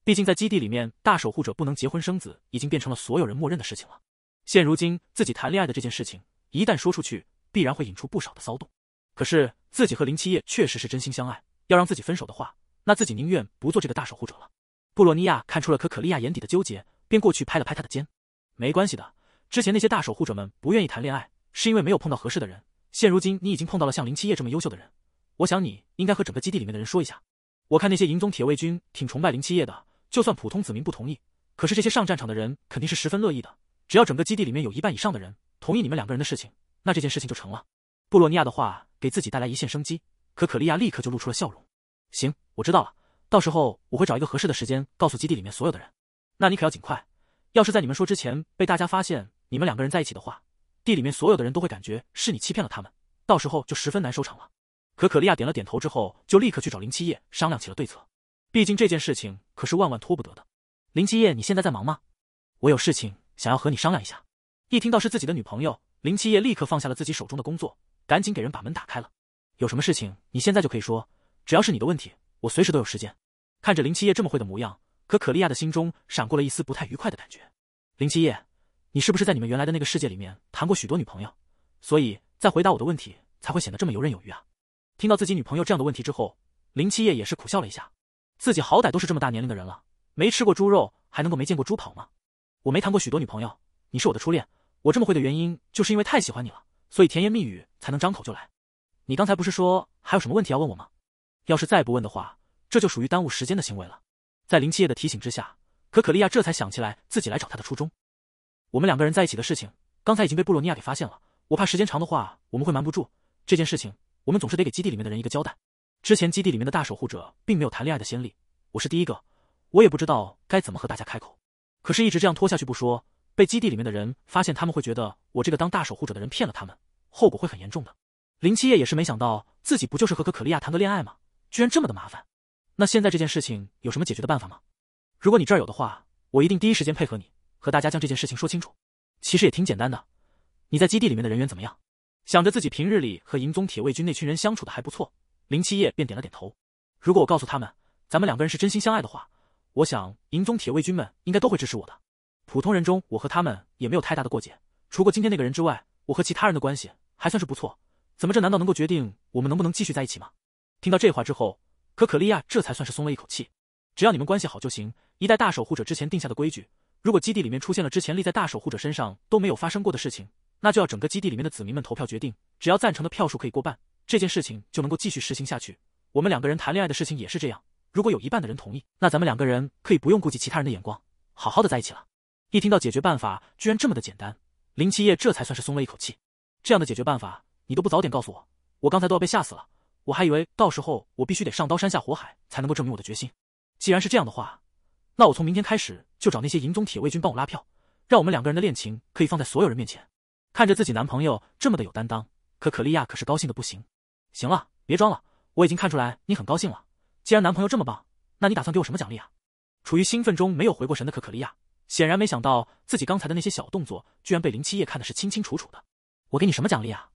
毕竟在基地里面，大守护者不能结婚生子，已经变成了所有人默认的事情了。现如今自己谈恋爱的这件事情，一旦说出去，必然会引出不少的骚动。可是自己和林七夜确实是真心相爱，要让自己分手的话，那自己宁愿不做这个大守护者了。布洛尼亚看出了可可利亚眼底的纠结，便过去拍了拍他的肩：“没关系的。”之前那些大守护者们不愿意谈恋爱，是因为没有碰到合适的人。现如今你已经碰到了像林七夜这么优秀的人，我想你应该和整个基地里面的人说一下。我看那些银宗铁卫军挺崇拜林七夜的，就算普通子民不同意，可是这些上战场的人肯定是十分乐意的。只要整个基地里面有一半以上的人同意你们两个人的事情，那这件事情就成了。布洛尼亚的话给自己带来一线生机，可可利亚立刻就露出了笑容。行，我知道了，到时候我会找一个合适的时间告诉基地里面所有的人。那你可要尽快，要是在你们说之前被大家发现。你们两个人在一起的话，地里面所有的人都会感觉是你欺骗了他们，到时候就十分难收场了。可可利亚点了点头之后，就立刻去找林七夜商量起了对策。毕竟这件事情可是万万拖不得的。林七夜，你现在在忙吗？我有事情想要和你商量一下。一听到是自己的女朋友，林七夜立刻放下了自己手中的工作，赶紧给人把门打开了。有什么事情你现在就可以说，只要是你的问题，我随时都有时间。看着林七夜这么会的模样，可可利亚的心中闪过了一丝不太愉快的感觉。林七夜，你是不是在你们原来的那个世界里面谈过许多女朋友，所以在回答我的问题才会显得这么游刃有余啊？听到自己女朋友这样的问题之后，林七夜也是苦笑了一下。自己好歹都是这么大年龄的人了，没吃过猪肉还能够没见过猪跑吗？我没谈过许多女朋友，你是我的初恋。我这么会的原因，就是因为太喜欢你了，所以甜言蜜语才能张口就来。你刚才不是说还有什么问题要问我吗？要是再不问的话，这就属于耽误时间的行为了。在林七夜的提醒之下，可可利亚这才想起来自己来找他的初衷。我们两个人在一起的事情，刚才已经被布洛尼亚给发现了。我怕时间长的话，我们会瞒不住这件事情。我们总是得给基地里面的人一个交代。之前基地里面的大守护者并没有谈恋爱的先例，我是第一个，我也不知道该怎么和大家开口。可是，一直这样拖下去不说，被基地里面的人发现，他们会觉得我这个当大守护者的人骗了他们，后果会很严重的。林七夜也是没想到，自己不就是和可可利亚谈个恋爱吗？居然这么的麻烦。那现在这件事情有什么解决的办法吗？如果你这儿有的话，我一定第一时间配合你，和大家将这件事情说清楚。其实也挺简单的。你在基地里面的人缘怎么样？想着自己平日里和银宗铁卫军那群人相处的还不错。林七夜便点了点头。如果我告诉他们，咱们两个人是真心相爱的话，我想银宗铁卫军们应该都会支持我的。普通人中，我和他们也没有太大的过节，除过今天那个人之外，我和其他人的关系还算是不错。怎么这难道能够决定我们能不能继续在一起吗？听到这话之后，可可利亚这才算是松了一口气。只要你们关系好就行。一代大守护者之前定下的规矩，如果基地里面出现了之前立在大守护者身上都没有发生过的事情，那就要整个基地里面的子民们投票决定，只要赞成的票数可以过半。这件事情就能够继续实行下去。我们两个人谈恋爱的事情也是这样，如果有一半的人同意，那咱们两个人可以不用顾及其他人的眼光，好好的在一起了。一听到解决办法居然这么的简单，林七夜这才算是松了一口气。这样的解决办法，你都不早点告诉我，我刚才都要被吓死了。我还以为到时候我必须得上刀山下火海才能够证明我的决心。既然是这样的话，那我从明天开始就找那些银宗铁卫军帮我拉票，让我们两个人的恋情可以放在所有人面前。看着自己男朋友这么的有担当，可可利亚可是高兴的不行。行了，别装了，我已经看出来你很高兴了。既然男朋友这么棒，那你打算给我什么奖励啊？处于兴奋中没有回过神的可可利亚，显然没想到自己刚才的那些小动作，居然被林七夜看的是清清楚楚的。我给你什么奖励啊？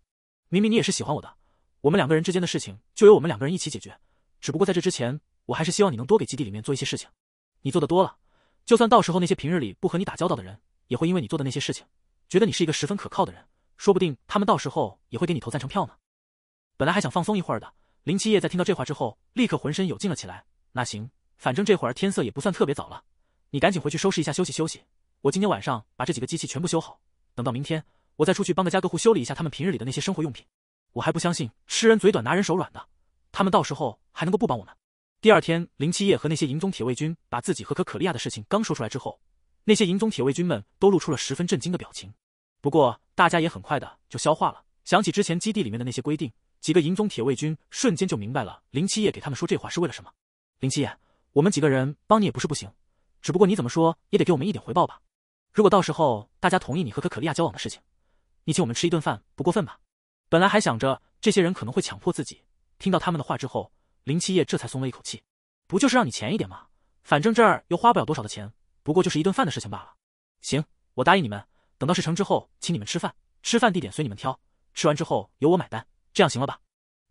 明明你也是喜欢我的，我们两个人之间的事情就由我们两个人一起解决。只不过在这之前，我还是希望你能多给基地里面做一些事情。你做的多了，就算到时候那些平日里不和你打交道的人，也会因为你做的那些事情，觉得你是一个十分可靠的人，说不定他们到时候也会给你投赞成票呢。本来还想放松一会儿的林七夜，在听到这话之后，立刻浑身有劲了起来。那行，反正这会儿天色也不算特别早了，你赶紧回去收拾一下，休息休息。我今天晚上把这几个机器全部修好，等到明天，我再出去帮个家各户修理一下他们平日里的那些生活用品。我还不相信吃人嘴短拿人手软的，他们到时候还能够不帮我们。第二天，林七夜和那些银宗铁卫军把自己和可可利亚的事情刚说出来之后，那些银宗铁卫军们都露出了十分震惊的表情。不过大家也很快的就消化了，想起之前基地里面的那些规定。几个银宗铁卫军瞬间就明白了林七夜给他们说这话是为了什么。林七夜，我们几个人帮你也不是不行，只不过你怎么说也得给我们一点回报吧。如果到时候大家同意你和可可利亚交往的事情，你请我们吃一顿饭不过分吧？本来还想着这些人可能会强迫自己，听到他们的话之后，林七夜这才松了一口气。不就是让你钱一点吗？反正这儿又花不了多少的钱，不过就是一顿饭的事情罢了。行，我答应你们，等到事成之后请你们吃饭，吃饭地点随你们挑，吃完之后由我买单。这样行了吧？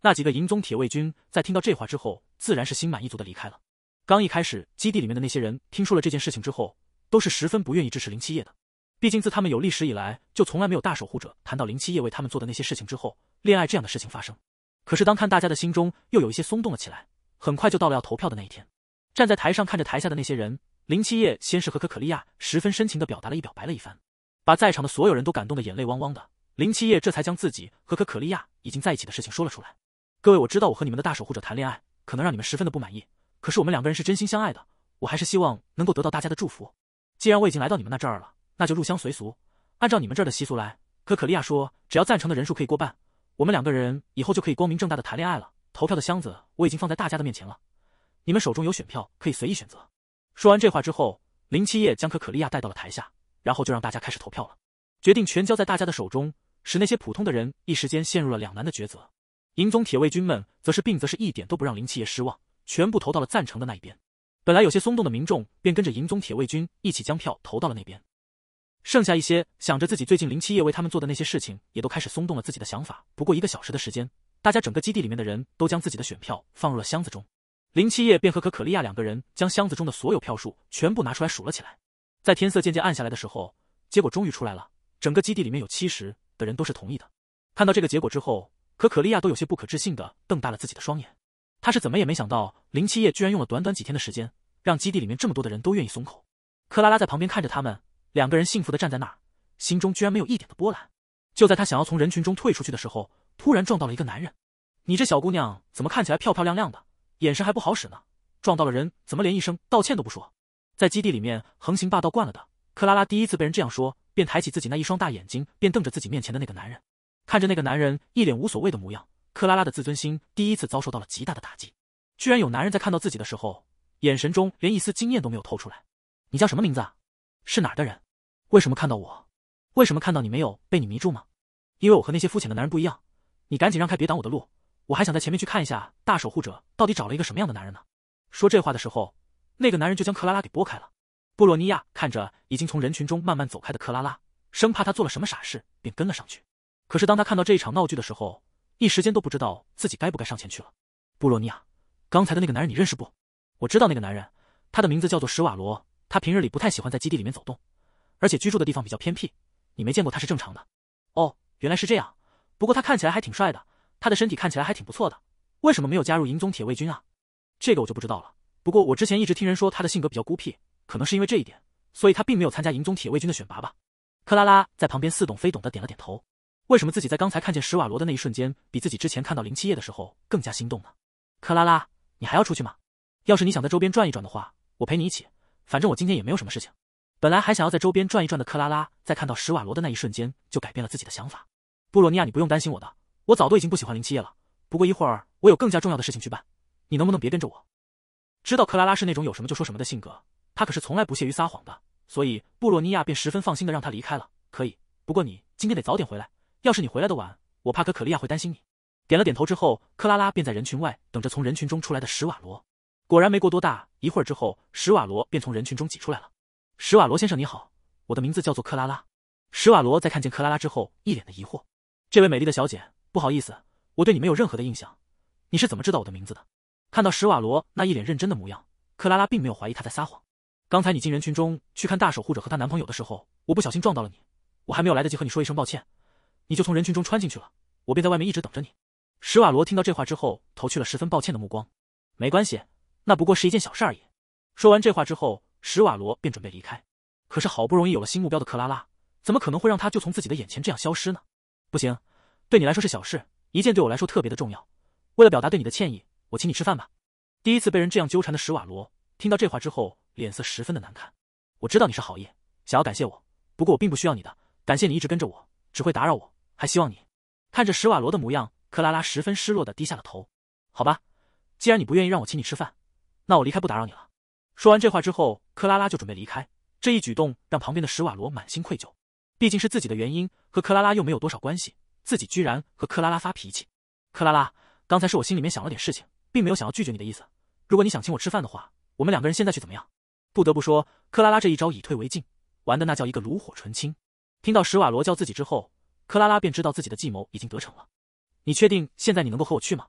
那几个银宗铁卫军在听到这话之后，自然是心满意足的离开了。刚一开始，基地里面的那些人听说了这件事情之后，都是十分不愿意支持林七夜的。毕竟自他们有历史以来，就从来没有大守护者谈到林七夜为他们做的那些事情之后，恋爱这样的事情发生。可是当看大家的心中又有一些松动了起来，很快就到了要投票的那一天。站在台上看着台下的那些人，林七夜先是和可可利亚十分深情的表达了一表白了一番，把在场的所有人都感动的眼泪汪汪的。林七夜这才将自己和可可利亚已经在一起的事情说了出来。各位，我知道我和你们的大守护者谈恋爱，可能让你们十分的不满意。可是我们两个人是真心相爱的，我还是希望能够得到大家的祝福。既然我已经来到你们那这儿了，那就入乡随俗，按照你们这儿的习俗来。可可利亚说，只要赞成的人数可以过半，我们两个人以后就可以光明正大的谈恋爱了。投票的箱子我已经放在大家的面前了，你们手中有选票，可以随意选择。说完这话之后，林七夜将可可利亚带到了台下，然后就让大家开始投票了，决定权交在大家的手中。使那些普通的人一时间陷入了两难的抉择，银宗铁卫军们则是并则是一点都不让林七夜失望，全部投到了赞成的那一边。本来有些松动的民众便跟着银宗铁卫军一起将票投到了那边。剩下一些想着自己最近林七夜为他们做的那些事情，也都开始松动了自己的想法。不过一个小时的时间，大家整个基地里面的人都将自己的选票放入了箱子中。林七夜便和可可利亚两个人将箱子中的所有票数全部拿出来数了起来。在天色渐渐暗下来的时候，结果终于出来了，整个基地里面有七十的人都是同意的。看到这个结果之后，可可利亚都有些不可置信的瞪大了自己的双眼。他是怎么也没想到，林七夜居然用了短短几天的时间，让基地里面这么多的人都愿意松口。克拉拉在旁边看着他们两个人幸福的站在那儿，心中居然没有一点的波澜。就在他想要从人群中退出去的时候，突然撞到了一个男人。你这小姑娘怎么看起来漂漂亮亮的？眼神还不好使呢，撞到了人怎么连一声道歉都不说？在基地里面横行霸道惯了的克拉拉第一次被人这样说，便抬起自己那一双大眼睛，便瞪着自己面前的那个男人，看着那个男人一脸无所谓的模样，克拉拉的自尊心第一次遭受到了极大的打击。居然有男人在看到自己的时候，眼神中连一丝惊艳都没有透出来。你叫什么名字啊？是哪儿的人？为什么看到我？为什么看到你没有被你迷住吗？因为我和那些肤浅的男人不一样。你赶紧让开，别挡我的路。我还想在前面去看一下大守护者到底找了一个什么样的男人呢？说这话的时候，那个男人就将克拉拉给拨开了。布洛尼亚看着已经从人群中慢慢走开的克拉拉，生怕他做了什么傻事，便跟了上去。可是当他看到这一场闹剧的时候，一时间都不知道自己该不该上前去了。布洛尼亚，刚才的那个男人你认识不？我知道那个男人，他的名字叫做史瓦罗。他平日里不太喜欢在基地里面走动，而且居住的地方比较偏僻。你没见过他是正常的。哦，原来是这样。不过他看起来还挺帅的。他的身体看起来还挺不错的，为什么没有加入银宗铁卫军啊？这个我就不知道了。不过我之前一直听人说他的性格比较孤僻，可能是因为这一点，所以他并没有参加银宗铁卫军的选拔吧。克拉拉在旁边似懂非懂的点了点头。为什么自己在刚才看见史瓦罗的那一瞬间，比自己之前看到林七夜的时候更加心动呢？克拉拉，你还要出去吗？要是你想在周边转一转的话，我陪你一起。反正我今天也没有什么事情。本来还想要在周边转一转的克拉拉，在看到史瓦罗的那一瞬间，就改变了自己的想法。布洛尼亚，你不用担心我的。我早都已经不喜欢林七夜了，不过一会儿我有更加重要的事情去办，你能不能别跟着我？知道克拉拉是那种有什么就说什么的性格，她可是从来不屑于撒谎的，所以布洛尼亚便十分放心的让她离开了。可以，不过你今天得早点回来，要是你回来的晚，我怕可可利亚会担心你。点了点头之后，克拉拉便在人群外等着从人群中出来的史瓦罗。果然没过多大一会儿之后，史瓦罗便从人群中挤出来了。史瓦罗先生你好，我的名字叫做克拉拉。史瓦罗在看见克拉拉之后，一脸的疑惑，这位美丽的小姐。不好意思，我对你没有任何的印象。你是怎么知道我的名字的？看到史瓦罗那一脸认真的模样，克拉拉并没有怀疑他在撒谎。刚才你进人群中去看大守护者和她男朋友的时候，我不小心撞到了你，我还没有来得及和你说一声抱歉，你就从人群中穿进去了，我便在外面一直等着你。史瓦罗听到这话之后，投去了十分抱歉的目光。没关系，那不过是一件小事而已。说完这话之后，史瓦罗便准备离开。可是好不容易有了新目标的克拉拉，怎么可能会让他就从自己的眼前这样消失呢？不行。对你来说是小事，一件对我来说特别的重要。为了表达对你的歉意，我请你吃饭吧。第一次被人这样纠缠的史瓦罗听到这话之后，脸色十分的难看。我知道你是好意，想要感谢我，不过我并不需要你的感谢。你一直跟着我，只会打扰我。还希望你看着史瓦罗的模样，克拉拉十分失落的低下了头。好吧，既然你不愿意让我请你吃饭，那我离开不打扰你了。说完这话之后，克拉拉就准备离开。这一举动让旁边的史瓦罗满心愧疚，毕竟是自己的原因，和克拉拉又没有多少关系。自己居然和克拉拉发脾气，克拉拉，刚才是我心里面想了点事情，并没有想要拒绝你的意思。如果你想请我吃饭的话，我们两个人现在去怎么样？不得不说，克拉拉这一招以退为进，玩的那叫一个炉火纯青。听到史瓦罗叫自己之后，克拉拉便知道自己的计谋已经得逞了。你确定现在你能够和我去吗？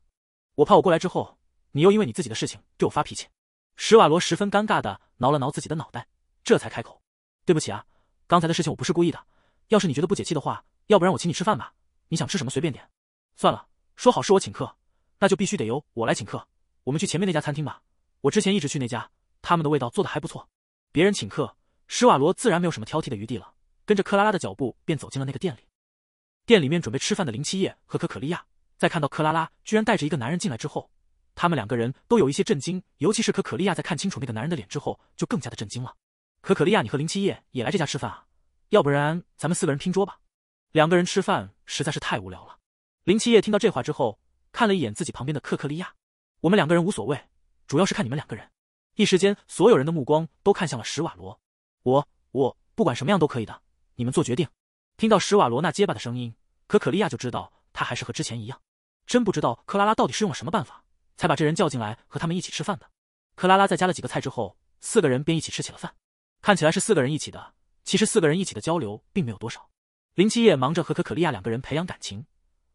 我怕我过来之后，你又因为你自己的事情对我发脾气。史瓦罗十分尴尬的挠了挠自己的脑袋，这才开口：“对不起啊，刚才的事情我不是故意的。要是你觉得不解气的话，要不然我请你吃饭吧。”你想吃什么随便点，算了，说好是我请客，那就必须得由我来请客。我们去前面那家餐厅吧，我之前一直去那家，他们的味道做的还不错。别人请客，施瓦罗自然没有什么挑剔的余地了，跟着克拉拉的脚步便走进了那个店里。店里面准备吃饭的林七夜和可可利亚，在看到克拉拉居然带着一个男人进来之后，他们两个人都有一些震惊，尤其是可可利亚在看清楚那个男人的脸之后，就更加的震惊了。可可利亚，你和林七夜也来这家吃饭啊？要不然咱们四个人拼桌吧。两个人吃饭实在是太无聊了。林七夜听到这话之后，看了一眼自己旁边的克克利亚，我们两个人无所谓，主要是看你们两个人。一时间，所有人的目光都看向了史瓦罗。我我不管什么样都可以的，你们做决定。听到史瓦罗那结巴的声音，可可利亚就知道他还是和之前一样。真不知道克拉拉到底是用了什么办法，才把这人叫进来和他们一起吃饭的。克拉拉再加了几个菜之后，四个人便一起吃起了饭。看起来是四个人一起的。其实四个人一起的交流并没有多少。林七夜忙着和可可利亚两个人培养感情，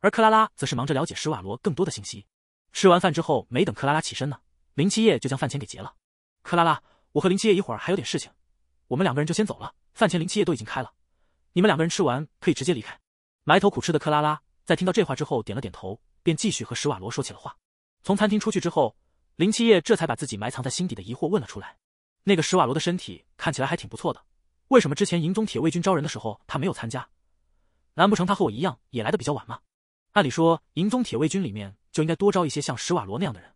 而克拉拉则是忙着了解史瓦罗更多的信息。吃完饭之后，没等克拉拉起身呢，林七夜就将饭钱给结了。克拉拉，我和林七夜一会儿还有点事情，我们两个人就先走了。饭钱林七夜都已经开了，你们两个人吃完可以直接离开。埋头苦吃的克拉拉在听到这话之后点了点头，便继续和史瓦罗说起了话。从餐厅出去之后，林七夜这才把自己埋藏在心底的疑惑问了出来。那个史瓦罗的身体看起来还挺不错的，为什么之前银宗铁卫军招人的时候他没有参加？难不成他和我一样也来的比较晚吗？按理说银宗铁卫军里面就应该多招一些像史瓦罗那样的人，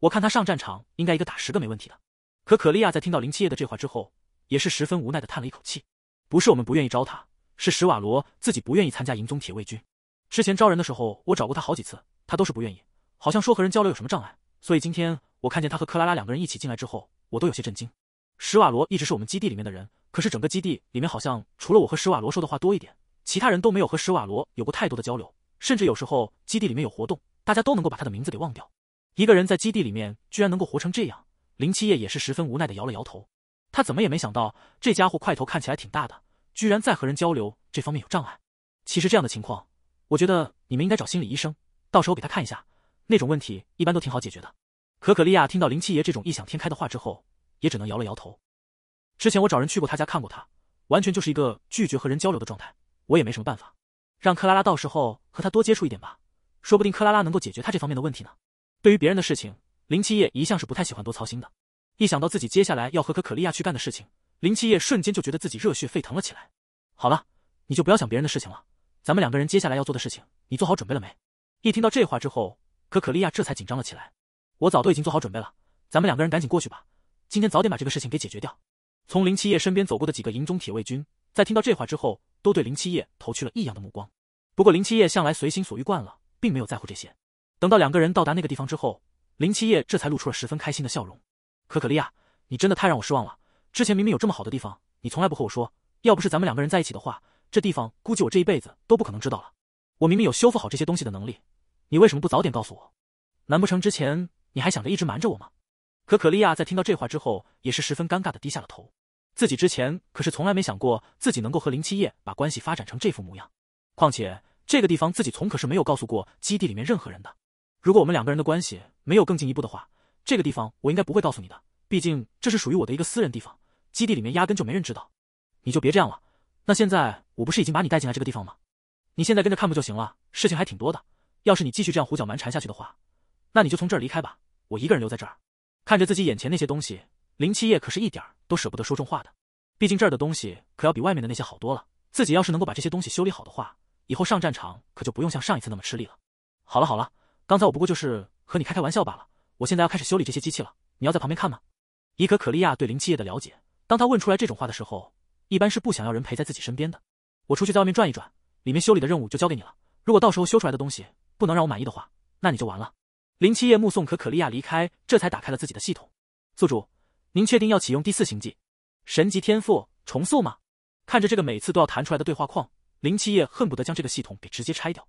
我看他上战场应该一个打十个没问题的。可可利亚在听到林七夜的这话之后，也是十分无奈的叹了一口气。不是我们不愿意招他，是史瓦罗自己不愿意参加银宗铁卫军。之前招人的时候我找过他好几次，他都是不愿意，好像说和人交流有什么障碍。所以今天我看见他和克拉拉两个人一起进来之后，我都有些震惊。史瓦罗一直是我们基地里面的人，可是整个基地里面好像除了我和史瓦罗说的话多一点，其他人都没有和史瓦罗有过太多的交流。甚至有时候基地里面有活动，大家都能够把他的名字给忘掉。一个人在基地里面居然能够活成这样，林七夜也是十分无奈的摇了摇头。他怎么也没想到，这家伙块头看起来挺大的，居然在和人交流这方面有障碍。其实这样的情况，我觉得你们应该找心理医生，到时候给他看一下。那种问题一般都挺好解决的。可可利亚听到林七爷这种异想天开的话之后，也只能摇了摇头。之前我找人去过他家看过他，完全就是一个拒绝和人交流的状态，我也没什么办法。让克拉拉到时候和他多接触一点吧，说不定克拉拉能够解决他这方面的问题呢。对于别人的事情，林七夜一向是不太喜欢多操心的。一想到自己接下来要和可可利亚去干的事情，林七夜瞬间就觉得自己热血沸腾了起来。好了，你就不要想别人的事情了，咱们两个人接下来要做的事情，你做好准备了没？一听到这话之后，可可利亚这才紧张了起来。我早都已经做好准备了，咱们两个人赶紧过去吧，今天早点把这个事情给解决掉。从林七夜身边走过的几个营中铁卫军，在听到这话之后。都对林七夜投去了异样的目光，不过林七夜向来随心所欲惯了，并没有在乎这些。等到两个人到达那个地方之后，林七夜这才露出了十分开心的笑容。可可利亚，你真的太让我失望了！之前明明有这么好的地方，你从来不和我说。要不是咱们两个人在一起的话，这地方估计我这一辈子都不可能知道了。我明明有修复好这些东西的能力，你为什么不早点告诉我？难不成之前你还想着一直瞒着我吗？可可利亚在听到这话之后，也是十分尴尬的低下了头。自己之前可是从来没想过自己能够和林七夜把关系发展成这副模样，况且这个地方自己从可是没有告诉过基地里面任何人的。如果我们两个人的关系没有更进一步的话，这个地方我应该不会告诉你的，毕竟这是属于我的一个私人地方，基地里面压根就没人知道。你就别这样了。那现在我不是已经把你带进来这个地方吗？你现在跟着看不就行了？事情还挺多的。要是你继续这样胡搅蛮缠下去的话，那你就从这儿离开吧，我一个人留在这儿，看着自己眼前那些东西。林七夜可是一点都舍不得说重话的，毕竟这儿的东西可要比外面的那些好多了。自己要是能够把这些东西修理好的话，以后上战场可就不用像上一次那么吃力了。好了好了，刚才我不过就是和你开开玩笑罢了。我现在要开始修理这些机器了，你要在旁边看吗？以可可利亚对林七夜的了解，当他问出来这种话的时候，一般是不想要人陪在自己身边的。我出去在外面转一转，里面修理的任务就交给你了。如果到时候修出来的东西不能让我满意的话，那你就完了。林七夜目送可可利亚离开，这才打开了自己的系统，宿主。您确定要启用第四行迹，神级天赋重塑吗？看着这个每次都要弹出来的对话框，林七夜恨不得将这个系统给直接拆掉。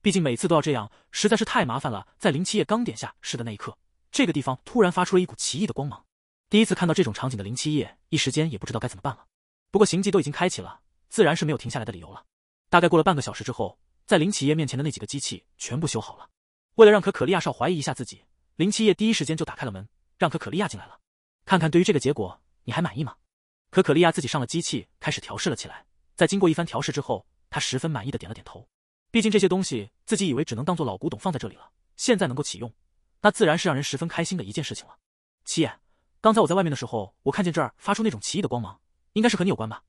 毕竟每次都要这样，实在是太麻烦了。在林七夜刚点下是的那一刻，这个地方突然发出了一股奇异的光芒。第一次看到这种场景的林七夜，一时间也不知道该怎么办了。不过行迹都已经开启了，自然是没有停下来的理由了。大概过了半个小时之后，在林七夜面前的那几个机器全部修好了。为了让可可利亚少怀疑一下自己，林七夜第一时间就打开了门，让可可利亚进来了。看看对于这个结果你还满意吗？可可利亚自己上了机器，开始调试了起来。在经过一番调试之后，他十分满意的点了点头。毕竟这些东西自己以为只能当做老古董放在这里了，现在能够启用，那自然是让人十分开心的一件事情了。七爷，刚才我在外面的时候，我看见这儿发出那种奇异的光芒，应该是和你有关吧？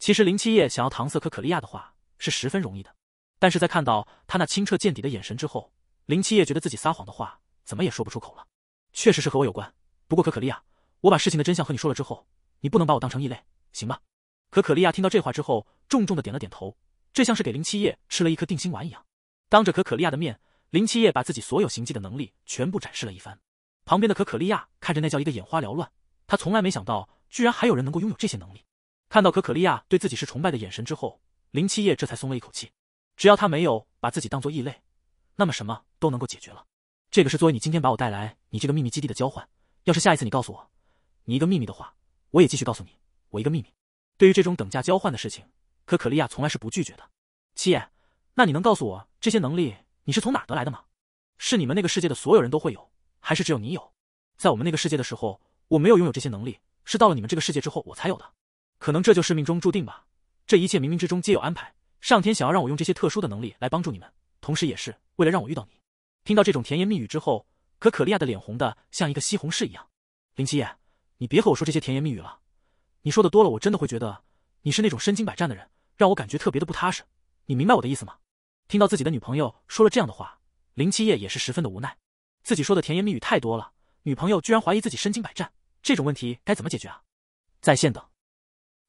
其实林七夜想要搪塞可可利亚的话是十分容易的，但是在看到他那清澈见底的眼神之后，林七夜觉得自己撒谎的话怎么也说不出口了。确实是和我有关，不过可可利亚。我把事情的真相和你说了之后，你不能把我当成异类，行吧？可可利亚听到这话之后，重重的点了点头，这像是给林七夜吃了一颗定心丸一样。当着可可利亚的面，林七夜把自己所有行迹的能力全部展示了一番。旁边的可可利亚看着那叫一个眼花缭乱，他从来没想到，居然还有人能够拥有这些能力。看到可可利亚对自己是崇拜的眼神之后，林七夜这才松了一口气。只要他没有把自己当做异类，那么什么都能够解决了。这个是作为你今天把我带来你这个秘密基地的交换。要是下一次你告诉我。你一个秘密的话，我也继续告诉你，我一个秘密。对于这种等价交换的事情，可可利亚从来是不拒绝的。七爷，那你能告诉我这些能力你是从哪得来的吗？是你们那个世界的所有人都会有，还是只有你有？在我们那个世界的时候，我没有拥有这些能力，是到了你们这个世界之后我才有的。可能这就是命中注定吧。这一切冥冥之中皆有安排，上天想要让我用这些特殊的能力来帮助你们，同时也是为了让我遇到你。听到这种甜言蜜语之后，可可利亚的脸红的像一个西红柿一样。林七夜，你别和我说这些甜言蜜语了，你说的多了，我真的会觉得你是那种身经百战的人，让我感觉特别的不踏实。你明白我的意思吗？听到自己的女朋友说了这样的话，林七夜也是十分的无奈。自己说的甜言蜜语太多了，女朋友居然怀疑自己身经百战，这种问题该怎么解决啊？在线等，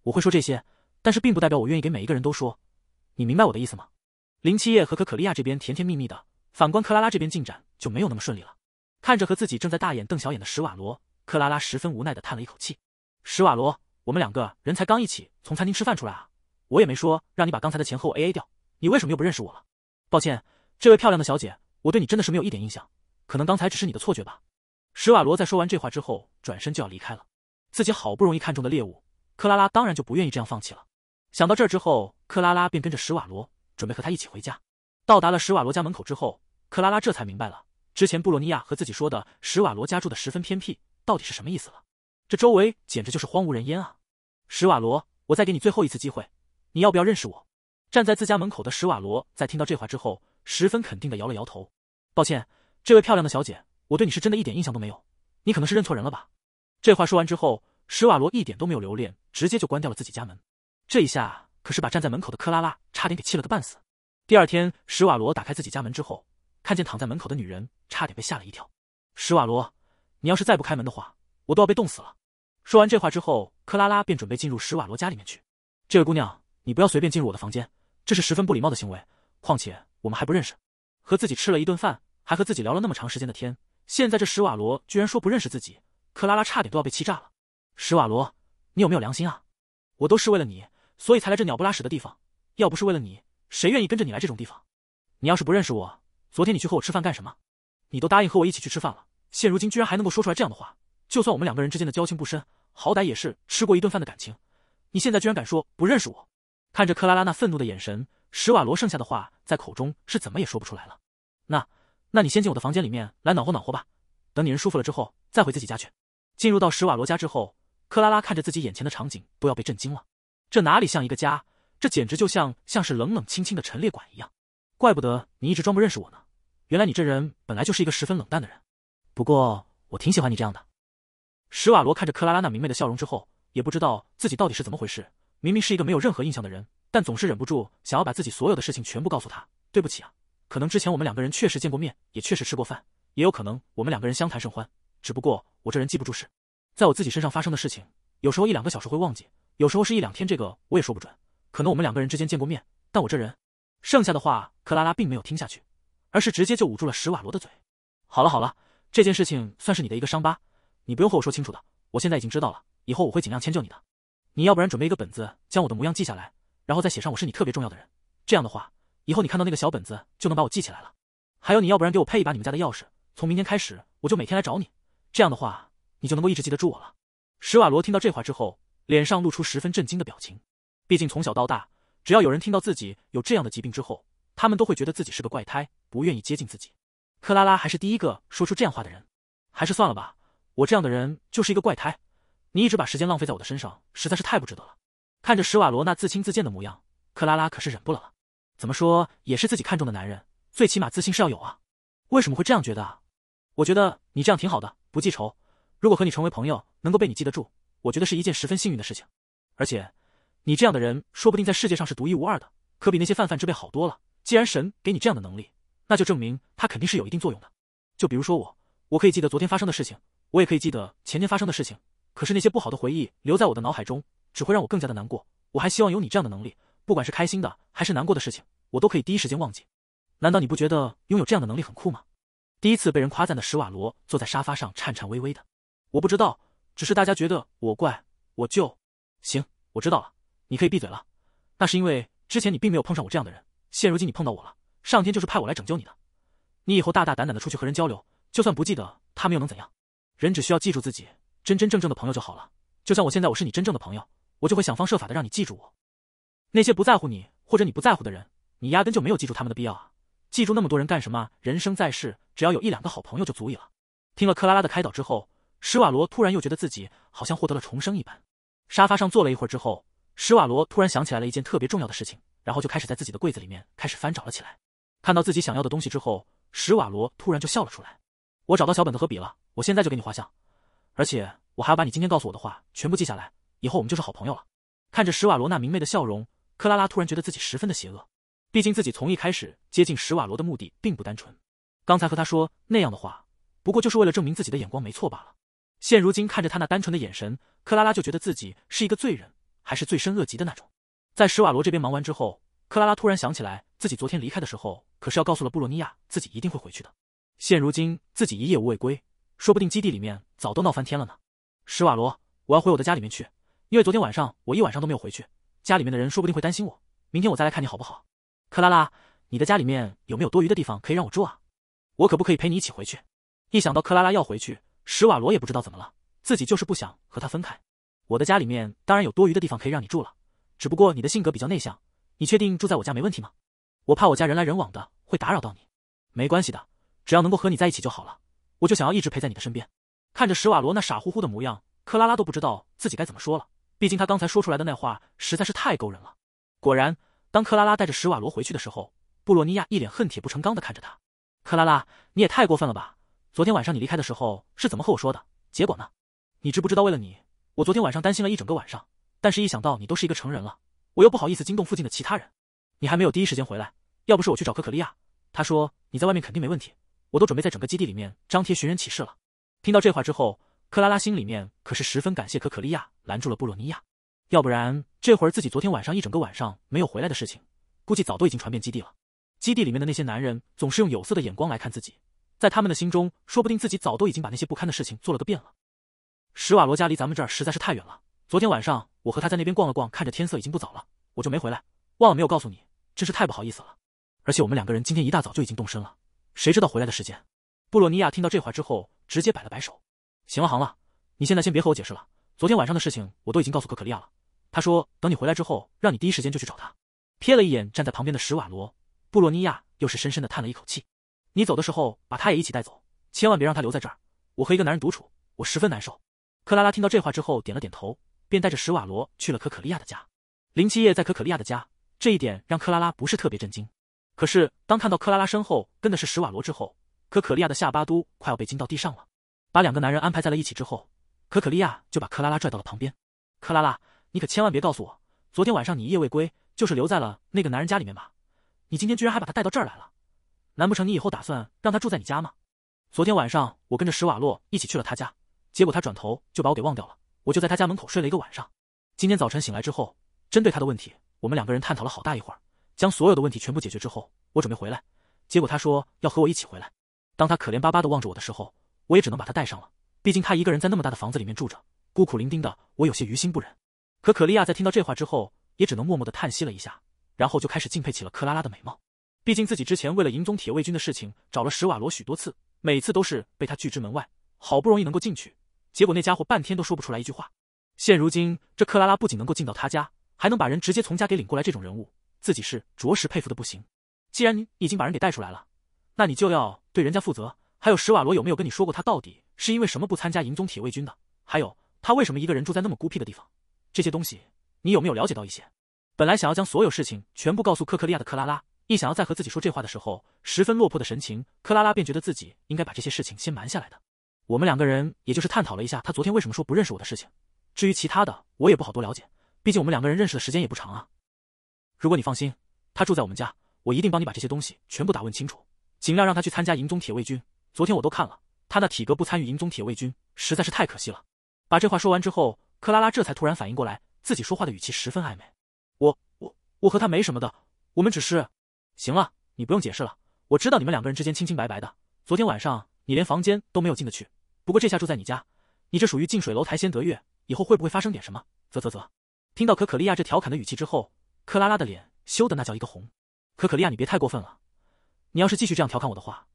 我会说这些，但是并不代表我愿意给每一个人都说。你明白我的意思吗？林七夜和可可利亚这边甜甜蜜蜜的。反观克拉拉这边进展就没有那么顺利了。看着和自己正在大眼瞪小眼的史瓦罗，克拉拉十分无奈的叹了一口气。史瓦罗，我们两个人才刚一起从餐厅吃饭出来啊，我也没说让你把刚才的钱和我 A A 掉，你为什么又不认识我了？抱歉，这位漂亮的小姐，我对你真的是没有一点印象，可能刚才只是你的错觉吧。史瓦罗在说完这话之后，转身就要离开了。自己好不容易看中的猎物，克拉拉当然就不愿意这样放弃了。想到这儿之后，克拉拉便跟着史瓦罗准备和他一起回家。到达了史瓦罗家门口之后，克拉拉这才明白了之前布洛尼亚和自己说的史瓦罗家住的十分偏僻到底是什么意思了。这周围简直就是荒无人烟啊！史瓦罗，我再给你最后一次机会，你要不要认识我？站在自家门口的史瓦罗在听到这话之后，十分肯定的摇了摇头。抱歉，这位漂亮的小姐，我对你是真的一点印象都没有，你可能是认错人了吧？这话说完之后，史瓦罗一点都没有留恋，直接就关掉了自己家门。这一下可是把站在门口的克拉拉差点给气了个半死。第二天，史瓦罗打开自己家门之后，看见躺在门口的女人，差点被吓了一跳。史瓦罗，你要是再不开门的话，我都要被冻死了。说完这话之后，克拉拉便准备进入史瓦罗家里面去。这位姑娘，你不要随便进入我的房间，这是十分不礼貌的行为。况且我们还不认识，和自己吃了一顿饭，还和自己聊了那么长时间的天，现在这史瓦罗居然说不认识自己，克拉拉差点都要被气炸了。史瓦罗，你有没有良心啊？我都是为了你，所以才来这鸟不拉屎的地方，要不是为了你。谁愿意跟着你来这种地方？你要是不认识我，昨天你去和我吃饭干什么？你都答应和我一起去吃饭了，现如今居然还能够说出来这样的话。就算我们两个人之间的交情不深，好歹也是吃过一顿饭的感情。你现在居然敢说不认识我？看着克拉拉那愤怒的眼神，史瓦罗剩下的话在口中是怎么也说不出来了。那，那你先进我的房间里面来暖和暖和吧。等你人舒服了之后，再回自己家去。进入到史瓦罗家之后，克拉拉看着自己眼前的场景，都要被震惊了。这哪里像一个家？这简直就像像是冷冷清清的陈列馆一样，怪不得你一直装不认识我呢。原来你这人本来就是一个十分冷淡的人。不过我挺喜欢你这样的。史瓦罗看着克拉拉那明媚的笑容之后，也不知道自己到底是怎么回事。明明是一个没有任何印象的人，但总是忍不住想要把自己所有的事情全部告诉他。对不起啊，可能之前我们两个人确实见过面，也确实吃过饭，也有可能我们两个人相谈甚欢。只不过我这人记不住事，在我自己身上发生的事情，有时候一两个小时会忘记，有时候是一两天，这个我也说不准。可能我们两个人之间见过面，但我这人，剩下的话克拉拉并没有听下去，而是直接就捂住了史瓦罗的嘴。好了好了，这件事情算是你的一个伤疤，你不用和我说清楚的，我现在已经知道了，以后我会尽量迁就你的。你要不然准备一个本子，将我的模样记下来，然后再写上我是你特别重要的人，这样的话，以后你看到那个小本子就能把我记起来了。还有你要不然给我配一把你们家的钥匙，从明天开始我就每天来找你，这样的话你就能够一直记得住我了。史瓦罗听到这话之后，脸上露出十分震惊的表情。毕竟从小到大，只要有人听到自己有这样的疾病之后，他们都会觉得自己是个怪胎，不愿意接近自己。克拉拉还是第一个说出这样话的人，还是算了吧，我这样的人就是一个怪胎。你一直把时间浪费在我的身上，实在是太不值得了。看着史瓦罗那自轻自贱的模样，克拉拉可是忍不了了。怎么说也是自己看中的男人，最起码自信是要有啊。为什么会这样觉得啊？我觉得你这样挺好的，不记仇。如果和你成为朋友，能够被你记得住，我觉得是一件十分幸运的事情，而且。你这样的人，说不定在世界上是独一无二的，可比那些泛泛之辈好多了。既然神给你这样的能力，那就证明他肯定是有一定作用的。就比如说我，我可以记得昨天发生的事情，我也可以记得前天发生的事情。可是那些不好的回忆留在我的脑海中，只会让我更加的难过。我还希望有你这样的能力，不管是开心的还是难过的事情，我都可以第一时间忘记。难道你不觉得拥有这样的能力很酷吗？第一次被人夸赞的史瓦罗坐在沙发上颤颤巍巍的。我不知道，只是大家觉得我怪，我就行。我知道了。你可以闭嘴了，那是因为之前你并没有碰上我这样的人，现如今你碰到我了，上天就是派我来拯救你的。你以后大大胆胆的出去和人交流，就算不记得他们又能怎样？人只需要记住自己真真正正的朋友就好了。就像我现在，我是你真正的朋友，我就会想方设法的让你记住我。那些不在乎你或者你不在乎的人，你压根就没有记住他们的必要啊！记住那么多人干什么？人生在世，只要有一两个好朋友就足以了。听了克拉拉的开导之后，史瓦罗突然又觉得自己好像获得了重生一般。沙发上坐了一会儿之后，史瓦罗突然想起来了一件特别重要的事情，然后就开始在自己的柜子里面开始翻找了起来。看到自己想要的东西之后，史瓦罗突然就笑了出来：“我找到小本子和笔了，我现在就给你画像，而且我还要把你今天告诉我的话全部记下来，以后我们就是好朋友了。”看着史瓦罗那明媚的笑容，克拉拉突然觉得自己十分的邪恶。毕竟自己从一开始接近史瓦罗的目的并不单纯，刚才和他说那样的话，不过就是为了证明自己的眼光没错罢了。现如今看着他那单纯的眼神，克拉拉就觉得自己是一个罪人，还是罪深恶极的那种。在史瓦罗这边忙完之后，克拉拉突然想起来，自己昨天离开的时候可是要告诉了布洛尼亚自己一定会回去的。现如今自己一夜无未归，说不定基地里面早都闹翻天了呢。史瓦罗，我要回我的家里面去，因为昨天晚上我一晚上都没有回去，家里面的人说不定会担心我。明天我再来看你好不好？克拉拉，你的家里面有没有多余的地方可以让我住啊？我可不可以陪你一起回去？一想到克拉拉要回去，史瓦罗也不知道怎么了，自己就是不想和他分开。我的家里面当然有多余的地方可以让你住了，只不过你的性格比较内向，你确定住在我家没问题吗？我怕我家人来人往的会打扰到你。没关系的，只要能够和你在一起就好了。我就想要一直陪在你的身边。看着史瓦罗那傻乎乎的模样，克拉拉都不知道自己该怎么说了。毕竟他刚才说出来的那话实在是太勾人了。果然。当克拉拉带着史瓦罗回去的时候，布洛尼亚一脸恨铁不成钢的看着他。克拉拉，你也太过分了吧！昨天晚上你离开的时候是怎么和我说的？结果呢？你知不知道？为了你，我昨天晚上担心了一整个晚上。但是，一想到你都是一个成人了，我又不好意思惊动附近的其他人。你还没有第一时间回来，要不是我去找可可利亚，他说你在外面肯定没问题，我都准备在整个基地里面张贴寻人启事了。听到这话之后，克拉拉心里面可是十分感谢可可利亚拦住了布洛尼亚。要不然，这会儿自己昨天晚上一整个晚上没有回来的事情，估计早都已经传遍基地了。基地里面的那些男人总是用有色的眼光来看自己，在他们的心中，说不定自己早都已经把那些不堪的事情做了个遍了。史瓦罗家离咱们这儿实在是太远了。昨天晚上我和他在那边逛了逛，看着天色已经不早了，我就没回来，忘了没有告诉你，真是太不好意思了。而且我们两个人今天一大早就已经动身了，谁知道回来的时间？布洛尼亚听到这话之后，直接摆了摆手：“行了，行了，你现在先别和我解释了。昨天晚上的事情我都已经告诉可可利亚了。”他说：“等你回来之后，让你第一时间就去找他。”瞥了一眼站在旁边的史瓦罗，布洛尼亚又是深深的叹了一口气：“你走的时候把他也一起带走，千万别让他留在这儿。我和一个男人独处，我十分难受。”克拉拉听到这话之后点了点头，便带着史瓦罗去了可可利亚的家。林七夜在可可利亚的家，这一点让克拉拉不是特别震惊。可是当看到克拉拉身后跟的是史瓦罗之后，可可利亚的下巴都快要被惊到地上了。把两个男人安排在了一起之后，可可利亚就把克拉拉拽到了旁边。克拉拉。你可千万别告诉我，昨天晚上你一夜未归，就是留在了那个男人家里面吧？你今天居然还把他带到这儿来了，难不成你以后打算让他住在你家吗？昨天晚上我跟着史瓦洛一起去了他家，结果他转头就把我给忘掉了，我就在他家门口睡了一个晚上。今天早晨醒来之后，针对他的问题，我们两个人探讨了好大一会儿，将所有的问题全部解决之后，我准备回来，结果他说要和我一起回来。当他可怜巴巴的望着我的时候，我也只能把他带上了，毕竟他一个人在那么大的房子里面住着，孤苦伶仃的，我有些于心不忍。可可利亚在听到这话之后，也只能默默的叹息了一下，然后就开始敬佩起了克拉拉的美貌。毕竟自己之前为了银宗铁卫军的事情找了史瓦罗许多次，每次都是被他拒之门外。好不容易能够进去，结果那家伙半天都说不出来一句话。现如今这克拉拉不仅能够进到他家，还能把人直接从家给领过来，这种人物自己是着实佩服的不行。既然你已经把人给带出来了，那你就要对人家负责。还有史瓦罗有没有跟你说过他到底是因为什么不参加银宗铁卫军的？还有他为什么一个人住在那么孤僻的地方？这些东西你有没有了解到一些？本来想要将所有事情全部告诉克克利亚的克拉拉，一想要再和自己说这话的时候，十分落魄的神情，克拉拉便觉得自己应该把这些事情先瞒下来的。我们两个人也就是探讨了一下他昨天为什么说不认识我的事情，至于其他的我也不好多了解，毕竟我们两个人认识的时间也不长啊。如果你放心，他住在我们家，我一定帮你把这些东西全部打问清楚，尽量让他去参加银宗铁卫军。昨天我都看了，他那体格不参与银宗铁卫军，实在是太可惜了。把这话说完之后。克拉拉这才突然反应过来，自己说话的语气十分暧昧。我我我和他没什么的，我们只是……行了，你不用解释了，我知道你们两个人之间清清白白的。昨天晚上你连房间都没有进得去，不过这下住在你家，你这属于近水楼台先得月，以后会不会发生点什么？啧啧啧。听到可可利亚这调侃的语气之后，克拉拉的脸羞得那叫一个红。可可利亚，你别太过分了，你要是继续这样调侃我的话，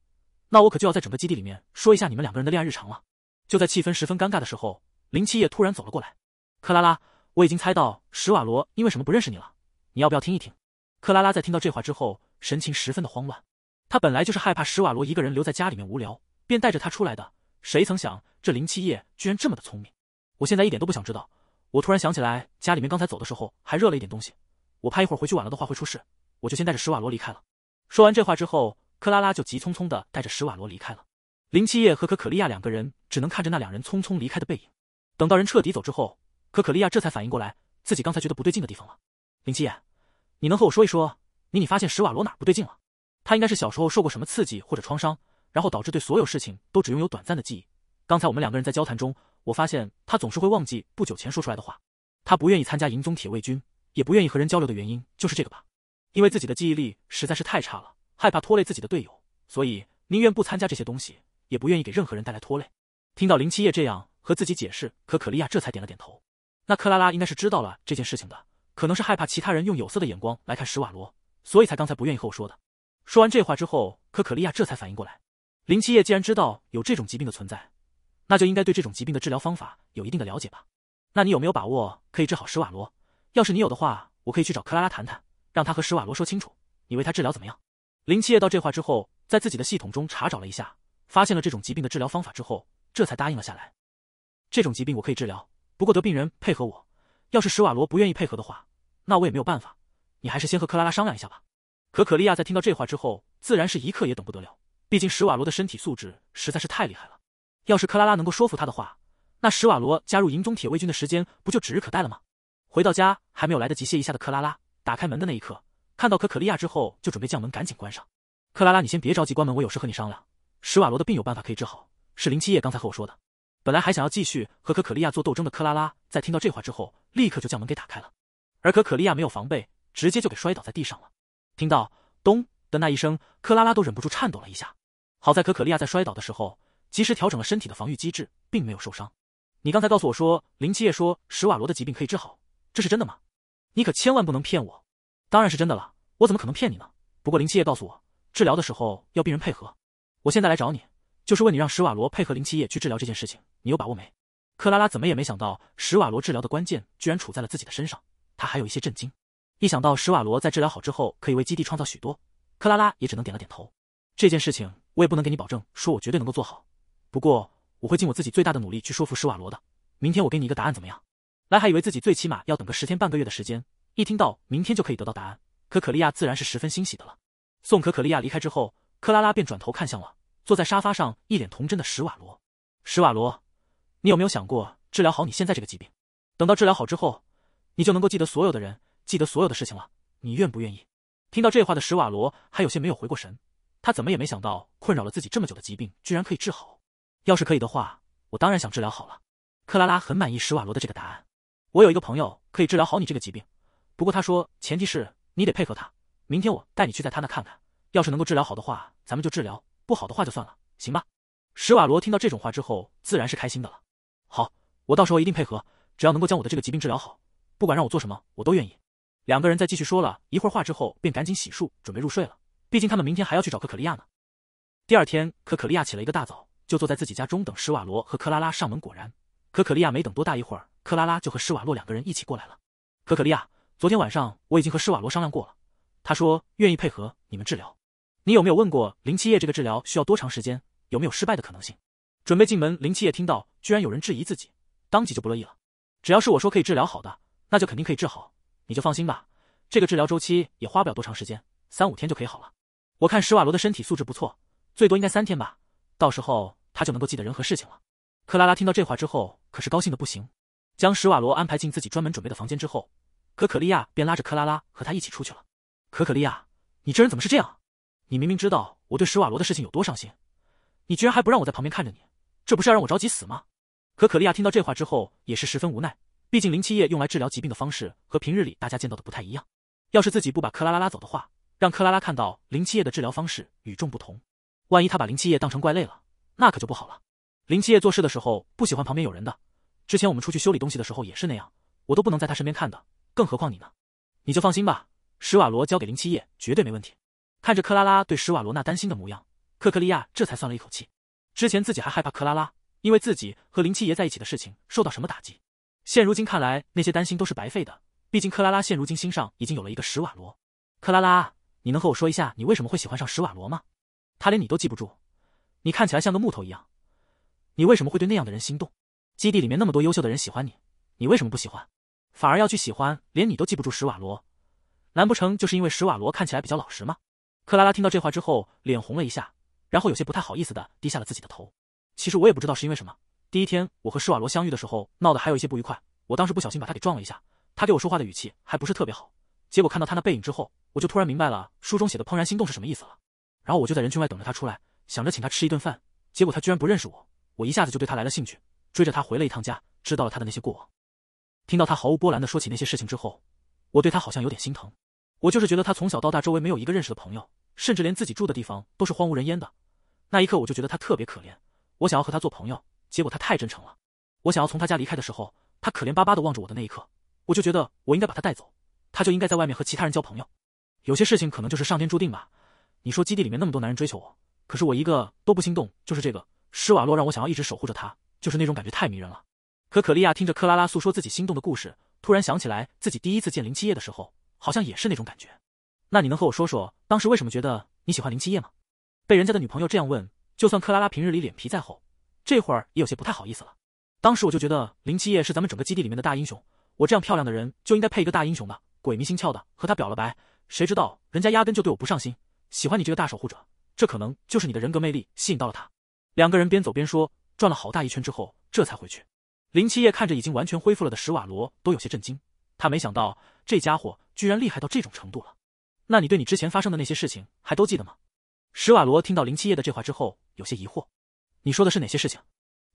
那我可就要在整个基地里面说一下你们两个人的恋爱日常了。就在气氛十分尴尬的时候。林七夜突然走了过来，克拉拉，我已经猜到史瓦罗因为什么不认识你了，你要不要听一听？克拉拉在听到这话之后，神情十分的慌乱。他本来就是害怕史瓦罗一个人留在家里面无聊，便带着他出来的。谁曾想这林七夜居然这么的聪明。我现在一点都不想知道。我突然想起来，家里面刚才走的时候还热了一点东西，我怕一会儿回去晚了的话会出事，我就先带着史瓦罗离开了。说完这话之后，克拉拉就急匆匆的带着史瓦罗离开了。林七夜和可可利亚两个人只能看着那两人匆匆离开的背影。等到人彻底走之后，可可利亚这才反应过来自己刚才觉得不对劲的地方了。林七夜，你能和我说一说，你发现史瓦罗哪不对劲了？他应该是小时候受过什么刺激或者创伤，然后导致对所有事情都只拥有短暂的记忆。刚才我们两个人在交谈中，我发现他总是会忘记不久前说出来的话。他不愿意参加银宗铁卫军，也不愿意和人交流的原因就是这个吧？因为自己的记忆力实在是太差了，害怕拖累自己的队友，所以宁愿不参加这些东西，也不愿意给任何人带来拖累。听到林七夜这样和自己解释，可可利亚这才点了点头。那克拉拉应该是知道了这件事情的，可能是害怕其他人用有色的眼光来看史瓦罗，所以才刚才不愿意和我说的。说完这话之后，可可利亚这才反应过来，林七夜既然知道有这种疾病的存在，那就应该对这种疾病的治疗方法有一定的了解吧？那你有没有把握可以治好史瓦罗？要是你有的话，我可以去找克拉拉谈谈，让他和史瓦罗说清楚，你为他治疗怎么样？林七夜到这话之后，在自己的系统中查找了一下，发现了这种疾病的治疗方法之后，这才答应了下来。这种疾病我可以治疗，不过得病人配合我。要是史瓦罗不愿意配合的话，那我也没有办法。你还是先和克拉拉商量一下吧。可可利亚在听到这话之后，自然是一刻也等不得了。毕竟史瓦罗的身体素质实在是太厉害了。要是克拉拉能够说服他的话，那史瓦罗加入银宗铁卫军的时间不就指日可待了吗？回到家还没有来得及歇一下的克拉拉，打开门的那一刻，看到可可利亚之后，就准备将门赶紧关上。克拉拉，你先别着急关门，我有事和你商量。史瓦罗的病有办法可以治好，是林七夜刚才和我说的。本来还想要继续和可可利亚做斗争的克拉拉，在听到这话之后，立刻就将门给打开了。而可可利亚没有防备，直接就给摔倒在地上了。听到。咚的那一声，克拉拉都忍不住颤抖了一下。好在可可利亚在摔倒的时候及时调整了身体的防御机制，并没有受伤。你刚才告诉我说林七夜说史瓦罗的疾病可以治好，这是真的吗？你可千万不能骗我！当然是真的了，我怎么可能骗你呢？不过林七夜告诉我，治疗的时候要病人配合。我现在来找你，就是问你让史瓦罗配合林七夜去治疗这件事情，你有把握没？克拉拉怎么也没想到史瓦罗治疗的关键居然处在了自己的身上，他还有一些震惊。一想到史瓦罗在治疗好之后可以为基地创造许多，克拉拉也只能点了点头。这件事情我也不能给你保证，说我绝对能够做好。不过我会尽我自己最大的努力去说服史瓦罗的。明天我给你一个答案，怎么样？莱，还以为自己最起码要等个十天半个月的时间，一听到明天就可以得到答案，可可利亚自然是十分欣喜的了。送可可利亚离开之后，克拉拉便转头看向了坐在沙发上一脸童真的史瓦罗。史瓦罗，你有没有想过治疗好你现在这个疾病？等到治疗好之后，你就能够记得所有的人。记得所有的事情了，你愿不愿意？听到这话的史瓦罗还有些没有回过神，他怎么也没想到困扰了自己这么久的疾病居然可以治好。要是可以的话，我当然想治疗好了。克拉拉很满意史瓦罗的这个答案。我有一个朋友可以治疗好你这个疾病，不过他说前提是你得配合他。明天我带你去在他那看看，要是能够治疗好的话，咱们就治疗；不好的话就算了，行吧？史瓦罗听到这种话之后，自然是开心的了。好，我到时候一定配合，只要能够将我的这个疾病治疗好，不管让我做什么，我都愿意。两个人在继续说了一会儿话之后，便赶紧洗漱，准备入睡了。毕竟他们明天还要去找可可利亚呢。第二天，可可利亚起了一个大早，就坐在自己家中等施瓦罗和克拉拉上门。果然，可可利亚没等多大一会儿，克拉拉就和施瓦洛两个人一起过来了。可可利亚，昨天晚上我已经和施瓦罗商量过了，他说愿意配合你们治疗。你有没有问过林七夜这个治疗需要多长时间？有没有失败的可能性？准备进门，林七夜听到居然有人质疑自己，当即就不乐意了。只要是我说可以治疗好的，那就肯定可以治好。你就放心吧，这个治疗周期也花不了多长时间，三五天就可以好了。我看史瓦罗的身体素质不错，最多应该三天吧，到时候他就能够记得人和事情了。克拉拉听到这话之后，可是高兴的不行。将史瓦罗安排进自己专门准备的房间之后，可可利亚便拉着克拉拉和他一起出去了。可可利亚，你这人怎么是这样？你明明知道我对史瓦罗的事情有多上心，你居然还不让我在旁边看着你，这不是要让我着急死吗？可可利亚听到这话之后，也是十分无奈。毕竟林七夜用来治疗疾病的方式和平日里大家见到的不太一样。要是自己不把克拉拉拉走的话，让克拉拉看到林七夜的治疗方式与众不同，万一他把林七夜当成怪类了，那可就不好了。林七夜做事的时候不喜欢旁边有人的，之前我们出去修理东西的时候也是那样，我都不能在他身边看的，更何况你呢？你就放心吧，史瓦罗交给林七夜绝对没问题。看着克拉拉对史瓦罗那担心的模样，克克利亚这才算了一口气。之前自己还害怕克拉拉因为自己和林七爷在一起的事情受到什么打击。现如今看来，那些担心都是白费的。毕竟克拉拉现如今心上已经有了一个史瓦罗。克拉拉，你能和我说一下你为什么会喜欢上史瓦罗吗？他连你都记不住，你看起来像个木头一样，你为什么会对那样的人心动？基地里面那么多优秀的人喜欢你，你为什么不喜欢，反而要去喜欢连你都记不住史瓦罗？难不成就是因为史瓦罗看起来比较老实吗？克拉拉听到这话之后，脸红了一下，然后有些不太好意思的低下了自己的头。其实我也不知道是因为什么，第一天我和施瓦罗相遇的时候闹得还有一些不愉快，我当时不小心把他给撞了一下，他给我说话的语气还不是特别好。结果看到他那背影之后，我就突然明白了书中写的怦然心动是什么意思了。然后我就在人群外等着他出来，想着请他吃一顿饭。结果他居然不认识我，我一下子就对他来了兴趣，追着他回了一趟家，知道了他的那些过往。听到他毫无波澜的说起那些事情之后，我对他好像有点心疼。我就是觉得他从小到大周围没有一个认识的朋友，甚至连自己住的地方都是荒无人烟的。那一刻我就觉得他特别可怜。我想要和他做朋友，结果他太真诚了。我想要从他家离开的时候，他可怜巴巴的望着我的那一刻，我就觉得我应该把他带走，他就应该在外面和其他人交朋友。有些事情可能就是上天注定吧。你说基地里面那么多男人追求我，可是我一个都不心动，就是这个施瓦洛让我想要一直守护着他，就是那种感觉太迷人了。可可利亚听着克拉拉诉说自己心动的故事，突然想起来自己第一次见林七夜的时候，好像也是那种感觉。那你能和我说说当时为什么觉得你喜欢林七夜吗？被人家的女朋友这样问。就算克拉拉平日里脸皮再厚，这会儿也有些不太好意思了。当时我就觉得林七夜是咱们整个基地里面的大英雄，我这样漂亮的人就应该配一个大英雄的，鬼迷心窍的和他表了白。谁知道人家压根就对我不上心，喜欢你这个大守护者，这可能就是你的人格魅力吸引到了他。两个人边走边说，转了好大一圈之后，这才回去。林七夜看着已经完全恢复了的史瓦罗，都有些震惊。他没想到这家伙居然厉害到这种程度了。那你对你之前发生的那些事情还都记得吗？史瓦罗听到林七夜的这话之后，有些疑惑：“你说的是哪些事情？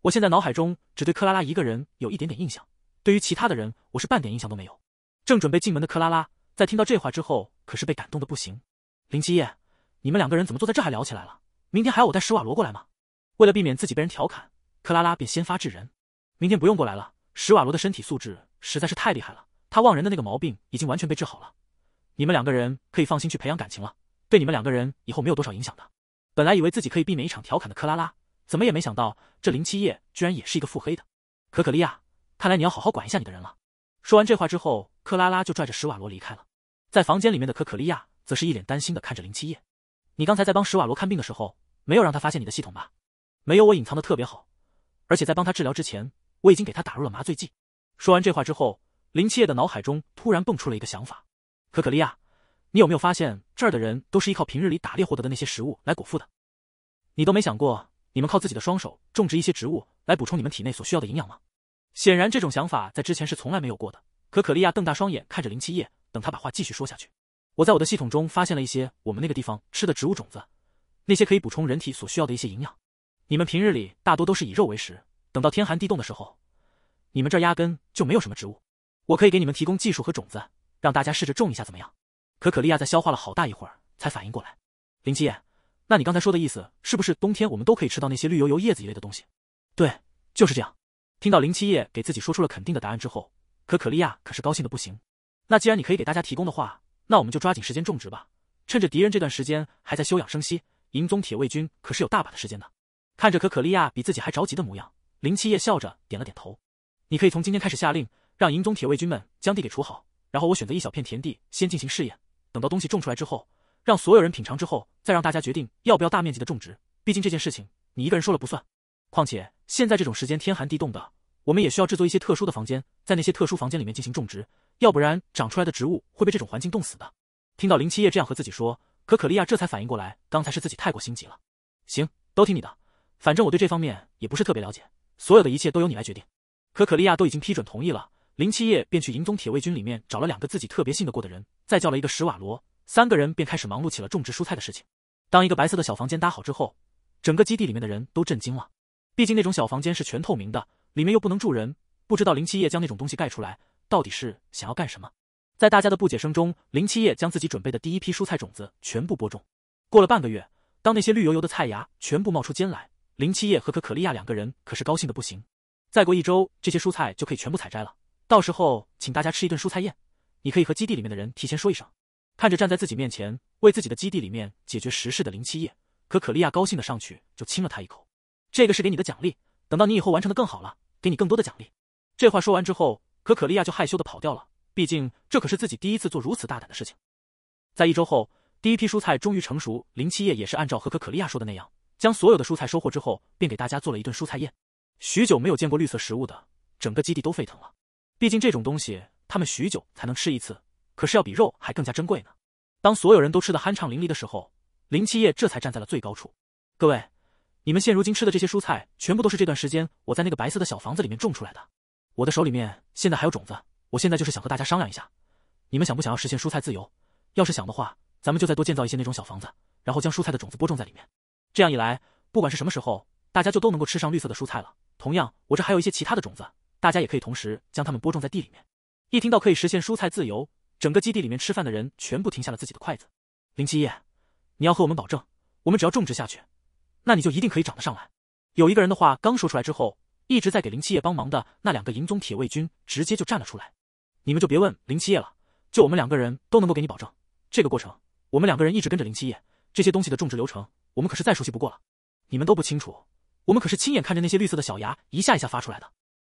我现在脑海中只对克拉拉一个人有一点点印象，对于其他的人，我是半点印象都没有。”正准备进门的克拉拉，在听到这话之后，可是被感动的不行。林七夜，你们两个人怎么坐在这还聊起来了？明天还要我带史瓦罗过来吗？为了避免自己被人调侃，克拉拉便先发制人：“明天不用过来了，史瓦罗的身体素质实在是太厉害了，他忘人的那个毛病已经完全被治好了。你们两个人可以放心去培养感情了。”对你们两个人以后没有多少影响的。本来以为自己可以避免一场调侃的克拉拉，怎么也没想到这林七夜居然也是一个腹黑的。可可利亚，看来你要好好管一下你的人了。说完这话之后，克拉拉就拽着史瓦罗离开了。在房间里面的可可利亚则是一脸担心的看着林七夜：“你刚才在帮史瓦罗看病的时候，没有让他发现你的系统吧？没有，我隐藏的特别好。而且在帮他治疗之前，我已经给他打入了麻醉剂。”说完这话之后，林七夜的脑海中突然蹦出了一个想法：可可利亚。你有没有发现这儿的人都是依靠平日里打猎获得的那些食物来果腹的？你都没想过你们靠自己的双手种植一些植物来补充你们体内所需要的营养吗？显然这种想法在之前是从来没有过的。可可利亚瞪大双眼看着林七夜，等他把话继续说下去。我在我的系统中发现了一些我们那个地方吃的植物种子，那些可以补充人体所需要的一些营养。你们平日里大多都是以肉为食，等到天寒地冻的时候，你们这儿压根就没有什么植物。我可以给你们提供技术和种子，让大家试着种一下，怎么样？可可利亚在消化了好大一会儿，才反应过来。林七夜，那你刚才说的意思是不是冬天我们都可以吃到那些绿油油叶子一类的东西？对，就是这样。听到林七夜给自己说出了肯定的答案之后，可可利亚可是高兴的不行。那既然你可以给大家提供的话，那我们就抓紧时间种植吧。趁着敌人这段时间还在休养生息，银宗铁卫军可是有大把的时间的。看着可可利亚比自己还着急的模样，林七夜笑着点了点头。你可以从今天开始下令，让银宗铁卫军们将地给锄好，然后我选择一小片田地先进行试验。等到东西种出来之后，让所有人品尝之后，再让大家决定要不要大面积的种植。毕竟这件事情你一个人说了不算。况且现在这种时间天寒地冻的，我们也需要制作一些特殊的房间，在那些特殊房间里面进行种植，要不然长出来的植物会被这种环境冻死的。听到林七夜这样和自己说，可可利亚这才反应过来，刚才是自己太过心急了。行，都听你的，反正我对这方面也不是特别了解，所有的一切都由你来决定。可可利亚都已经批准同意了。林七夜便去银宗铁卫军里面找了两个自己特别信得过的人，再叫了一个史瓦罗，三个人便开始忙碌起了种植蔬菜的事情。当一个白色的小房间搭好之后，整个基地里面的人都震惊了。毕竟那种小房间是全透明的，里面又不能住人，不知道林七夜将那种东西盖出来到底是想要干什么。在大家的不解声中，林七夜将自己准备的第一批蔬菜种子全部播种。过了半个月，当那些绿油油的菜芽全部冒出尖来，林七夜和可可利亚两个人可是高兴的不行。再过一周，这些蔬菜就可以全部采摘了。到时候请大家吃一顿蔬菜宴，你可以和基地里面的人提前说一声。看着站在自己面前为自己的基地里面解决实事的林七夜，可可利亚高兴的上去就亲了他一口。这个是给你的奖励，等到你以后完成的更好了，给你更多的奖励。这话说完之后，可可利亚就害羞的跑掉了。毕竟这可是自己第一次做如此大胆的事情。在一周后，第一批蔬菜终于成熟，林七夜也是按照和可可利亚说的那样，将所有的蔬菜收获之后，便给大家做了一顿蔬菜宴。许久没有见过绿色食物的，整个基地都沸腾了。毕竟这种东西，他们许久才能吃一次，可是要比肉还更加珍贵呢。当所有人都吃得酣畅淋漓的时候，林七夜这才站在了最高处。各位，你们现如今吃的这些蔬菜，全部都是这段时间我在那个白色的小房子里面种出来的。我的手里面现在还有种子。我现在就是想和大家商量一下，你们想不想要实现蔬菜自由？要是想的话，咱们就再多建造一些那种小房子，然后将蔬菜的种子播种在里面。这样一来，不管是什么时候，大家就都能够吃上绿色的蔬菜了。同样，我这还有一些其他的种子，大家也可以同时将它们播种在地里面。一听到可以实现蔬菜自由，整个基地里面吃饭的人全部停下了自己的筷子。林七夜，你要和我们保证，我们只要种植下去，那你就一定可以长得上来。有一个人的话刚说出来之后，一直在给林七夜帮忙的那两个银宗铁卫军直接就站了出来。你们就别问林七夜了，就我们两个人都能够给你保证，这个过程我们两个人一直跟着林七夜，这些东西的种植流程我们可是再熟悉不过了。你们都不清楚，我们可是亲眼看着那些绿色的小芽一下一下发出来的。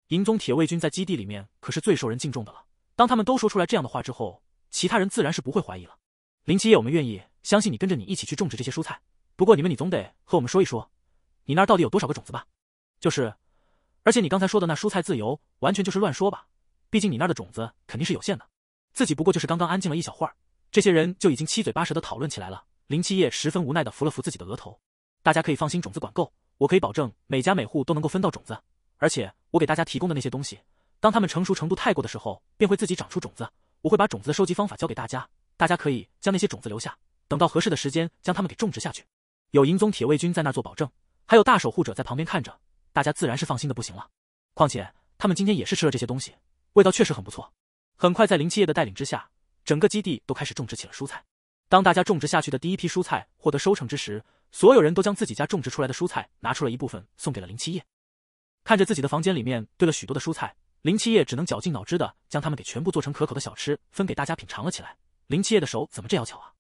银宗铁卫军在基地里面可是最受人敬重的了。当他们都说出来这样的话之后，其他人自然是不会怀疑了。林七夜，我们愿意相信你跟着你一起去种植这些蔬菜。不过你们你总得和我们说一说，你那儿到底有多少个种子吧？就是，而且你刚才说的那蔬菜自由，完全就是乱说吧？毕竟你那儿的种子肯定是有限的，自己不过就是刚刚安静了一小会儿，这些人就已经七嘴八舌的讨论起来了。林七夜十分无奈的扶了扶自己的额头，大家可以放心，种子管够，我可以保证每家每户都能够分到种子，而且我给大家提供的那些东西，当它们成熟程度太过的时候，便会自己长出种子。我会把种子的收集方法教给大家，大家可以将那些种子留下，等到合适的时间将它们给种植下去。有银宗铁卫军在那做保证，还有大守护者在旁边看着，大家自然是放心的不行了。况且他们今天也是吃了这些东西。味道确实很不错。很快，在林七夜的带领之下，整个基地都开始种植起了蔬菜。当大家种植下去的第一批蔬菜获得收成之时，所有人都将自己家种植出来的蔬菜拿出了一部分送给了林七夜。看着自己的房间里面堆了许多的蔬菜，林七夜只能绞尽脑汁的将它们给全部做成可口的小吃，分给大家品尝了起来。林七夜的手怎么这样巧啊？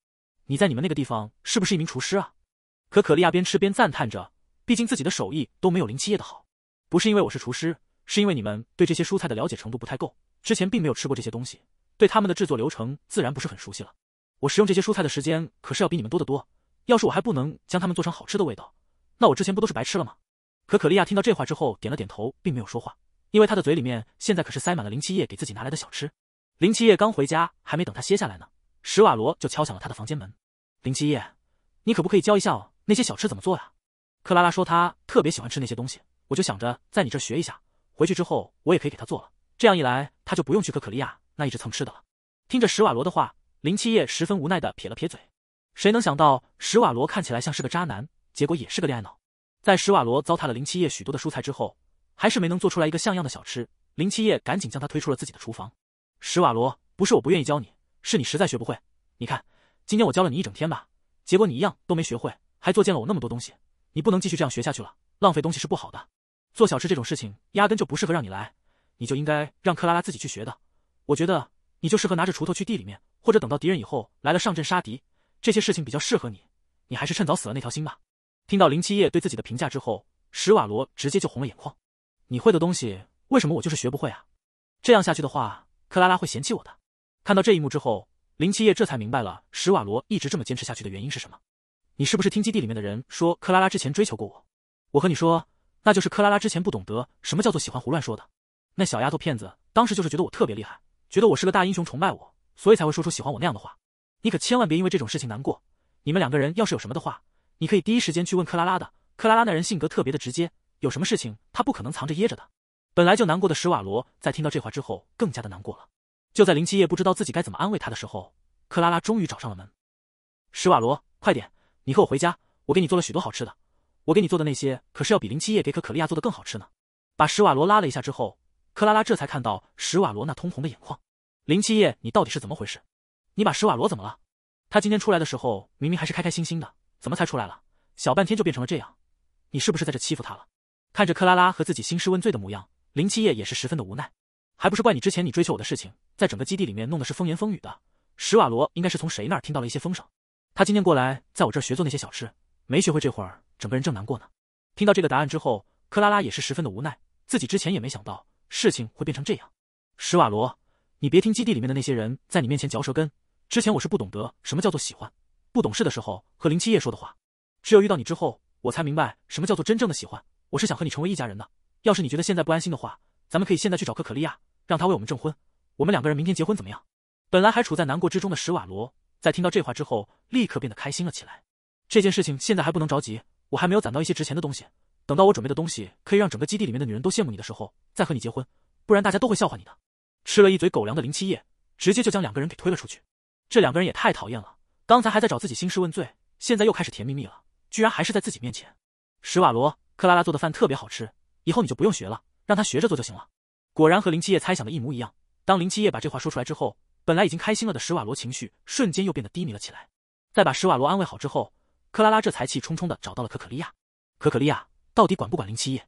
你在你们那个地方是不是一名厨师啊？可可利亚边吃边赞叹着，毕竟自己的手艺都没有林七夜的好。不是因为我是厨师。是因为你们对这些蔬菜的了解程度不太够，之前并没有吃过这些东西，对他们的制作流程自然不是很熟悉了。我食用这些蔬菜的时间可是要比你们多得多。要是我还不能将它们做成好吃的味道，那我之前不都是白吃了吗？可可利亚听到这话之后点了点头，并没有说话，因为他的嘴里面现在可是塞满了林七夜给自己拿来的小吃。林七夜刚回家，还没等他歇下来呢，史瓦罗就敲响了他的房间门。林七夜，你可不可以教一下那些小吃怎么做呀？克拉拉说她特别喜欢吃那些东西，我就想着在你这学一下。回去之后，我也可以给她做了。这样一来，她就不用去可可利亚那一直蹭吃的了。听着史瓦罗的话，林七夜十分无奈的撇了撇嘴。谁能想到史瓦罗看起来像是个渣男，结果也是个恋爱脑。在史瓦罗糟蹋了林七夜许多的蔬菜之后，还是没能做出来一个像样的小吃。林七夜赶紧将他推出了自己的厨房。史瓦罗，不是我不愿意教你，是你实在学不会。你看，今天我教了你一整天吧，结果你一样都没学会，还作践了我那么多东西。你不能继续这样学下去了，浪费东西是不好的。做小吃这种事情压根就不适合让你来，你就应该让克拉拉自己去学的。我觉得你就适合拿着锄头去地里面，或者等到敌人以后来了上阵杀敌，这些事情比较适合你。你还是趁早死了那条心吧。听到林七夜对自己的评价之后，史瓦罗直接就红了眼眶。你会的东西，为什么我就是学不会啊？这样下去的话，克拉拉会嫌弃我的。看到这一幕之后，林七夜这才明白了史瓦罗一直这么坚持下去的原因是什么。你是不是听基地里面的人说克拉拉之前追求过我？我和你说。那就是克拉拉之前不懂得什么叫做喜欢胡乱说的，那小丫头片子当时就是觉得我特别厉害，觉得我是个大英雄，崇拜我，所以才会说出喜欢我那样的话。你可千万别因为这种事情难过。你们两个人要是有什么的话，你可以第一时间去问克拉拉的。克拉拉那人性格特别的直接，有什么事情他不可能藏着掖着的。本来就难过的史瓦罗在听到这话之后更加的难过了。就在林七夜不知道自己该怎么安慰他的时候，克拉拉终于找上了门。史瓦罗，快点，你和我回家，我给你做了许多好吃的。我给你做的那些可是要比林七夜给可可利亚做的更好吃呢。把史瓦罗拉了一下之后，克拉拉这才看到史瓦罗那通红的眼眶。林七夜，你到底是怎么回事？你把史瓦罗怎么了？他今天出来的时候明明还是开开心心的，怎么才出来了？小半天就变成了这样？你是不是在这欺负他了？看着克拉拉和自己兴师问罪的模样，林七夜也是十分的无奈。还不是怪你之前你追求我的事情，在整个基地里面弄的是风言风语的。史瓦罗应该是从谁那儿听到了一些风声，他今天过来在我这儿学做那些小吃，没学会这会儿。整个人正难过呢，听到这个答案之后，克拉拉也是十分的无奈。自己之前也没想到事情会变成这样。史瓦罗，你别听基地里面的那些人在你面前嚼舌根。之前我是不懂得什么叫做喜欢，不懂事的时候和林七夜说的话。只有遇到你之后，我才明白什么叫做真正的喜欢。我是想和你成为一家人的。要是你觉得现在不安心的话，咱们可以现在去找可可利亚，让他为我们证婚。我们两个人明天结婚怎么样？本来还处在难过之中的史瓦罗，在听到这话之后，立刻变得开心了起来。这件事情现在还不能着急，我还没有攒到一些值钱的东西。等到我准备的东西可以让整个基地里面的女人都羡慕你的时候，再和你结婚，不然大家都会笑话你的。吃了一嘴狗粮的林七夜，直接就将两个人给推了出去。这两个人也太讨厌了，刚才还在找自己兴师问罪，现在又开始甜蜜蜜了，居然还是在自己面前。史瓦罗，克拉拉做的饭特别好吃，以后你就不用学了，让他学着做就行了。果然和林七夜猜想的一模一样。当林七夜把这话说出来之后，本来已经开心了的史瓦罗情绪瞬间又变得低迷了起来。在把史瓦罗安慰好之后，克拉拉这才气冲冲的找到了可可利亚。可可利亚。到底管不管林七夜？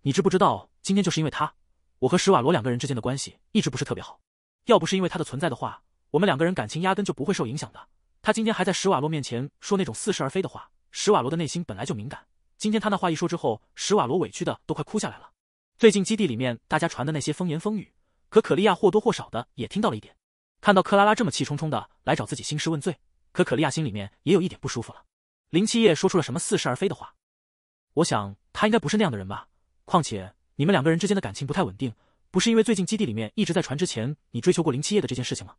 你知不知道，今天就是因为他，我和史瓦罗两个人之间的关系一直不是特别好。要不是因为他的存在的话，我们两个人感情压根就不会受影响的。他今天还在史瓦罗面前说那种似是而非的话，史瓦罗的内心本来就敏感。今天他那话一说之后，史瓦罗委屈的都快哭下来了。最近基地里面大家传的那些风言风语，可可利亚或多或少的也听到了一点。看到克拉拉这么气冲冲的来找自己兴师问罪，可可利亚心里面也有一点不舒服了。林七夜说出了什么似是而非的话？我想。他应该不是那样的人吧？况且你们两个人之间的感情不太稳定，不是因为最近基地里面一直在传之前你追求过林七夜的这件事情吗？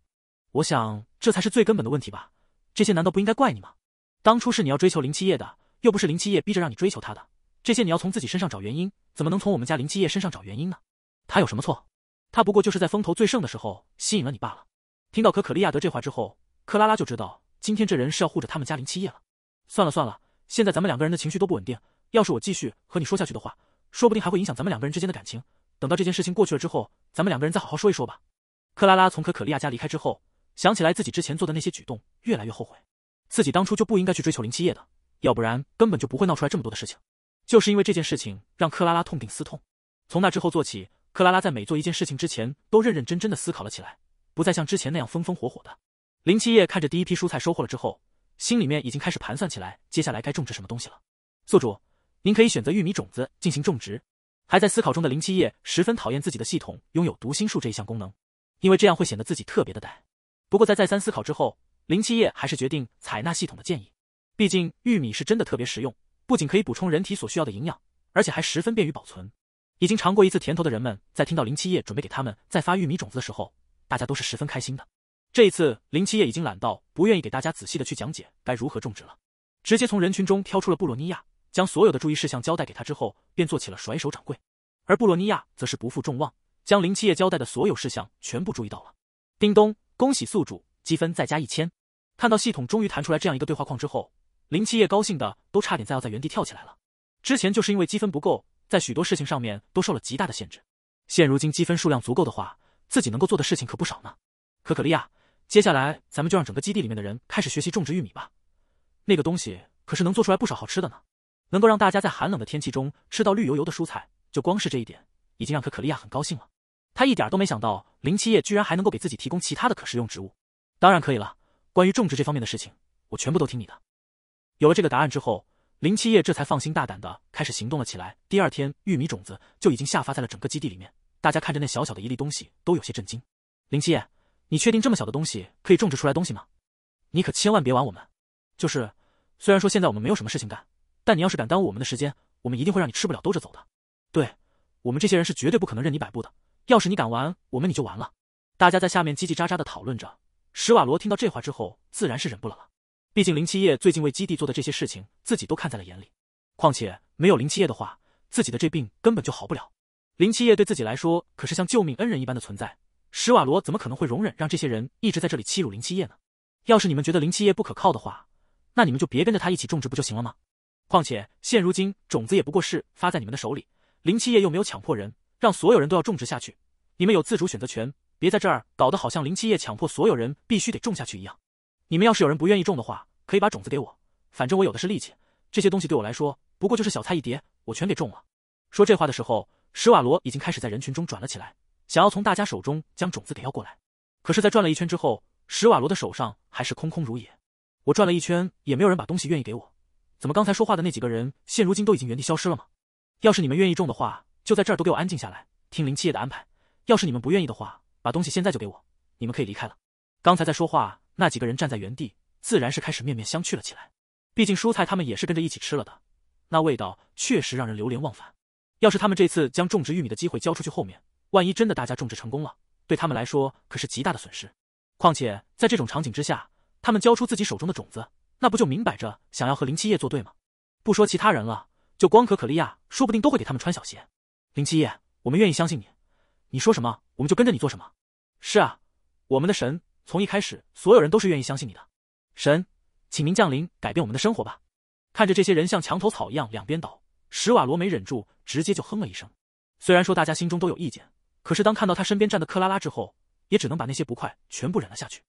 我想这才是最根本的问题吧。这些难道不应该怪你吗？当初是你要追求林七夜的，又不是林七夜逼着让你追求他的。这些你要从自己身上找原因，怎么能从我们家林七夜身上找原因呢？他有什么错？他不过就是在风头最盛的时候吸引了你罢了。听到可可利亚德这话之后，克拉拉就知道今天这人是要护着他们家林七夜了。算了算了，现在咱们两个人的情绪都不稳定。要是我继续和你说下去的话，说不定还会影响咱们两个人之间的感情。等到这件事情过去了之后，咱们两个人再好好说一说吧。克拉拉从可可利亚家离开之后，想起来自己之前做的那些举动，越来越后悔。自己当初就不应该去追求林七夜的，要不然根本就不会闹出来这么多的事情。就是因为这件事情，让克拉拉痛定思痛。从那之后做起，克拉拉在每做一件事情之前，都认认真真的思考了起来，不再像之前那样风风火火的。林七夜看着第一批蔬菜收获了之后，心里面已经开始盘算起来，接下来该种植什么东西了。宿主。您可以选择玉米种子进行种植。还在思考中的林七夜十分讨厌自己的系统拥有读心术这一项功能，因为这样会显得自己特别的呆。不过在再三思考之后，林七夜还是决定采纳系统的建议。毕竟玉米是真的特别实用，不仅可以补充人体所需要的营养，而且还十分便于保存。已经尝过一次甜头的人们，在听到林七夜准备给他们再发玉米种子的时候，大家都是十分开心的。这一次，林七夜已经懒到不愿意给大家仔细的去讲解该如何种植了，直接从人群中挑出了布洛尼亚。将所有的注意事项交代给他之后，便做起了甩手掌柜。而布洛尼亚则是不负众望，将林七夜交代的所有事项全部注意到了。叮咚，恭喜宿主积分再加一千。看到系统终于弹出来这样一个对话框之后，林七夜高兴的都差点再要在原地跳起来了。之前就是因为积分不够，在许多事情上面都受了极大的限制。现如今积分数量足够的话，自己能够做的事情可不少呢。可可利亚，接下来咱们就让整个基地里面的人开始学习种植玉米吧。那个东西可是能做出来不少好吃的呢。能够让大家在寒冷的天气中吃到绿油油的蔬菜，就光是这一点，已经让可可利亚很高兴了。他一点都没想到林七夜居然还能够给自己提供其他的可食用植物。当然可以了，关于种植这方面的事情，我全部都听你的。有了这个答案之后，林七夜这才放心大胆的开始行动了起来。第二天，玉米种子就已经下发在了整个基地里面。大家看着那小小的一粒东西，都有些震惊。林七夜，你确定这么小的东西可以种植出来东西吗？你可千万别玩我们。就是，虽然说现在我们没有什么事情干。但你要是敢耽误我们的时间，我们一定会让你吃不了兜着走的。对我们这些人是绝对不可能任你摆布的。要是你敢玩我们，你就完了。大家在下面叽叽喳喳的讨论着。史瓦罗听到这话之后，自然是忍不了了。毕竟林七夜最近为基地做的这些事情，自己都看在了眼里。况且没有林七夜的话，自己的这病根本就好不了。林七夜对自己来说可是像救命恩人一般的存在。史瓦罗怎么可能会容忍让这些人一直在这里欺辱林七夜呢？要是你们觉得林七夜不可靠的话，那你们就别跟着他一起种植不就行了吗？况且现如今种子也不过是发在你们的手里，林七夜又没有强迫人，让所有人都要种植下去，你们有自主选择权，别在这儿搞得好像林七夜强迫所有人必须得种下去一样。你们要是有人不愿意种的话，可以把种子给我，反正我有的是力气，这些东西对我来说不过就是小菜一碟，我全给种了。说这话的时候，史瓦罗已经开始在人群中转了起来，想要从大家手中将种子给要过来。可是，在转了一圈之后，史瓦罗的手上还是空空如也。我转了一圈，也没有人把东西愿意给我。怎么刚才说话的那几个人，现如今都已经原地消失了吗？要是你们愿意种的话，就在这儿都给我安静下来，听林七夜的安排。要是你们不愿意的话，把东西现在就给我，你们可以离开了。刚才在说话那几个人站在原地，自然是开始面面相觑了起来。毕竟蔬菜他们也是跟着一起吃了的，那味道确实让人流连忘返。要是他们这次将种植玉米的机会交出去，后面万一真的大家种植成功了，对他们来说可是极大的损失。况且在这种场景之下，他们交出自己手中的种子，那不就明摆着想要和林七夜作对吗？不说其他人了，就光可可利亚，说不定都会给他们穿小鞋。林七夜，我们愿意相信你。你说什么，我们就跟着你做什么。是啊，我们的神从一开始，所有人都是愿意相信你的。神，请您降临，改变我们的生活吧。看着这些人像墙头草一样两边倒，史瓦罗没忍住，直接就哼了一声。虽然说大家心中都有意见，可是当看到他身边站的克拉拉之后，也只能把那些不快全部忍了下去。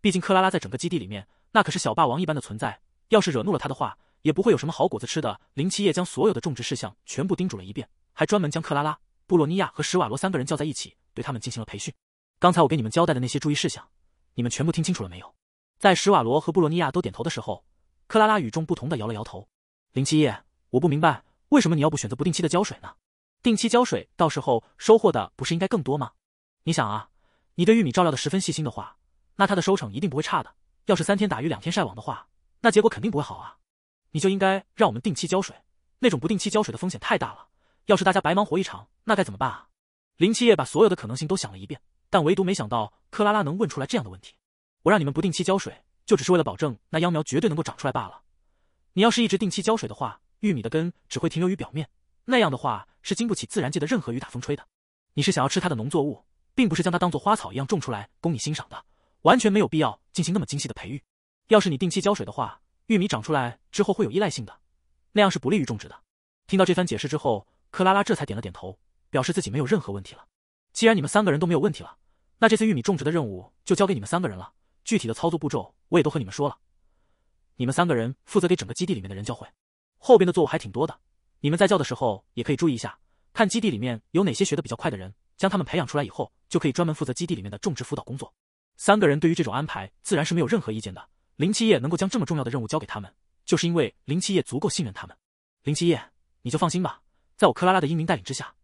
毕竟克拉拉在整个基地里面，那可是小霸王一般的存在，要是惹怒了他的话，也不会有什么好果子吃的。林七夜将所有的种植事项全部叮嘱了一遍，还专门将克拉拉。布洛尼亚和史瓦罗三个人叫在一起，对他们进行了培训。刚才我给你们交代的那些注意事项，你们全部听清楚了没有？在史瓦罗和布洛尼亚都点头的时候，克拉拉与众不同的摇了摇头。林七夜，我不明白为什么你要不选择不定期的浇水呢？定期浇水，到时候收获的不是应该更多吗？你想啊，你对玉米照料的十分细心的话，那它的收成一定不会差的。要是三天打鱼两天晒网的话，那结果肯定不会好啊。你就应该让我们定期浇水，那种不定期浇水的风险太大了。要是大家白忙活一场，那该怎么办啊？林七夜把所有的可能性都想了一遍，但唯独没想到克拉拉能问出来这样的问题。我让你们不定期浇水，就只是为了保证那秧苗绝对能够长出来罢了。你要是一直定期浇水的话，玉米的根只会停留于表面，那样的话是经不起自然界的任何雨打风吹的。你是想要吃它的农作物，并不是将它当做花草一样种出来供你欣赏的，完全没有必要进行那么精细的培育。要是你定期浇水的话，玉米长出来之后会有依赖性的，那样是不利于种植的。听到这番解释之后。克拉拉这才点了点头，表示自己没有任何问题了。既然你们三个人都没有问题了，那这次玉米种植的任务就交给你们三个人了。具体的操作步骤我也都和你们说了，你们三个人负责给整个基地里面的人教会。后边的作物还挺多的，你们在教的时候也可以注意一下，看基地里面有哪些学的比较快的人，将他们培养出来以后，就可以专门负责基地里面的种植辅导工作。三个人对于这种安排自然是没有任何意见的。林七夜能够将这么重要的任务交给他们，就是因为林七夜足够信任他们。林七夜，你就放心吧。在我克拉拉的英明带领之下，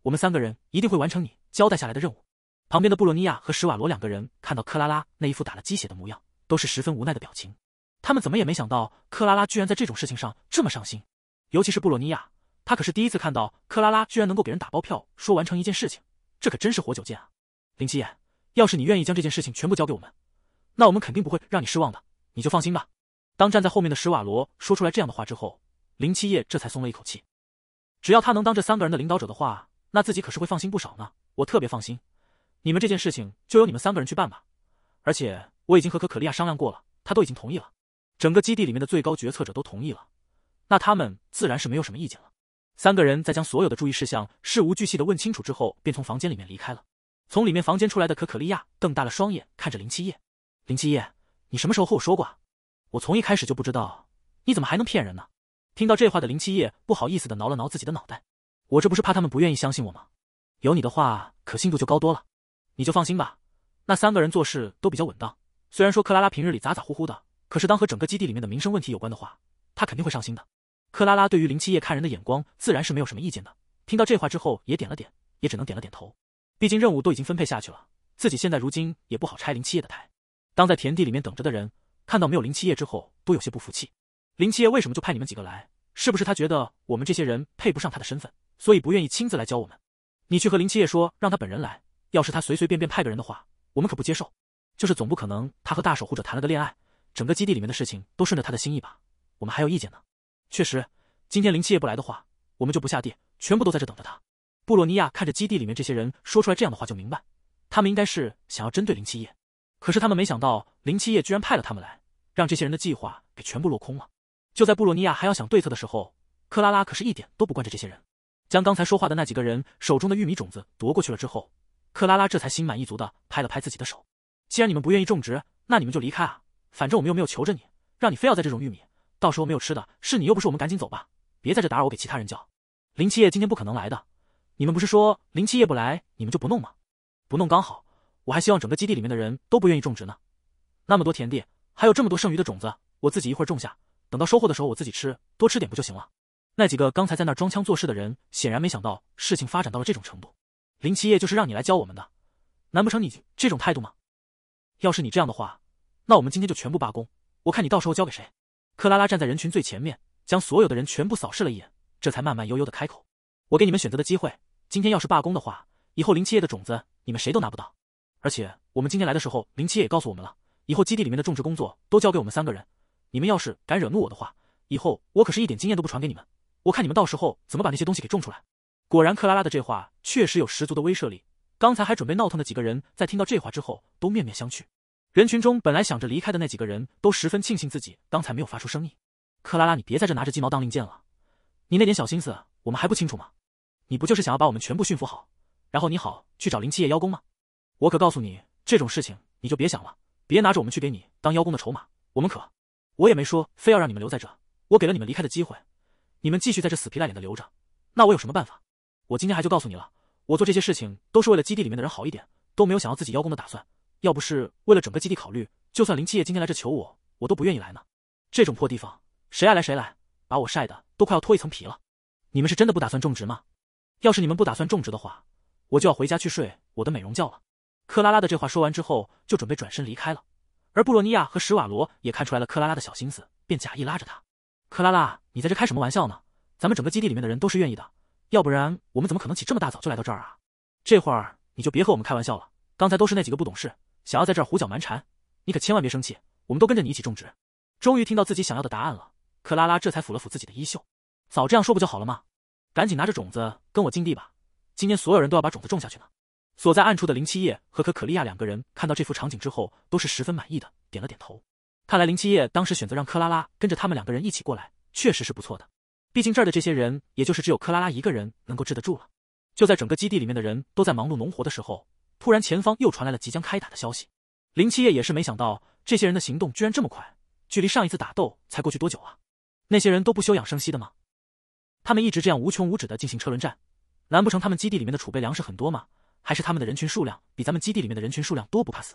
我们三个人一定会完成你交代下来的任务。旁边的布洛尼亚和史瓦罗两个人看到克拉拉那一副打了鸡血的模样，都是十分无奈的表情。他们怎么也没想到克拉拉居然在这种事情上这么上心，尤其是布洛尼亚，他可是第一次看到克拉拉居然能够给人打包票说完成一件事情，这可真是活久见啊！林七夜，要是你愿意将这件事情全部交给我们，那我们肯定不会让你失望的，你就放心吧。当站在后面的史瓦罗说出来这样的话之后，林七夜这才松了一口气。只要他能当这三个人的领导者的话，那自己可是会放心不少呢。我特别放心，你们这件事情就由你们三个人去办吧。而且我已经和可可利亚商量过了，他都已经同意了。整个基地里面的最高决策者都同意了，那他们自然是没有什么意见了。三个人在将所有的注意事项事无巨细的问清楚之后，便从房间里面离开了。从里面房间出来的可可利亚瞪大了双眼看着林七夜：“林七夜，你什么时候和我说过？啊我从一开始就不知道，你怎么还能骗人呢？”听到这话的林七夜不好意思的挠了挠自己的脑袋，我这不是怕他们不愿意相信我吗？有你的话，可信度就高多了。你就放心吧，那三个人做事都比较稳当。虽然说克拉拉平日里咋咋呼呼的，可是当和整个基地里面的民生问题有关的话，他肯定会上心的。克拉拉对于林七夜看人的眼光自然是没有什么意见的。听到这话之后，也点了点，也只能点了点头。毕竟任务都已经分配下去了，自己现在如今也不好拆林七夜的台。当在田地里面等着的人看到没有林七夜之后，都有些不服气。林七夜为什么就派你们几个来？是不是他觉得我们这些人配不上他的身份，所以不愿意亲自来教我们？你去和林七夜说，让他本人来。要是他随随便便派个人的话，我们可不接受。就是总不可能他和大守护者谈了个恋爱，整个基地里面的事情都顺着他的心意吧？我们还有意见呢。确实，今天林七夜不来的话，我们就不下地，全部都在这等着他。布洛尼亚看着基地里面这些人说出来这样的话，就明白他们应该是想要针对林七夜。可是他们没想到林七夜居然派了他们来，让这些人的计划给全部落空了。就在布洛尼亚还要想对策的时候，克拉拉可是一点都不惯着这些人，将刚才说话的那几个人手中的玉米种子夺过去了之后，克拉拉这才心满意足的拍了拍自己的手。既然你们不愿意种植，那你们就离开啊！反正我们又没有求着你，让你非要在这种玉米，到时候没有吃的，是你又不是我们，赶紧走吧，别在这打扰我给其他人叫。林七夜今天不可能来的，你们不是说林七夜不来，你们就不弄吗？不弄刚好，我还希望整个基地里面的人都不愿意种植呢。那么多田地，还有这么多剩余的种子，我自己一会儿种下。等到收获的时候，我自己吃，多吃点不就行了？那几个刚才在那装腔作势的人，显然没想到事情发展到了这种程度。林七夜就是让你来教我们的，难不成你这种态度吗？要是你这样的话，那我们今天就全部罢工，我看你到时候交给谁？克拉拉站在人群最前面，将所有的人全部扫视了一眼，这才慢慢悠悠的开口：“我给你们选择的机会，今天要是罢工的话，以后林七夜的种子你们谁都拿不到。而且我们今天来的时候，林七夜也告诉我们了，以后基地里面的种植工作都交给我们三个人。你们要是敢惹怒我的话，以后我可是一点经验都不传给你们。我看你们到时候怎么把那些东西给种出来。”果然，克拉拉的这话确实有十足的威慑力。刚才还准备闹腾的几个人，在听到这话之后，都面面相觑。人群中本来想着离开的那几个人，都十分庆幸自己刚才没有发出声音。克拉拉，你别在这拿着鸡毛当令箭了，你那点小心思，我们还不清楚吗？你不就是想要把我们全部驯服好，然后你好去找林七夜邀功吗？我可告诉你，这种事情你就别想了，别拿着我们去给你当邀功的筹码。我们可，我也没说非要让你们留在这，我给了你们离开的机会，你们继续在这死皮赖脸的留着，那我有什么办法？我今天还就告诉你了，我做这些事情都是为了基地里面的人好一点，都没有想要自己邀功的打算。要不是为了整个基地考虑，就算林七夜今天来这求我，我都不愿意来呢。这种破地方，谁爱来谁来，把我晒的都快要脱一层皮了。你们是真的不打算种植吗？要是你们不打算种植的话，我就要回家去睡我的美容觉了。克拉拉的这话说完之后，就准备转身离开了。而布洛尼亚和史瓦罗也看出来了克拉拉的小心思，便假意拉着他：“克拉拉，你在这开什么玩笑呢？咱们整个基地里面的人都是愿意的，要不然我们怎么可能起这么大早就来到这儿啊？这会儿你就别和我们开玩笑了，刚才都是那几个不懂事。”想要在这儿胡搅蛮缠，你可千万别生气，我们都跟着你一起种植。终于听到自己想要的答案了，克拉拉这才抚了抚自己的衣袖。早这样说不就好了吗？赶紧拿着种子跟我进地吧，今天所有人都要把种子种下去呢。所在暗处的林七夜和可可利亚两个人看到这幅场景之后，都是十分满意的，点了点头。看来林七夜当时选择让克拉拉跟着他们两个人一起过来，确实是不错的。毕竟这儿的这些人，也就是只有克拉拉一个人能够治得住了。就在整个基地里面的人都在忙碌农活的时候。突然，前方又传来了即将开打的消息。林七夜也是没想到，这些人的行动居然这么快。距离上一次打斗才过去多久啊？那些人都不休养生息的吗？他们一直这样无穷无止的进行车轮战，难不成他们基地里面的储备粮食很多吗？还是他们的人群数量比咱们基地里面的人群数量多不怕死？